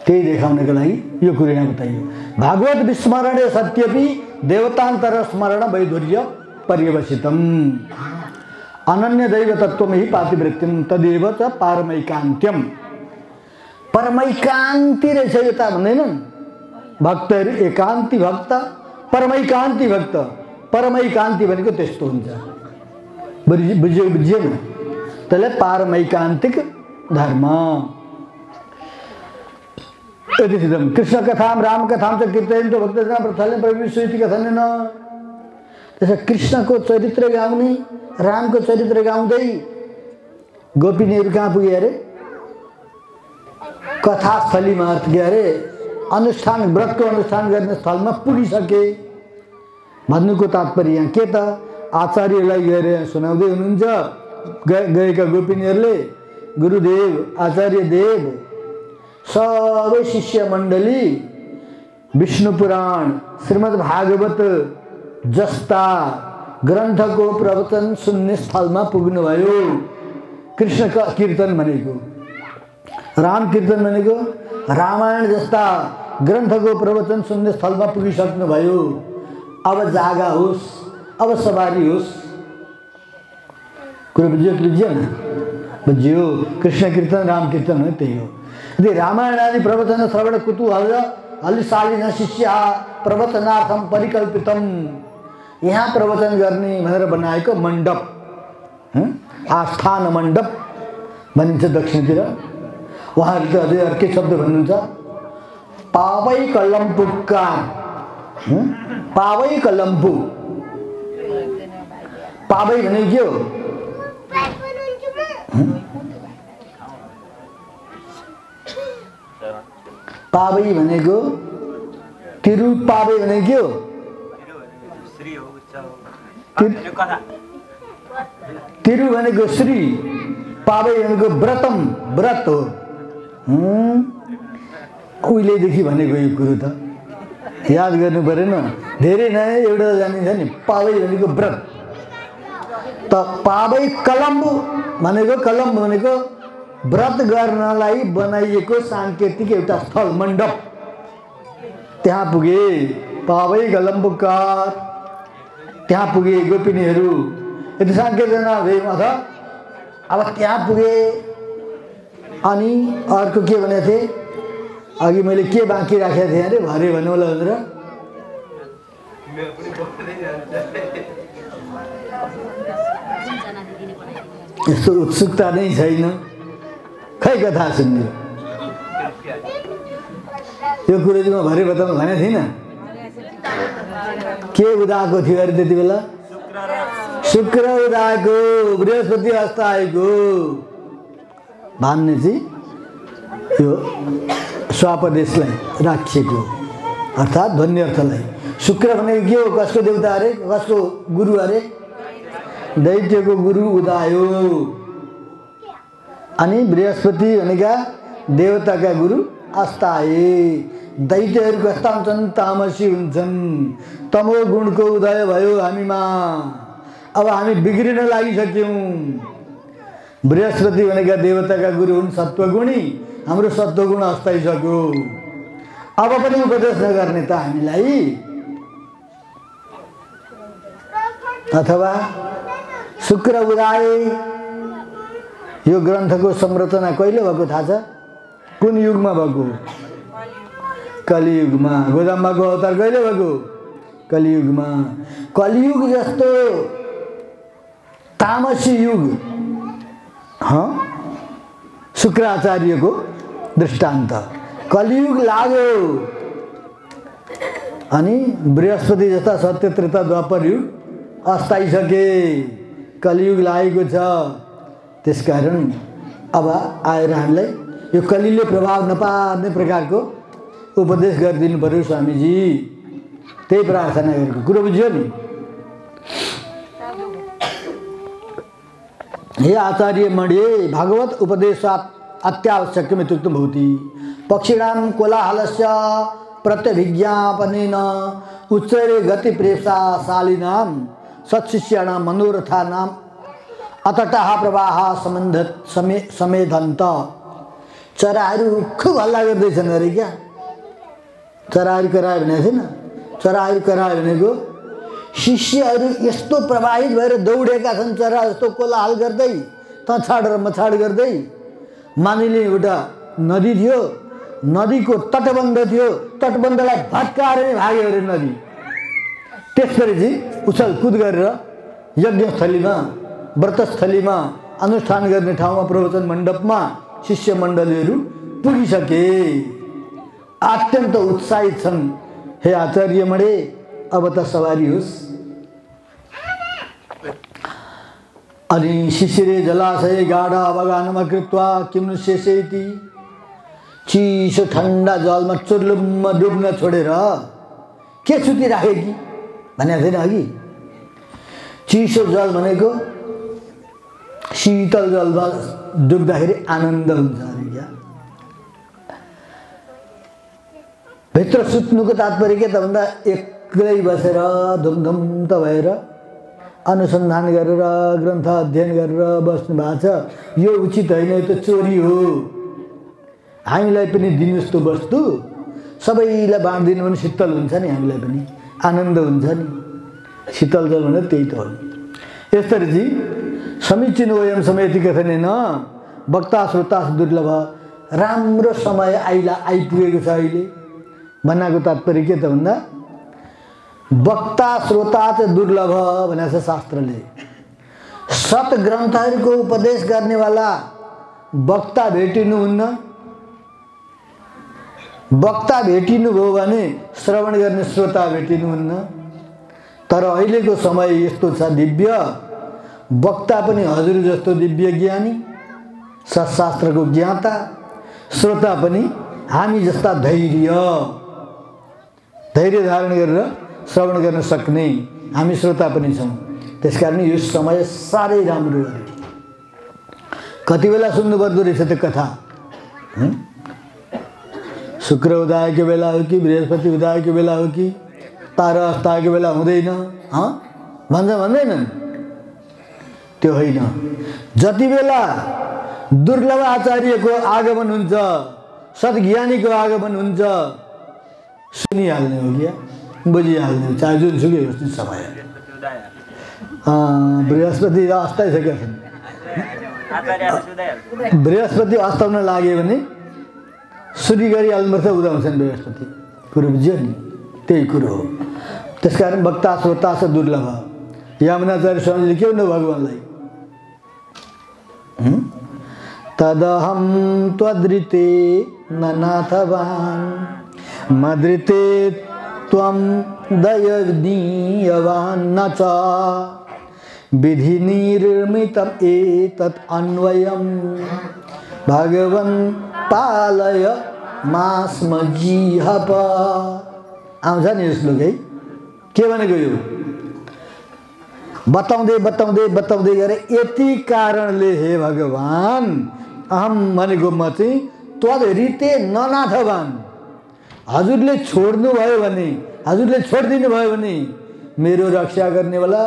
त्यही देखाउनको लागि यो कुरो यहाँ बताइयो। भागवत विस्मरण सत्यपि देवतान्तर स्मरण वैधुर्य। पर्यवसितम। अनन्य दैव तत्व ही पातिवृत्तिम, तदेव च पारमैकान्त्यम। परमैकान्ति रहेछ यो त भन्दैनन् एकान्ति भक्त परमैकान्ति भक्त परमैकान्ति भनेको त्यस्तो हुन्छ। बुझ्यो बुझ्यो बुझिएन त्यसलाई पारमैकान्तिक धर्म। कृष्ण कथां राम कथां च कीर्तयन् तो भक्तजना प्रथाले प्रविश्व इति कथनेन त्यसो कृष्णको चरित्र गाउने रामको चरित्र गाउँदै गोपिनीहरू कहाँ पुगे अरे कथास्थली कथास्थलीमा अर्थ के अरे, अनुष्ठान व्रतको अनुष्ठान गर्ने स्थलमा पुगिसके भन्नुको तात्पर्य यहाँ के आचार्यलाई गएर यहाँ सुनाउँदै हुनुहुन्छ गए गएका गुरुदेव, आचार्य देव, सबै शिष्य मण्डली विष्णु पुराण श्रीमद् भागवत जस्ता ग्रन्थको प्रवचन सुन्ने स्थलमा पुग्नुभयो। कृष्ण कीर्तन भनेको। राम कीर्तन भनेको रामायण जस्ता ग्रन्थको प्रवचन सुन्ने स्थलमा पुगिसक्नुभयो। अब जागा होस् अब सवारी होस्। कुरो बुझ्यो बुझिएन बुझ्यो कृष्ण कीर्तन राम कीर्तन हो त्यही हो। यदि रामायण आदि प्रवचन श्रवण कुतूहल हलिशालिन शिष्य प्रवचनार्थम परिकल्पितम। यहाँ प्रवचन गर्ने भनेर बनाएको मण्डप? आस्थान मण्डप भनिन्छ दक्षिणतिर। उहाँहरू चाहिँ अझै अर्कै शब्द भन्नुहुन्छ। पावै कलम्पुकार हँ? पावै कलम्पु। पावै भनेको के हो? पाबै भनेको तिरु पाबै भनेको के हो? तिर- भनेको श्री पाबै भनेको व्रतम व्रत हो? उहिलेदेखि भनेको यो कुरो त। याद गर्नु परेन। धेरै नै एउटा जानिन्छ नि पाबै भनेको व्रत। त पाबै कलम्ब भनेको कलम्ब भनेको व्रत गर्नलाई बनाइएको साङ्केतिक एउटा स्थल मण्डप त्यहाँ पुगे पाबै कलम्बकार। त्यहाँ पुगे गोपिनीहरू यति साङ्केतना भेगमा छ अब त्यहाँ पुगे अनि अर्को के भनेको थिएँ अघि मैले के बाँकी राखेको थिएँ अरे भरे भन्नु होला भनेर यस्तो उत्सुकता नै छैन खै कथा सुन्ने यो कुरो चाहिँ म भरे बताउनु भनेको थिइनँ के उदाएको थियो अरे त्यति बेला? शुक्र उदाएको बृहस्पति हस्त आएको भन्ने चाहिँ यो स्वापदेशलाई राखिएको अर्थात् ध्वनि अर्थलाई शुक्र भनेको के हो? कसको देवता अरे? कसको गुरु अरे? दैत्यको गुरु उदायो। अनि बृहस्पति भनेका देवताका गुरु अस्ताए दैत्यहरू कस्ता हुन्छन् तामसी हुन्छन्। तमो गुणको उदय भयो हामीमा। अब हामी बिग्रिन लागिसक्यौँ। बृहस्पति भनेका देवताका गुरु हुन् सत्वगुणी। हाम्रो सत्वगुण अस्ताइसक्यो अब पनि उपदेश नगर्ने त हामीलाई। अथवा शुक्र उदाए यो ग्रन्थको संरचना कहिले भएको थाहा छ? कुन युगमा भएको? कलियुगमा। गोदाम्बाको अवतार कहिले भएको कलियुगमा। कलियुग जस्तो तामसी युग। शुक्राचार्यको दृष्टान्त। कलियुग लाग्यो। अनि बृहस्पति जस्ता सत्य त्रेता द्वापर युग अस्ताइसके कलियुग लागेको छ। त्यसकारण अब आएर हामीलाई यो कलिले प्रभाव नपार्ने प्रकारको उपदेश गरिदिनु पऱ्यो स्वामीजी त्यही प्रार्थना गरेको कुरो बुझ्यो नि? हे आचार्य मढे भागवत उपदेशात् अत्यावश्यकम् इत्युक्तं भवति पक्षिणां कोलाहलस्य प्रत्यभिज्ञापनेन उच्चैरे गतिप्रेषाशालिनां सत्शिष्याणां मनोरथानाम् अतटः प्रवाह सम्बन्ध समे समेधन्त। चराहरू खुब हल्ला गर्दैछन् अरे क्या? चराहरू करायो भनेको थिएन चराहरू करायो भनेको शिष्यहरू यस्तो प्रवाहित भएर दौडेका छन् चरा जस्तो कोलाहल गर्दै तछाड र मछाड गर्दै। मानिले एउटा नदी थियो नदीको तटबन्ध थियो तटबन्धलाई भत्काएर नै भाग्यो अरे नदी। त्यसपछि उछल कुद गरेर यज्ञस्थलीमा व्रतस्थलीमा अनुष्ठान गर्ने ठाउँमा प्रवचन मण्डपमा शिष्य मण्डलीहरू पुगिसके। अत्यन्त उत्साहित छन्. हे आचार्य मणे अब त सवारी होस्. अनि शिशिरे जलाशय गाढा अवगानमा कृत्वा किम शेषेति? चिसो ठन्डा जलमा चुर्लुम्म डुब्न छोडेर के सुतिराखे कि भनेको थिएन अघि चिसो जल भनेको शीतल जलमा डुब्दाखेरि आनन्द हुन्छ अरे। भित्र सुत्नुको तात्पर्य के त भन्दा एक्लै बसेर धुमधुम त भएर अनुसन्धान गरेर ग्रन्थ अध्ययन गरेर बस्नु भएको छ। यो उचित होइन यो त चोरी हो। हामीलाई पनि दिनुहोस् त्यो वस्तु। सबैलाई बाँडिदिनु भने शीतल हुन्छ नि हामीलाई पनि। आनन्द हुन्छ नि। शीतल जल भनेर त्यही त हो। यसरी चाहिँ समीचीन वयम समेति कथनेन वक्ता श्रोता दुर्लभ राम्रो समय आइला आइपुगेको छ अहिले। भन्नाको तात्पर्य के त भन्दा वक्ता श्रोता चाहिँ दुर्लभ भनेको छ शास्त्रले सत ग्रन्थहरूको उपदेश गर्नेवाला वक्ता भेटिनुहुन्न वक्ता भेटिनुभयो भने श्रवण गर्ने श्रोता भेटिनुहुन्न तर अहिलेको समय यस्तो छ दिव्य वक्ता पनि हजुर जस्तो दिव्य ज्ञानी सत्शास्त्रको ज्ञाता श्रोता पनि हामी जस्ता धैर्य धैर्य धारण गरेर श्रवण गर्न सक्ने हामी श्रोता पनि छौँ। त्यस कारण यो समय साह्रै राम्रो अरे कति बेला सुन्नुपर्दो रहेछ त्यो कथा? शुक्र उदायको बेला हो कि बृहस्पति उदायको बेला हो कि तारा अस्ताएको बेला हुँदैन भन्छ भन्दैनन्? त्यो होइन। जति बेला दुर्लभ आचार्यको आगमन हुन्छ सद्ज्ञानीको आगमन हुन्छ सुनिहाल्ने हो क्या बुझिहाल्ने हो चाहे जुनसुकै होस् नि समय। बृहस्पति अस्ताइसकेका छन्। बृहस्पति अस्ताउन लाग्यो भने सुरी गरिहाल्नुपर्छ उदाउँछन् बृहस्पति। कुरो बुझ्यो नि? त्यही कुरो हो। त्यस कारण श्रोता छ दुर्लभ यमुनाचार्य स्वामीले के भन्नु भगवान्लाई? हुँ? तदहं त्वदृते न नाथवान् मदृते त्वं दयनीयवान् न च। विधिनिर्मितम् एतत् अन्वयं भगवन् पालय मास्म जिहप। आउँछ नि श्लोक है। के भनेको यो? बताउँदै बताउँदै बताउँदै गएर यति कारणले हे भगवान् अहम भनेको म चाहिँ त्वद रिते ननाथवान। हजुरले छोड्नुभयो भने हजुरले छोडिदिनु भयो भने मेरो रक्षा गर्नेवाला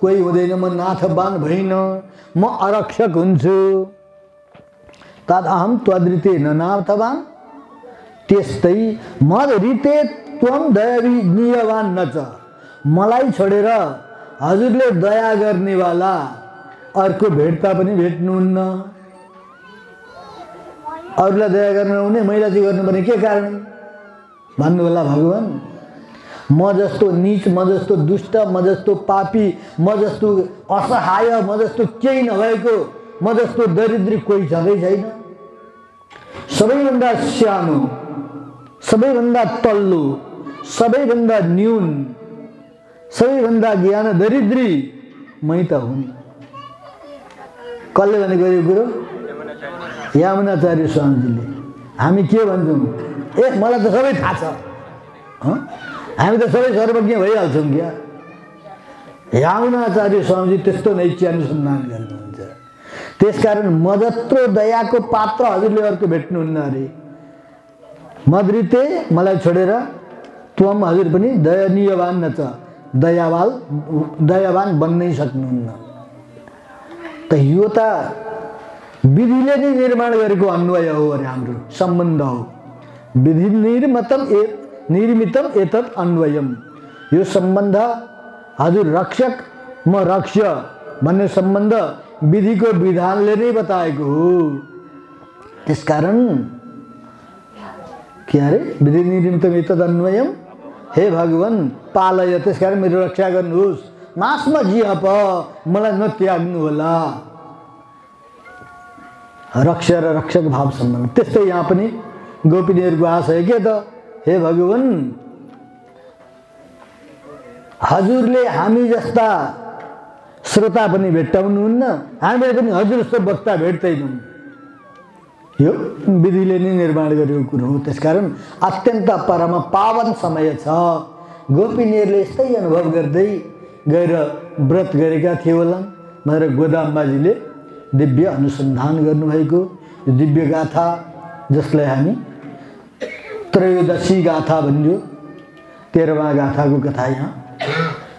कोही हुँदैन म नाथवान भइन म आरक्षक हुन्छु। तद अहम त्वदृते ननाथवान त्यस्तै मद रिते त्वम दयावी नियवान न मलाई छोडेर हजुरले दया गर्नेवाला अर्को भेट्दा पनि भेट्नुहुन्न। अरूलाई दया गर्नु हुने मैले चाहिँ गर्नुपर्ने के कारण? भन्नु होला भगवान्? म जस्तो निच म जस्तो दुष्ट म जस्तो पापी म जस्तो असहाय म जस्तो केही नभएको म जस्तो दरिद्री कोही छँदै छैन? सबैभन्दा सानो सबैभन्दा तल्लो सबैभन्दा न्यून सबैभन्दा ज्ञान दरिद्री मै त हुन्। कसले भनेको यो कुरो? यामुनाचार्य स्वामीजीले। हामी के भन्छौँ? ए मलाई त सबै थाहा छ? हामी त सबै सर्वज्ञ भइहाल्छौँ क्या। यामुनाचार्य स्वामीजी त्यस्तो नैत्य अनुसन्धान गर्नुहुन्छ। त्यसकारण म जत्रो दयाको पात्र हजुरले अर्को भेट्नुहुन्न अरे। मद्रिते मलाई छोडेर त्वम हजुर पनि दयनीयवान न छ दयावाल दयावान बन्नै सक्नुहुन्न। त यो त विधिले नै निर्माण गरेको अन्वय हो अरे हाम्रो सम्बन्ध हो। विधि निर्मतम ए निर्मितम एतत् अन्वयम। यो सम्बन्ध हजुर रक्षक म रक्ष भन्ने सम्बन्ध विधिको विधानले नै बताएको हो। त्यसकारण के अरे? विधि निर्मितम एतत् अन्वयम? हे भगवान् पालय। त्यसकारण मेरो रक्षा गर्नुहोस्। मासमा जिहप मलाई नत्याग्नु होला। रक्ष र रक्षक भाव सम्बन्ध त्यस्तै यहाँ पनि गोपिनीहरूको आशय के त हे भगवान् हजुरले हामी जस्ता श्रोता पनि भेट्टाउनुहुन्न हामीले पनि हजुर जस्तो वक्ता भेट्दैनौँ यो विधिले नै निर्माण गरेको कुरो हो त्यसकारण अत्यन्त परम पावन समय छ गोपिनीहरूले यस्तै अनुभव गर्दै गएर व्रत गरेका थिए होला भनेर गोदाम्बाजीले दिव्य अनुसन्धान गर्नुभएको दिव्य गाथा जसलाई हामी त्रयोदशी गाथा भनियो तेह्रवा गाथाको कथा यहाँ।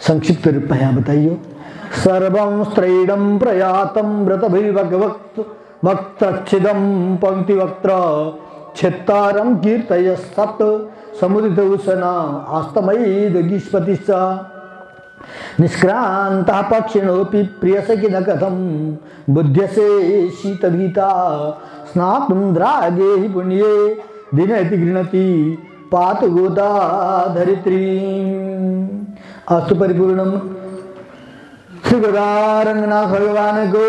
संक्षिप्त रूपमा यहाँ बताइयो। सर्वं स्त्रैणं प्रयातं व्रतभिर्भगवक् वक्त्रच्छिदं पङ्क्तिवक्त्र क्षेत्तारं कीर्तय सत् समुदित उशना आस्तमयीदगिष्पतिश्च निष्क्रान्तः पक्षिणोऽपि प्रियसखि न कथं बुध्यसे शीतभीता स्नातुं द्रागे पुण्ये दिन इति पात गोदा धरित्री। अस्तु परिपूर्णं श्री गोदारंगनाथ भगवान को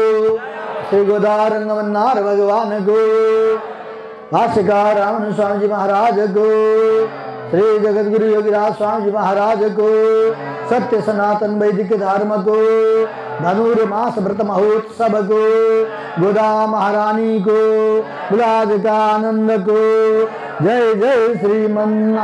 श्री गोदारंगमन्नार भगवान को भाष्यकार रामन स्वामी जी महाराज को श्री जगत गुरु योगीराज स्वामी जी महाराज को, सत्य सनातन वैदिक धर्म को धनुर्मास व्रत महोत्सव को गोदा महारानी को गुलाज का। आनंद को जय जय श्रीमन